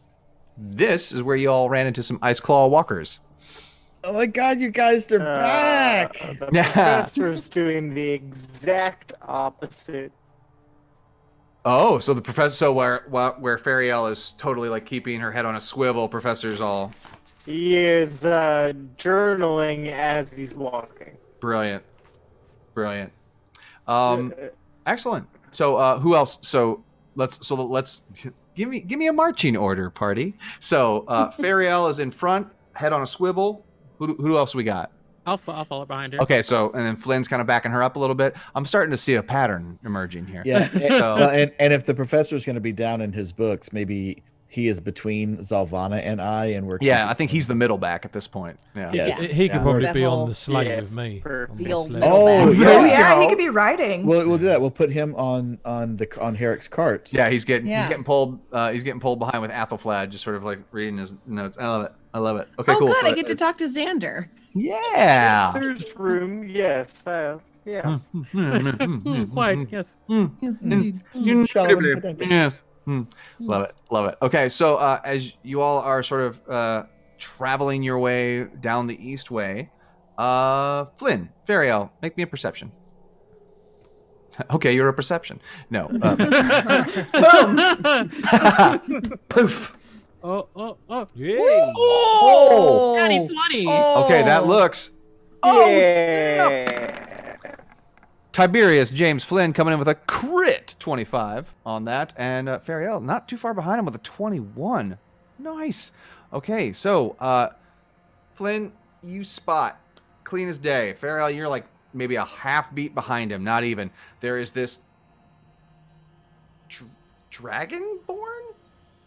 this is where you all ran into some ice claw walkers. Oh my god, you guys, they're Uh, back! The professor's doing the exact opposite. Oh, so the professor, so where where, where Fariel is totally like keeping her head on a swivel, professor's all He is uh, journaling as he's walking. brilliant, brilliant. Um, excellent. So uh, who else? So let's so let's give me give me a marching order, party. So uh, Fariel is in front, head on a swivel. Who who else we got? I'll, I'll follow behind her. Okay, so and then Flynn's kind of backing her up a little bit. I'm starting to see a pattern emerging here. Yeah, and, So- and and if the professor's going to be down in his books, maybe he is between Zalvana and I, and we're Yeah, I think he's the middle back at this point. Yeah. Yes. Yes. He could Yeah. probably be whole- on the sleigh Yes, with me. perfect. on The the old sled. middle Oh, yeah. Oh yeah, he could be riding. We'll we'll do that. We'll put him on on the on Herrick's cart. Yeah, he's getting he's getting pulled. Uh, he's getting pulled behind with Athelflad, just sort of like reading his notes. I love it. I love it. Okay, oh, cool. good. So I get to talk to Xander. Yeah. There's room, yes. Uh, yeah. Quite, yes. Yes, indeed. Yes. Hmm. Love it. Love it. Okay, so uh, as you all are sort of uh, traveling your way down the east way, uh, Flynn, Fariel, make me a perception. Okay, you're a perception. No. Uh, poof. Oh, oh, oh. Yeah. Oh. Natty 20. Okay, that looks Oh, yeah. Tiberius James Flynn coming in with a crit 25 on that, and uh, Fariel not too far behind him with a 21. Nice. Okay, so uh, Flynn, you spot clean as day. Fariel, you're like maybe a half beat behind him, not even. There is this dr- dragonborn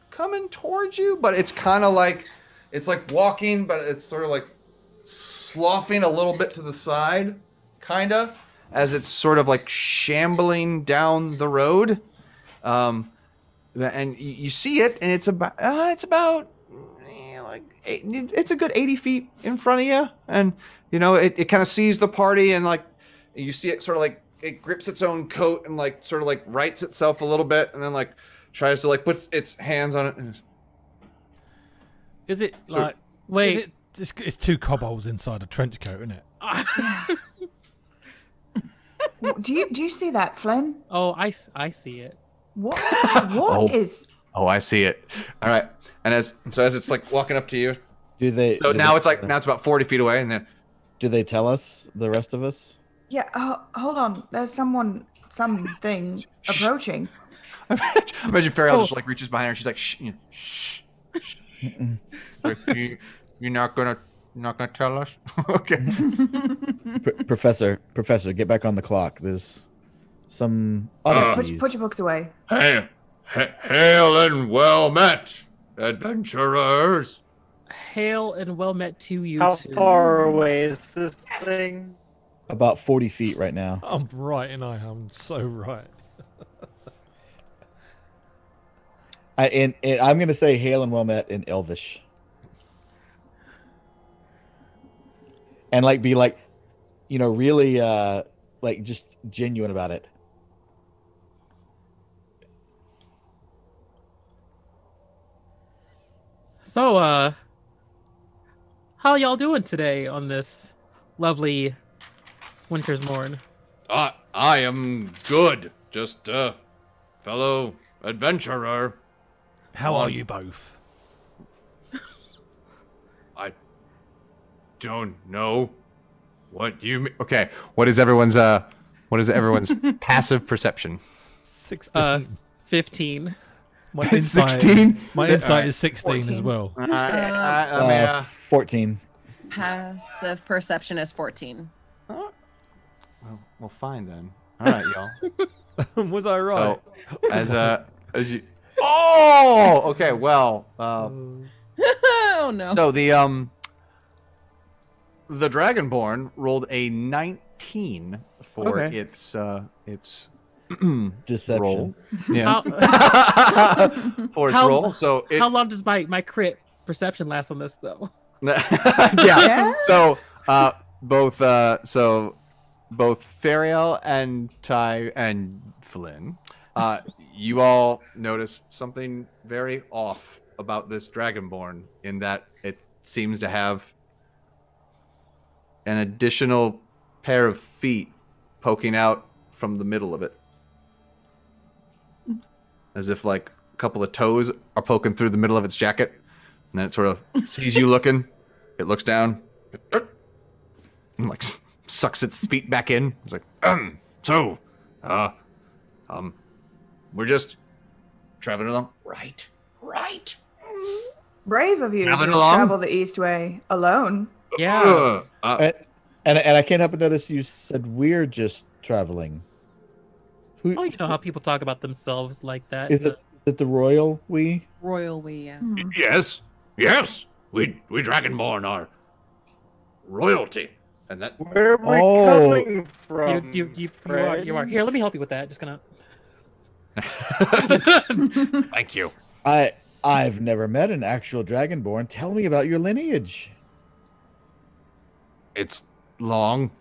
coming towards you, but it's kind of like it's like walking, but it's sort of like sloughing a little bit to the side, kind of, as it's sort of like shambling down the road. Um, and you, you see it, and it's about uh, it's about eh, like it, it's a good 80 feet in front of you and you know it, it kind of sees the party and like you see it sort of like it grips its own coat and like sort of like rights itself a little bit and then like tries to like put its hands on it and Is it Sure. like? Wait. Is it, it's, it's two kobolds inside a trench coat, isn't it? Do you do you see that, Flynn? oh, I, s- I see it. What Oh. what is? oh i see it all right and as so as it's like walking up to you Do they? so do now they- it's like now it's about 40 feet away and then Do they tell us the rest of us? Yeah, uh, hold on. There's someone, something approaching. imagine Fariel Oh. just like reaches behind her she's like shh you know, shh, shh. Like, you, you're not gonna not gonna tell us okay Pr- professor, professor, get back on the clock. There's some Uh, Put, put your books away. Hey, ha- hail and well met, adventurers. Hail and well met to you. How too. far away is this thing? About forty feet right now. I'm right, and I am so right. I and, and I'm gonna say hail and well met in Elvish. And like be like, you know, really uh like just genuine about it. So, uh, how y'all doing today on this lovely winter's morn? I I am good. Just a fellow adventurer. How are Um, you both? I don't know what do you mean. Okay, what is everyone's uh what is everyone's passive perception? Sixteen. Uh, 15. my insight, 16? My insight alright. is sixteen as well. Uh, I, I Uh, uh, Fourteen. Passive perception is 14. well, well, fine then. All right, y'all. Was I right? So, as uh, as you. Oh, okay. Well, uh, oh no. so the um, the Dragonborn rolled a 19 for Okay. its uh its Deception. roll. Yeah. How, for its How- roll. So it, how long does my, my crit perception last on this, though? yeah. Yeah? So uh, both uh, so both Fariel and Ty and Flynn, uh, you all notice something very off about this Dragonborn in that it seems to have an additional pair of feet poking out from the middle of it. As if like a couple of toes are poking through the middle of its jacket. And then it sort of sees you looking. It looks down. And like sucks its feet back in. It's like, um, so, uh, um, we're just traveling along. Right, right. Brave of you Traveling to along? travel the East Way alone. Yeah. Uh, And, and and I can't help but notice you said we're just traveling. Who Oh, you know how people talk about themselves like that. is it? Is it the royal we? Royal we, yeah. yes, yes. We we Dragonborn are royalty, and that Where are we Oh. coming from? you, you, you, are, you are. Here, let me help you with that. Just gonna. Thank you. I I've never met an actual dragonborn. Tell me about your lineage. It's long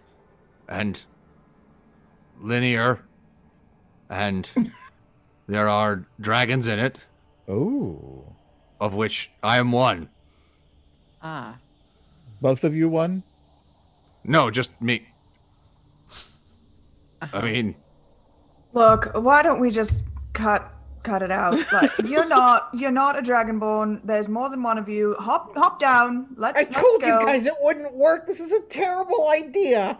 and linear, and there are dragons in it, Oh, of which I am one. Ah. both of you one? No, just me. I mean, Look, why don't we just cut cut it out? Like you're not you're not a dragonborn. There's more than one of you. Hop hop down. Let, I let's told go. you guys it wouldn't work. This is a terrible idea.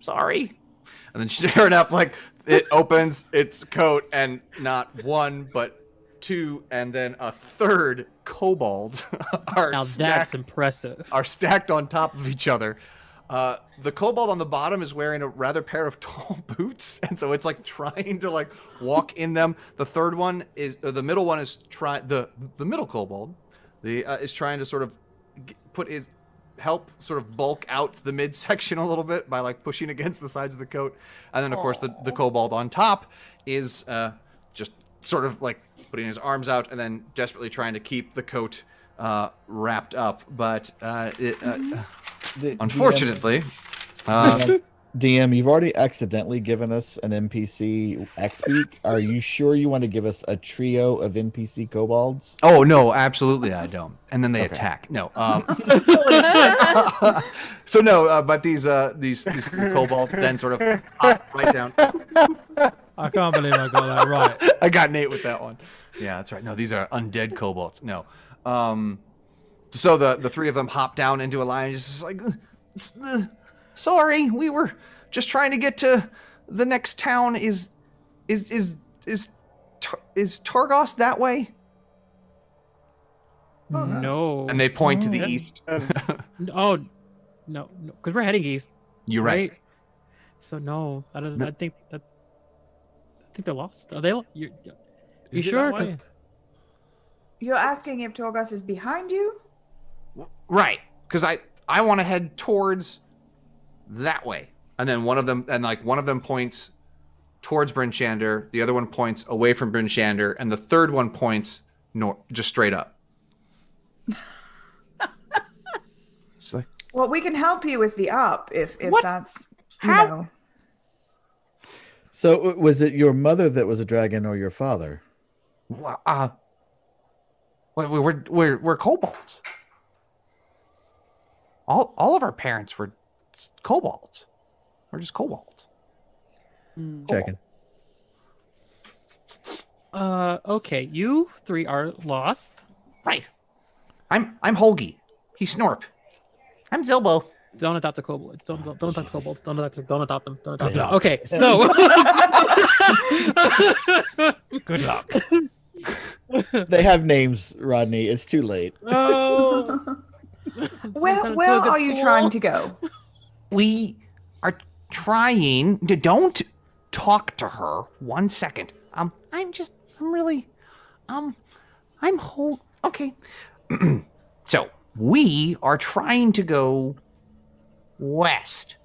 sorry. And then sure enough, like it opens its coat, and not one, but two, and then a third kobold are now that's stacked, impressive. are stacked on top of each other. Uh, the kobold on the bottom is wearing a rather pair of tall boots, and so it's like trying to like walk in them. The third one is, the middle one is trying the the middle kobold, the uh, is trying to sort of put his help sort of bulk out the midsection a little bit by like pushing against the sides of the coat, and then of course the the kobold on top is uh, just sort of like putting his arms out and then desperately trying to keep the coat uh, wrapped up. But uh, it, uh, D- unfortunately, DM, uh, DM, you've already accidentally given us an NPC Axebeak. Are you sure you want to give us a trio of NPC kobolds? oh no, absolutely I don't. And then they Okay. attack. No. Um, so no, uh, but these uh, these these three kobolds then sort of hop right down. I can't believe I got that right. I got Nate with that one. Yeah, that's right. No, these are undead kobolds. No. Um, so the the three of them hop down into a line, just like, uh, sorry, we were just trying to get to the next town. Is is is is Tar- is Targos that way? No. And they point to the Oh. east. Oh, no, no, because we're heading east. You're right. So no, I don't. No. I think that. I think they're lost. Are they? lo- You, you Is it sure? that way? 'Cause- You're asking if Torgos is behind you? Right, because I I want to head towards that way, and then one of them and like one of them points towards Bryn Shander, the other one points away from Bryn Shander, and the third one points north, just straight up. It's like, Well, we can help you with the up if if What? that's you How? know. So was it your mother that was a dragon or your father? "Wha- uh, we- we- we're we're we're kobolds. All all of our parents were s- kobolds. We're just kobolds. Checking. Uh, okay. You three are lost. Right. I'm I'm Holgi. He's Snorp. I'm Zilbo. Don't adopt the kobolds. Don't don't, don't adopt the kobolds. Don't adopt. Don't adopt them. Don't adopt them. luck. Okay. So. Good luck. They have names, Rodney. It's too late. oh. Where where are you trying to go? We are trying to don't talk to her. One second. Um, I'm just, I'm really, um, I'm whole. Okay. so we are trying to go west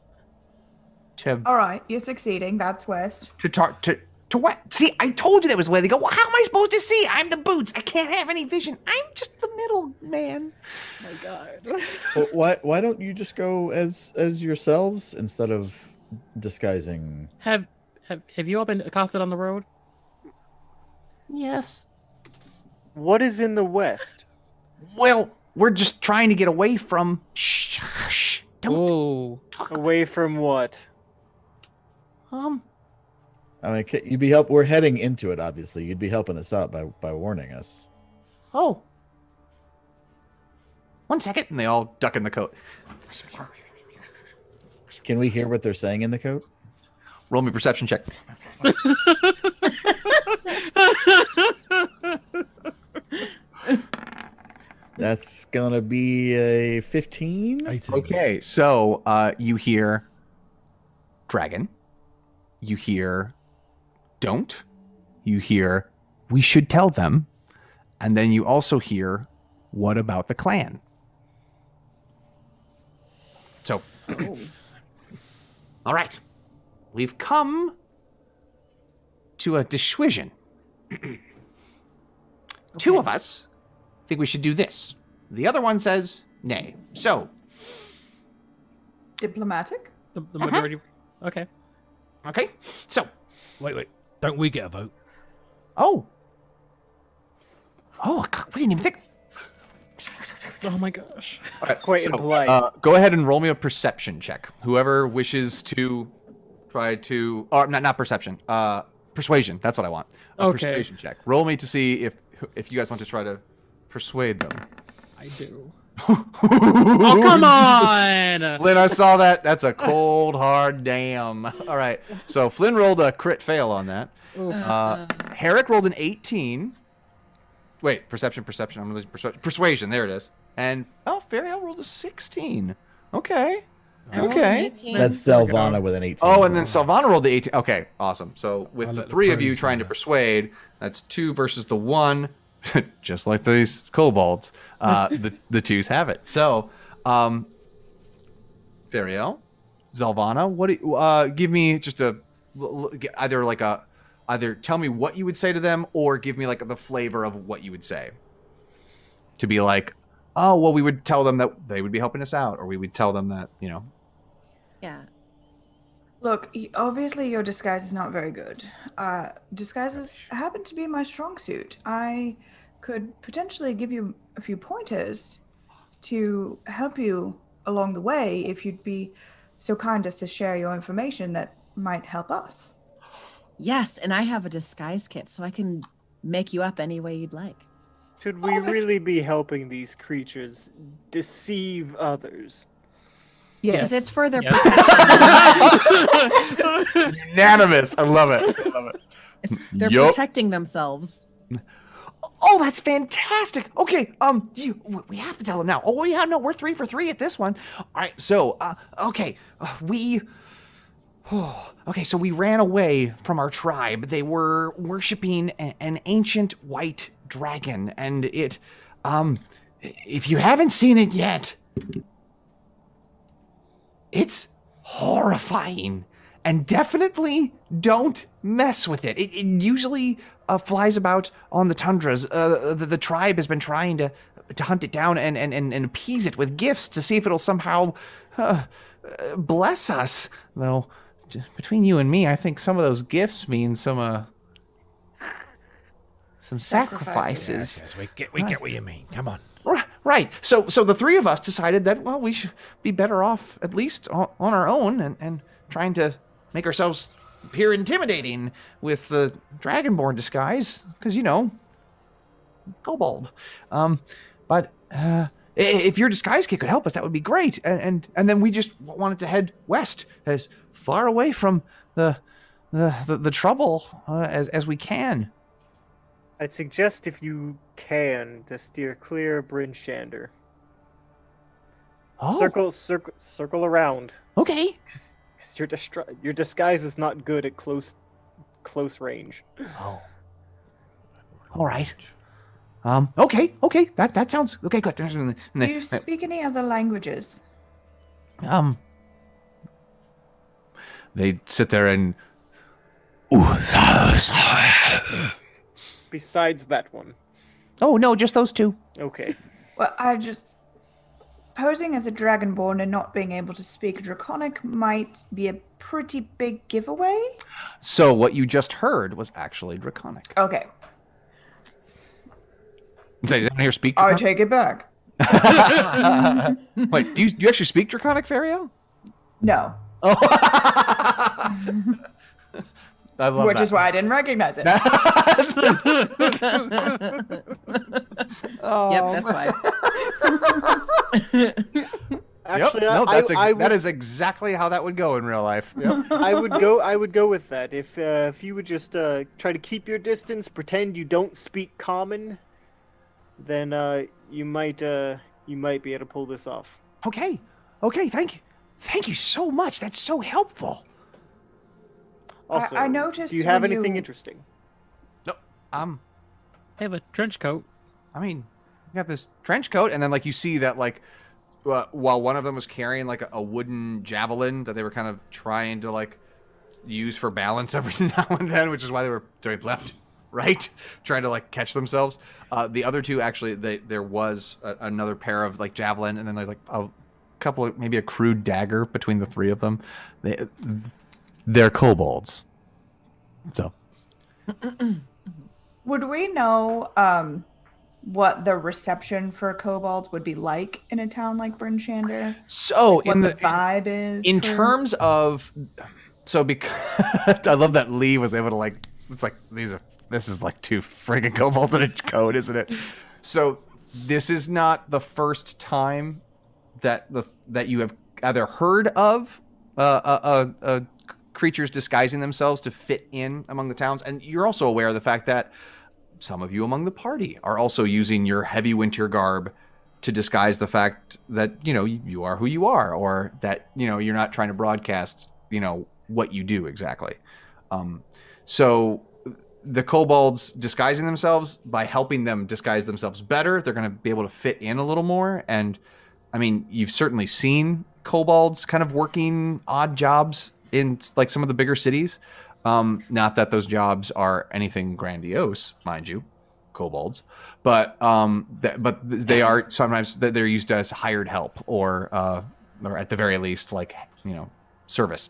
to All right, you're succeeding. That's west. to talk to to what? See, I told you that was where they go. Well, how am I supposed to see? I'm the boots. I can't have any vision. I'm just the middle man. my god. Well, why why don't you just go as as yourselves instead of disguising? Have have have you all been accosted on the road? Yes. What is in the west? Well, we're just trying to get away from. Shh, shh. Don't Oh. talk. Away from what? Um. I mean, you'd be help. We're heading into it. Obviously, you'd be helping us out by by warning us. Oh. One second. And they all duck in the coat. Can we hear what they're saying in the coat? Roll me perception check. That's gonna be a fifteen. Okay, so uh, you hear dragon. You hear don't. You hear we should tell them. And then you also hear what about the clan? So, oh. all right. We've come to a decision. Two of us think we should do this. The other one says nay. So, Diplomatic? The, the uh-huh. majority. Okay. okay. So, Wait, wait. Don't we get a vote? oh. Oh, God, we didn't even think. Oh my gosh. Quite So, impolite. Uh, go ahead and roll me a perception check. Whoever wishes to try to, or not not perception, uh, persuasion. That's what I want. A Okay. persuasion check. Roll me to see if if you guys want to try to persuade them. I do. oh come on! Flynn, I saw that. That's a cold hard damn. All right. So Flynn rolled a crit fail on that. Uh, Herrick rolled an 18. Wait, perception, perception. I'm losing persu- persuasion. There it is. And oh, Fariel rolled a 16. Okay. Okay. That's Selvana with an eighteen. Oh, and then Salvana rolled the 18. Okay, awesome. So with the three of you trying to persuade, that's two versus the one, just like these kobolds. Uh, the the twos have it. So, um, Fariel, Zelvana, what? Do you, uh, give me just a either like a either tell me what you would say to them or give me like the flavor of what you would say. To be like, oh, well, we would tell them that they would be helping us out, or we would tell them that, you know, Yeah. Look, obviously your disguise is not very good. Uh, disguises happen to be my strong suit. I could potentially give you a few pointers to help you along the way if you'd be so kind as to share your information that might help us. Yes, and I have a disguise kit, so I can make you up any way you'd like. Should we oh, really be helping these creatures deceive others? Yes. If it's for their Yes. protection, unanimous. I love it. I love it. it's- they're Yup. protecting themselves. Oh, that's fantastic. Okay, um, you we have to tell them now. Oh yeah, no, we're three for three at this one. All right, so uh, okay, uh, we. okay, so we ran away from our tribe. They were worshiping a- an ancient white dragon, and it, um, if you haven't seen it yet, it's horrifying and definitely don't mess with it. It, it usually uh, flies about on the tundras. Uh, the, the tribe has been trying to to hunt it down and, and, and, and appease it with gifts to see if it'll somehow uh, bless us. Though, j- between you and me, I think some of those gifts mean some uh, some sacrifices. Yes, we get we get what you mean. Come on. Right. So so the three of us decided that well we should be better off at least on, on our own and, and trying to make ourselves appear intimidating with the dragonborn disguise because you know kobold. Um, but uh, if your disguise kit could help us, that would be great. And and and then we just wanted to head west as far away from the the the, the trouble uh, as as we can. I'd suggest if you can to steer clear of Bryn Shander. Oh, Circle, circle, circle around. okay. 'Cause your distri- your disguise is not good at close, close range. Oh. All right. Um. Okay. Okay. That that sounds okay. Good. Do you speak any other languages? Um. They sit there and. Besides that one. Oh no, just those two. Okay. Well, I just posing as a dragonborn and not being able to speak draconic might be a pretty big giveaway. So what you just heard was actually draconic. Okay, Did anyone here speak I take it back. Wait, do you, do you actually speak draconic, Fariel? No, oh. I love which that. is why I didn't recognize it. Oh, Yep, that's why. Actually, yep. No, that's ex- I would, that is exactly how that would go in real life. Yep. I would go. I would go with that. If uh, if you would just uh, try to keep your distance, pretend you don't speak common, then uh, you might uh, you might be able to pull this off. okay. Okay. Thank you. Thank you so much. That's so helpful. Also, I noticed Do you have anything you- interesting? No. Um. I have a trench coat. I mean, you got this trench coat, and then like you see that like uh, while one of them was carrying like a, a wooden javelin that they were kind of trying to like use for balance every now and then, which is why they were doing left, right, trying to like catch themselves. Uh, the other two actually, they, there was a, another pair of like javelin, and then there's like a couple of maybe a crude dagger between the three of them. They they're kobolds, so. Would we know um, what the reception for kobolds would be like in a town like Bryn Shander? So What in the, the vibe is? in for- terms of so because i love that lee was able to like it's like these are this is like two friggin' kobolds in a code isn't it so this is not the first time that the that you have either heard of uh, uh, uh, uh, creatures disguising themselves to fit in among the towns and you're also aware of the fact that some of you among the party are also using your heavy winter garb to disguise the fact that you know you are who you are or that you know you're not trying to broadcast you know what you do exactly. Um, so the kobolds disguising themselves by helping them disguise themselves better they're going to be able to fit in a little more and i mean you've certainly seen kobolds kind of working odd jobs in like some of the bigger cities Um, not that those jobs are anything grandiose, mind you, kobolds, but um, th- but they are sometimes th- they're used as hired help or uh, or at the very least like you know service.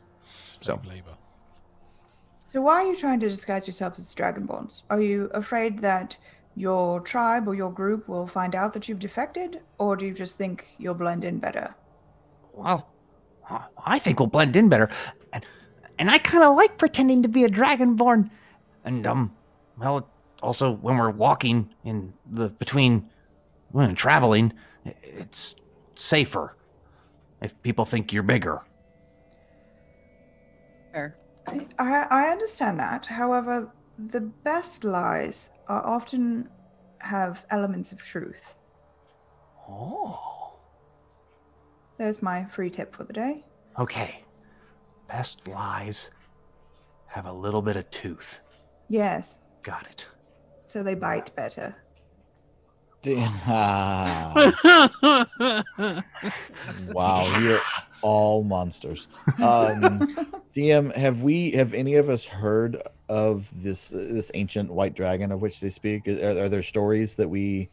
So labor. So why are you trying to disguise yourselves as Dragonborns? Are you afraid that your tribe or your group will find out that you've defected, or do you just think you'll blend in better? Well, I- I think we'll blend in better. And, and I kind of like pretending to be a dragonborn. And, um, well, also when we're walking in the between, when traveling, it's safer if people think you're bigger. Fair. I, I understand that. However, the best lies are often have elements of truth. Oh. There's my free tip for the day. Okay. Best lies have a little bit of tooth. Yes, Got it. so they bite better. Damn. Wow, we're all monsters. Um, DM, have we have any of us heard of this this ancient white dragon of which they speak? Are, are there stories that we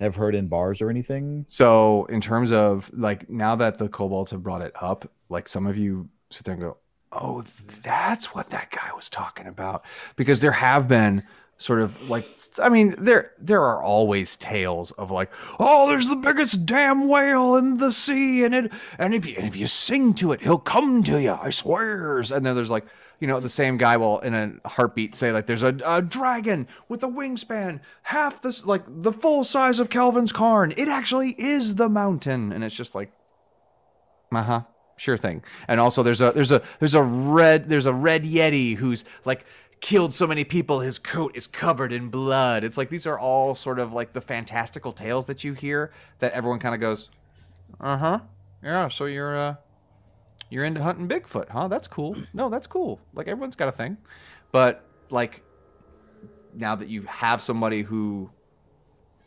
have heard in bars or anything? So in terms of like now that the kobolds have brought it up, like some of you sit there and go, "Oh, that's what that guy was talking about," because there have been sort of like I mean there there are always tales of like, "Oh, there's the biggest damn whale in the sea, and it and if you and if you sing to it, he'll come to you. I swears." And then there's like. You know, the same guy will in a heartbeat say like, "There's a, a dragon with a wingspan, half this like the full size of Kelvin's Cairn. It actually is the mountain," and it's just like, uh huh. Sure thing. And also there's a there's a there's a red there's a red yeti who's like killed so many people his coat is covered in blood. It's like these are all sort of like the fantastical tales that you hear that everyone kind of goes, "Uh-huh. Yeah, so you're uh you're into hunting Bigfoot, huh? That's cool. No, that's cool. Like everyone's got a thing. But like now that you have somebody who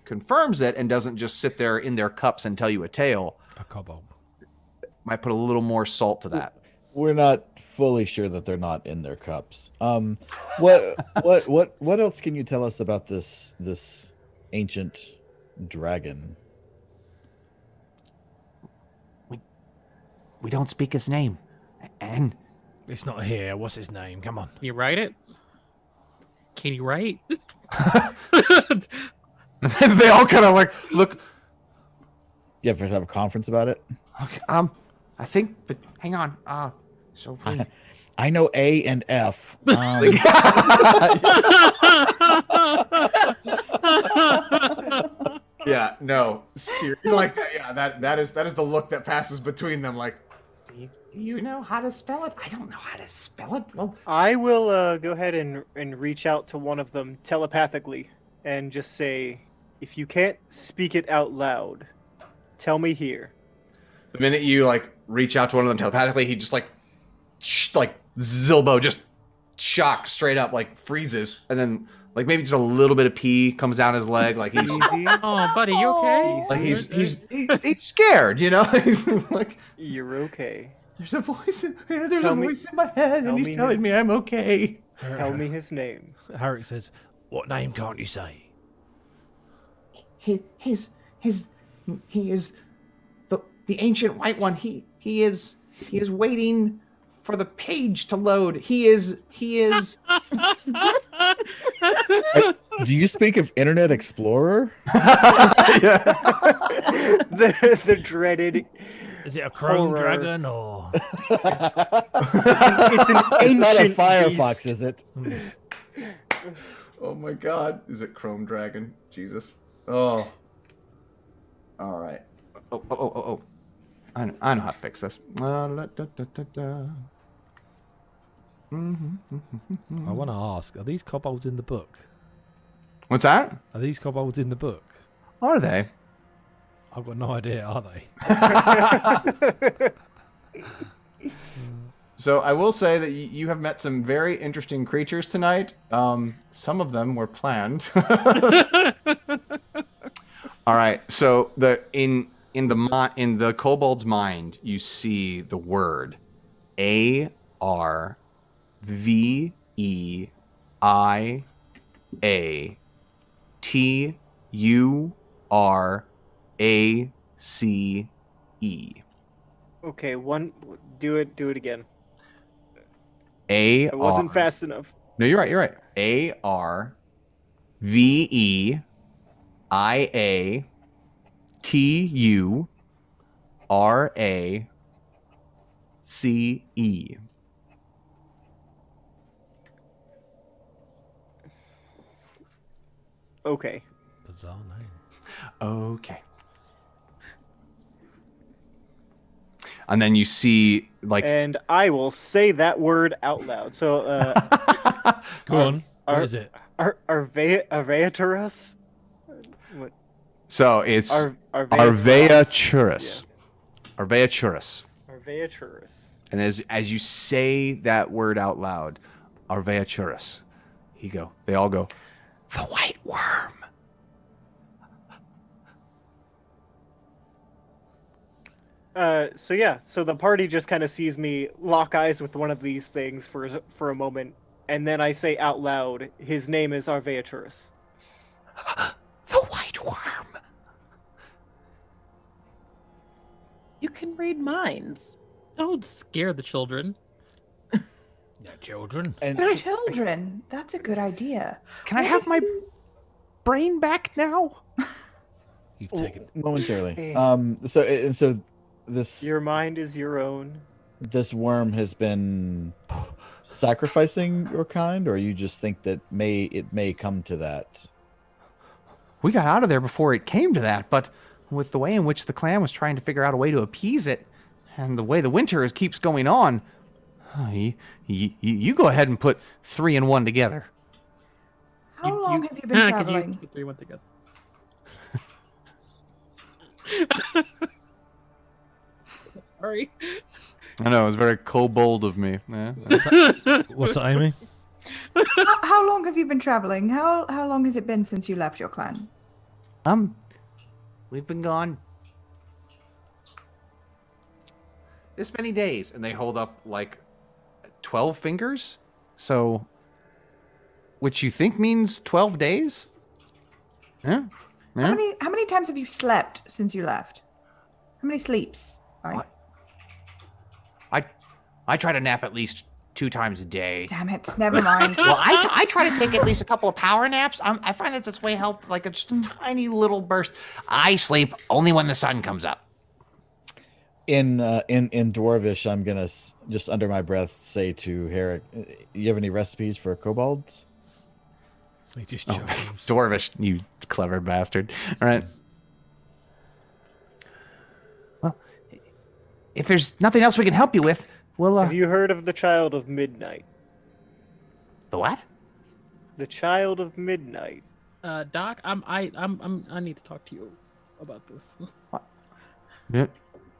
confirms it and doesn't just sit there in their cups and tell you a tale, A. might put a little more salt to that. We're not fully sure that they're not in their cups. Um, what what what what else can you tell us about this this ancient dragon? We we don't speak his name. And It's not here. What's his name? Come on. Can you write it? Can you write? they all kind of like look. You ever have a conference about it? okay, um, I think, but hang on. Uh, so if we, I know A and F. Um, Yeah, no, seriously, like. Yeah, that that is that is the look that passes between them. Like, do you, do you know how to spell it? I don't know how to spell it. Well, I will uh, go ahead and, and reach out to one of them telepathically and just say, if you can't speak it out loud, tell me here. the minute you like reach out to one of them telepathically, he just like, sh- like Zilbo just shocked straight up, like freezes, and then like maybe just a little bit of pee comes down his leg, like he's Oh, buddy, you okay? like he's he's he, he's scared, you know. he's like. You're okay. There's a voice in there's Tell a me- voice in my head, and he's me telling his- me I'm okay. Tell me his name. Herrick says, What name can't you say? his his his he is the the ancient white one. He he is he is waiting for the page to load. He is he is. do you speak of Internet Explorer? the, the dreaded. Is it a chrome Horror. dragon or. It's an It's ancient not a Firefox, beast. is it? Hmm. Oh my god. Is it Chrome Dragon? Jesus. Oh. Alright. Oh, oh, oh, oh, oh. I know, I know how to fix this. Uh, la, da, da, da, da. I want to ask: Are these kobolds in the book? What's that? Are these kobolds in the book? Are they? I've got no idea. Are they? So I will say that you have met some very interesting creatures tonight. Um, some of them were planned. All right. So the in in the in the kobold's mind, you see the word A R V E I A T U R A C E. Okay, one. Do it. Do it again. A wasn't fast enough. No, you're right. You're right. A R V E I A T U R A C E. Okay. Bizarre name. Okay. And then you see like And I will say that word out loud. So, uh, Go on. Ar- What is it? Ar- Arve- Arveaturus? What? So it's Ar- Arvea churus. Arvea churus. Arveaturus. And as as you say that word out loud, Arvea churus, he go. They all go. The white worm. Uh, so yeah, so the party just kind of sees me lock eyes with one of these things for for a moment, and then I say out loud, "His name is Arveaturus." The white worm. You can read minds. Don't scare the children. Yeah, children. And Children, that's a good idea. Can I have my brain back now? You've taken. momentarily. Um. So and so, this Your mind is your own. this worm has been sacrificing your kind, or you just think that may it may come to that. We got out of there before it came to that, but with the way in which the clan was trying to figure out a way to appease it, and the way the winter is- keeps going on, you, you, you go ahead and put three and one together. How You- long you- have you been 'cause traveling? You, three went together. Sorry. I know, it was very kobold of me. Yeah. What's that, Amy? how, how long have you been traveling? How how long has it been since you left your clan? um, we've been gone this many days, and they hold up like 12 fingers? So, which you think means 12 days? Yeah. How many how many times have you slept since you left? How many sleeps? Like, What? I I try to nap at least two times a day. damn it, never mind. Well, I, I try to take at least a couple of power naps. i I find that that's way helped, like a just a tiny little burst. I sleep only when the sun comes up. In uh, in in dwarvish, I'm gonna s- just under my breath say to Herrick, "Uh, "You have any recipes for kobolds?" He just Oh, chuckles. Dwarvish, you clever bastard. All right. Well, if there's nothing else we can help you with, we'll. Uh, Have you heard of the Child of Midnight? the what? The Child of Midnight. Uh, Doc, I'm I I'm, I'm I need to talk to you about this. No,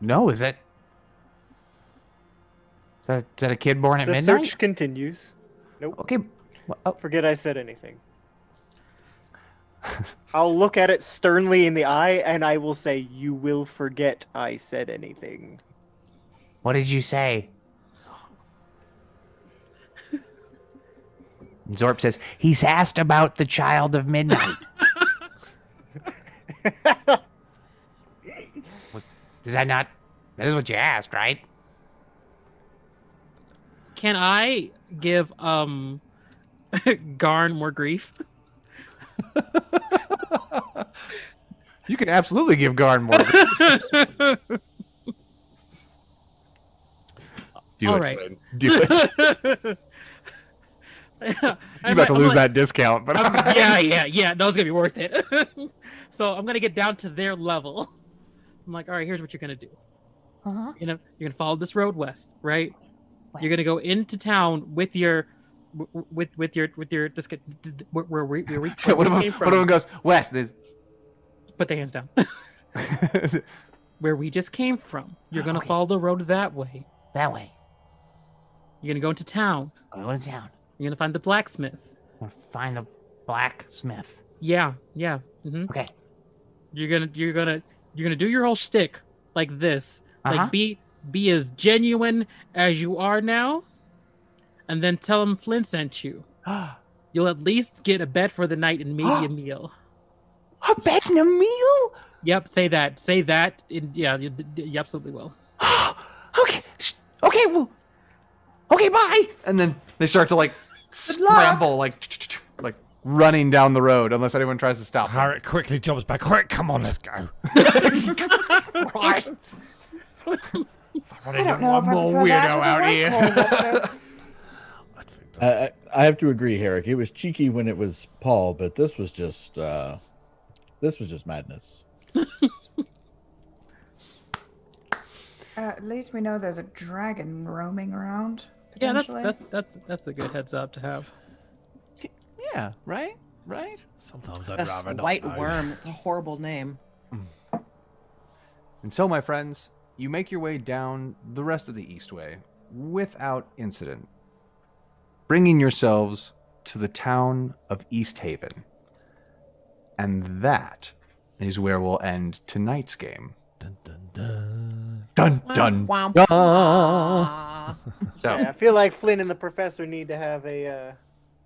No, is that. Is that, is that a kid born at The midnight? The search continues. Nope. Okay. well, oh, Forget I said anything. I'll look at it sternly in the eye and I will say, You will forget I said anything. What did you say? Zorp says, he's asked about the child of midnight. Does that not? That is what you asked, right? Can I give um Garn more grief? You can absolutely give Garn more. Do All it, right. Flynn. Do it. You're about to lose that discount, but yeah, yeah, yeah. No, it's gonna be worth it. so I'm gonna get down to their level. I'm like, all right, here's what you're gonna do. Uh-huh. You know, you're gonna follow this road west, right? You're gonna go into town with your, w- w- with with your with your this guy- d- d- where where we where we, where what we if came one of them goes west? There's Put the hands down. where we just came from. You're gonna Okay. follow the road that way. That way. You're gonna go into town. Go to town. You're gonna find the blacksmith. I'm gonna find the blacksmith. Yeah, yeah. hmm Okay. You're gonna you're gonna you're gonna do your whole shtick like this. Uh-huh. Like be be as genuine as you are now, and then tell him Flynn sent you. You'll at least get a bed for the night and maybe a meal. A bed and a meal? Yep, say that. Say that. In, yeah, you, you absolutely will. Okay. Okay, well. Okay, bye. And then they start to like scramble, like like running down the road, unless anyone tries to stop. them. Harriet quickly jumps back. Quick, come on, let's go. Christ. I don't know if I more prefer that weirdo out here. coal overdose. I, I I have to agree, Herrick. It was cheeky when it was Paul, but this was just uh this was just madness. Uh, at least we know there's a dragon roaming around. Yeah, that's that's that's that's a good heads up to have. Yeah, right, right. Sometimes I'd rather not. White know. worm. It's a horrible name. And so, my friends, you make your way down the rest of the Eastway without incident, bringing yourselves to the town of East Haven. And that is where we'll end tonight's game. Dun, dun, dun. Dun dun. Womp dun. Womp. So, Yeah, I feel like Flynn and the professor need to have a uh,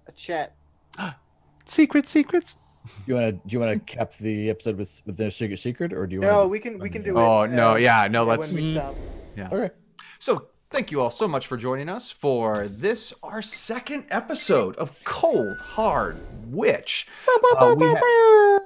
a chat. secret secrets. Do you want to do you want to cap the episode with with their secret secret, or do you No, want? we can we can do it. Oh, no, uh, yeah, no, let's- when we stop. Yeah. Okay. So, thank you all so much for joining us for this, our second episode of Cold Hard Witch. Uh, we ha-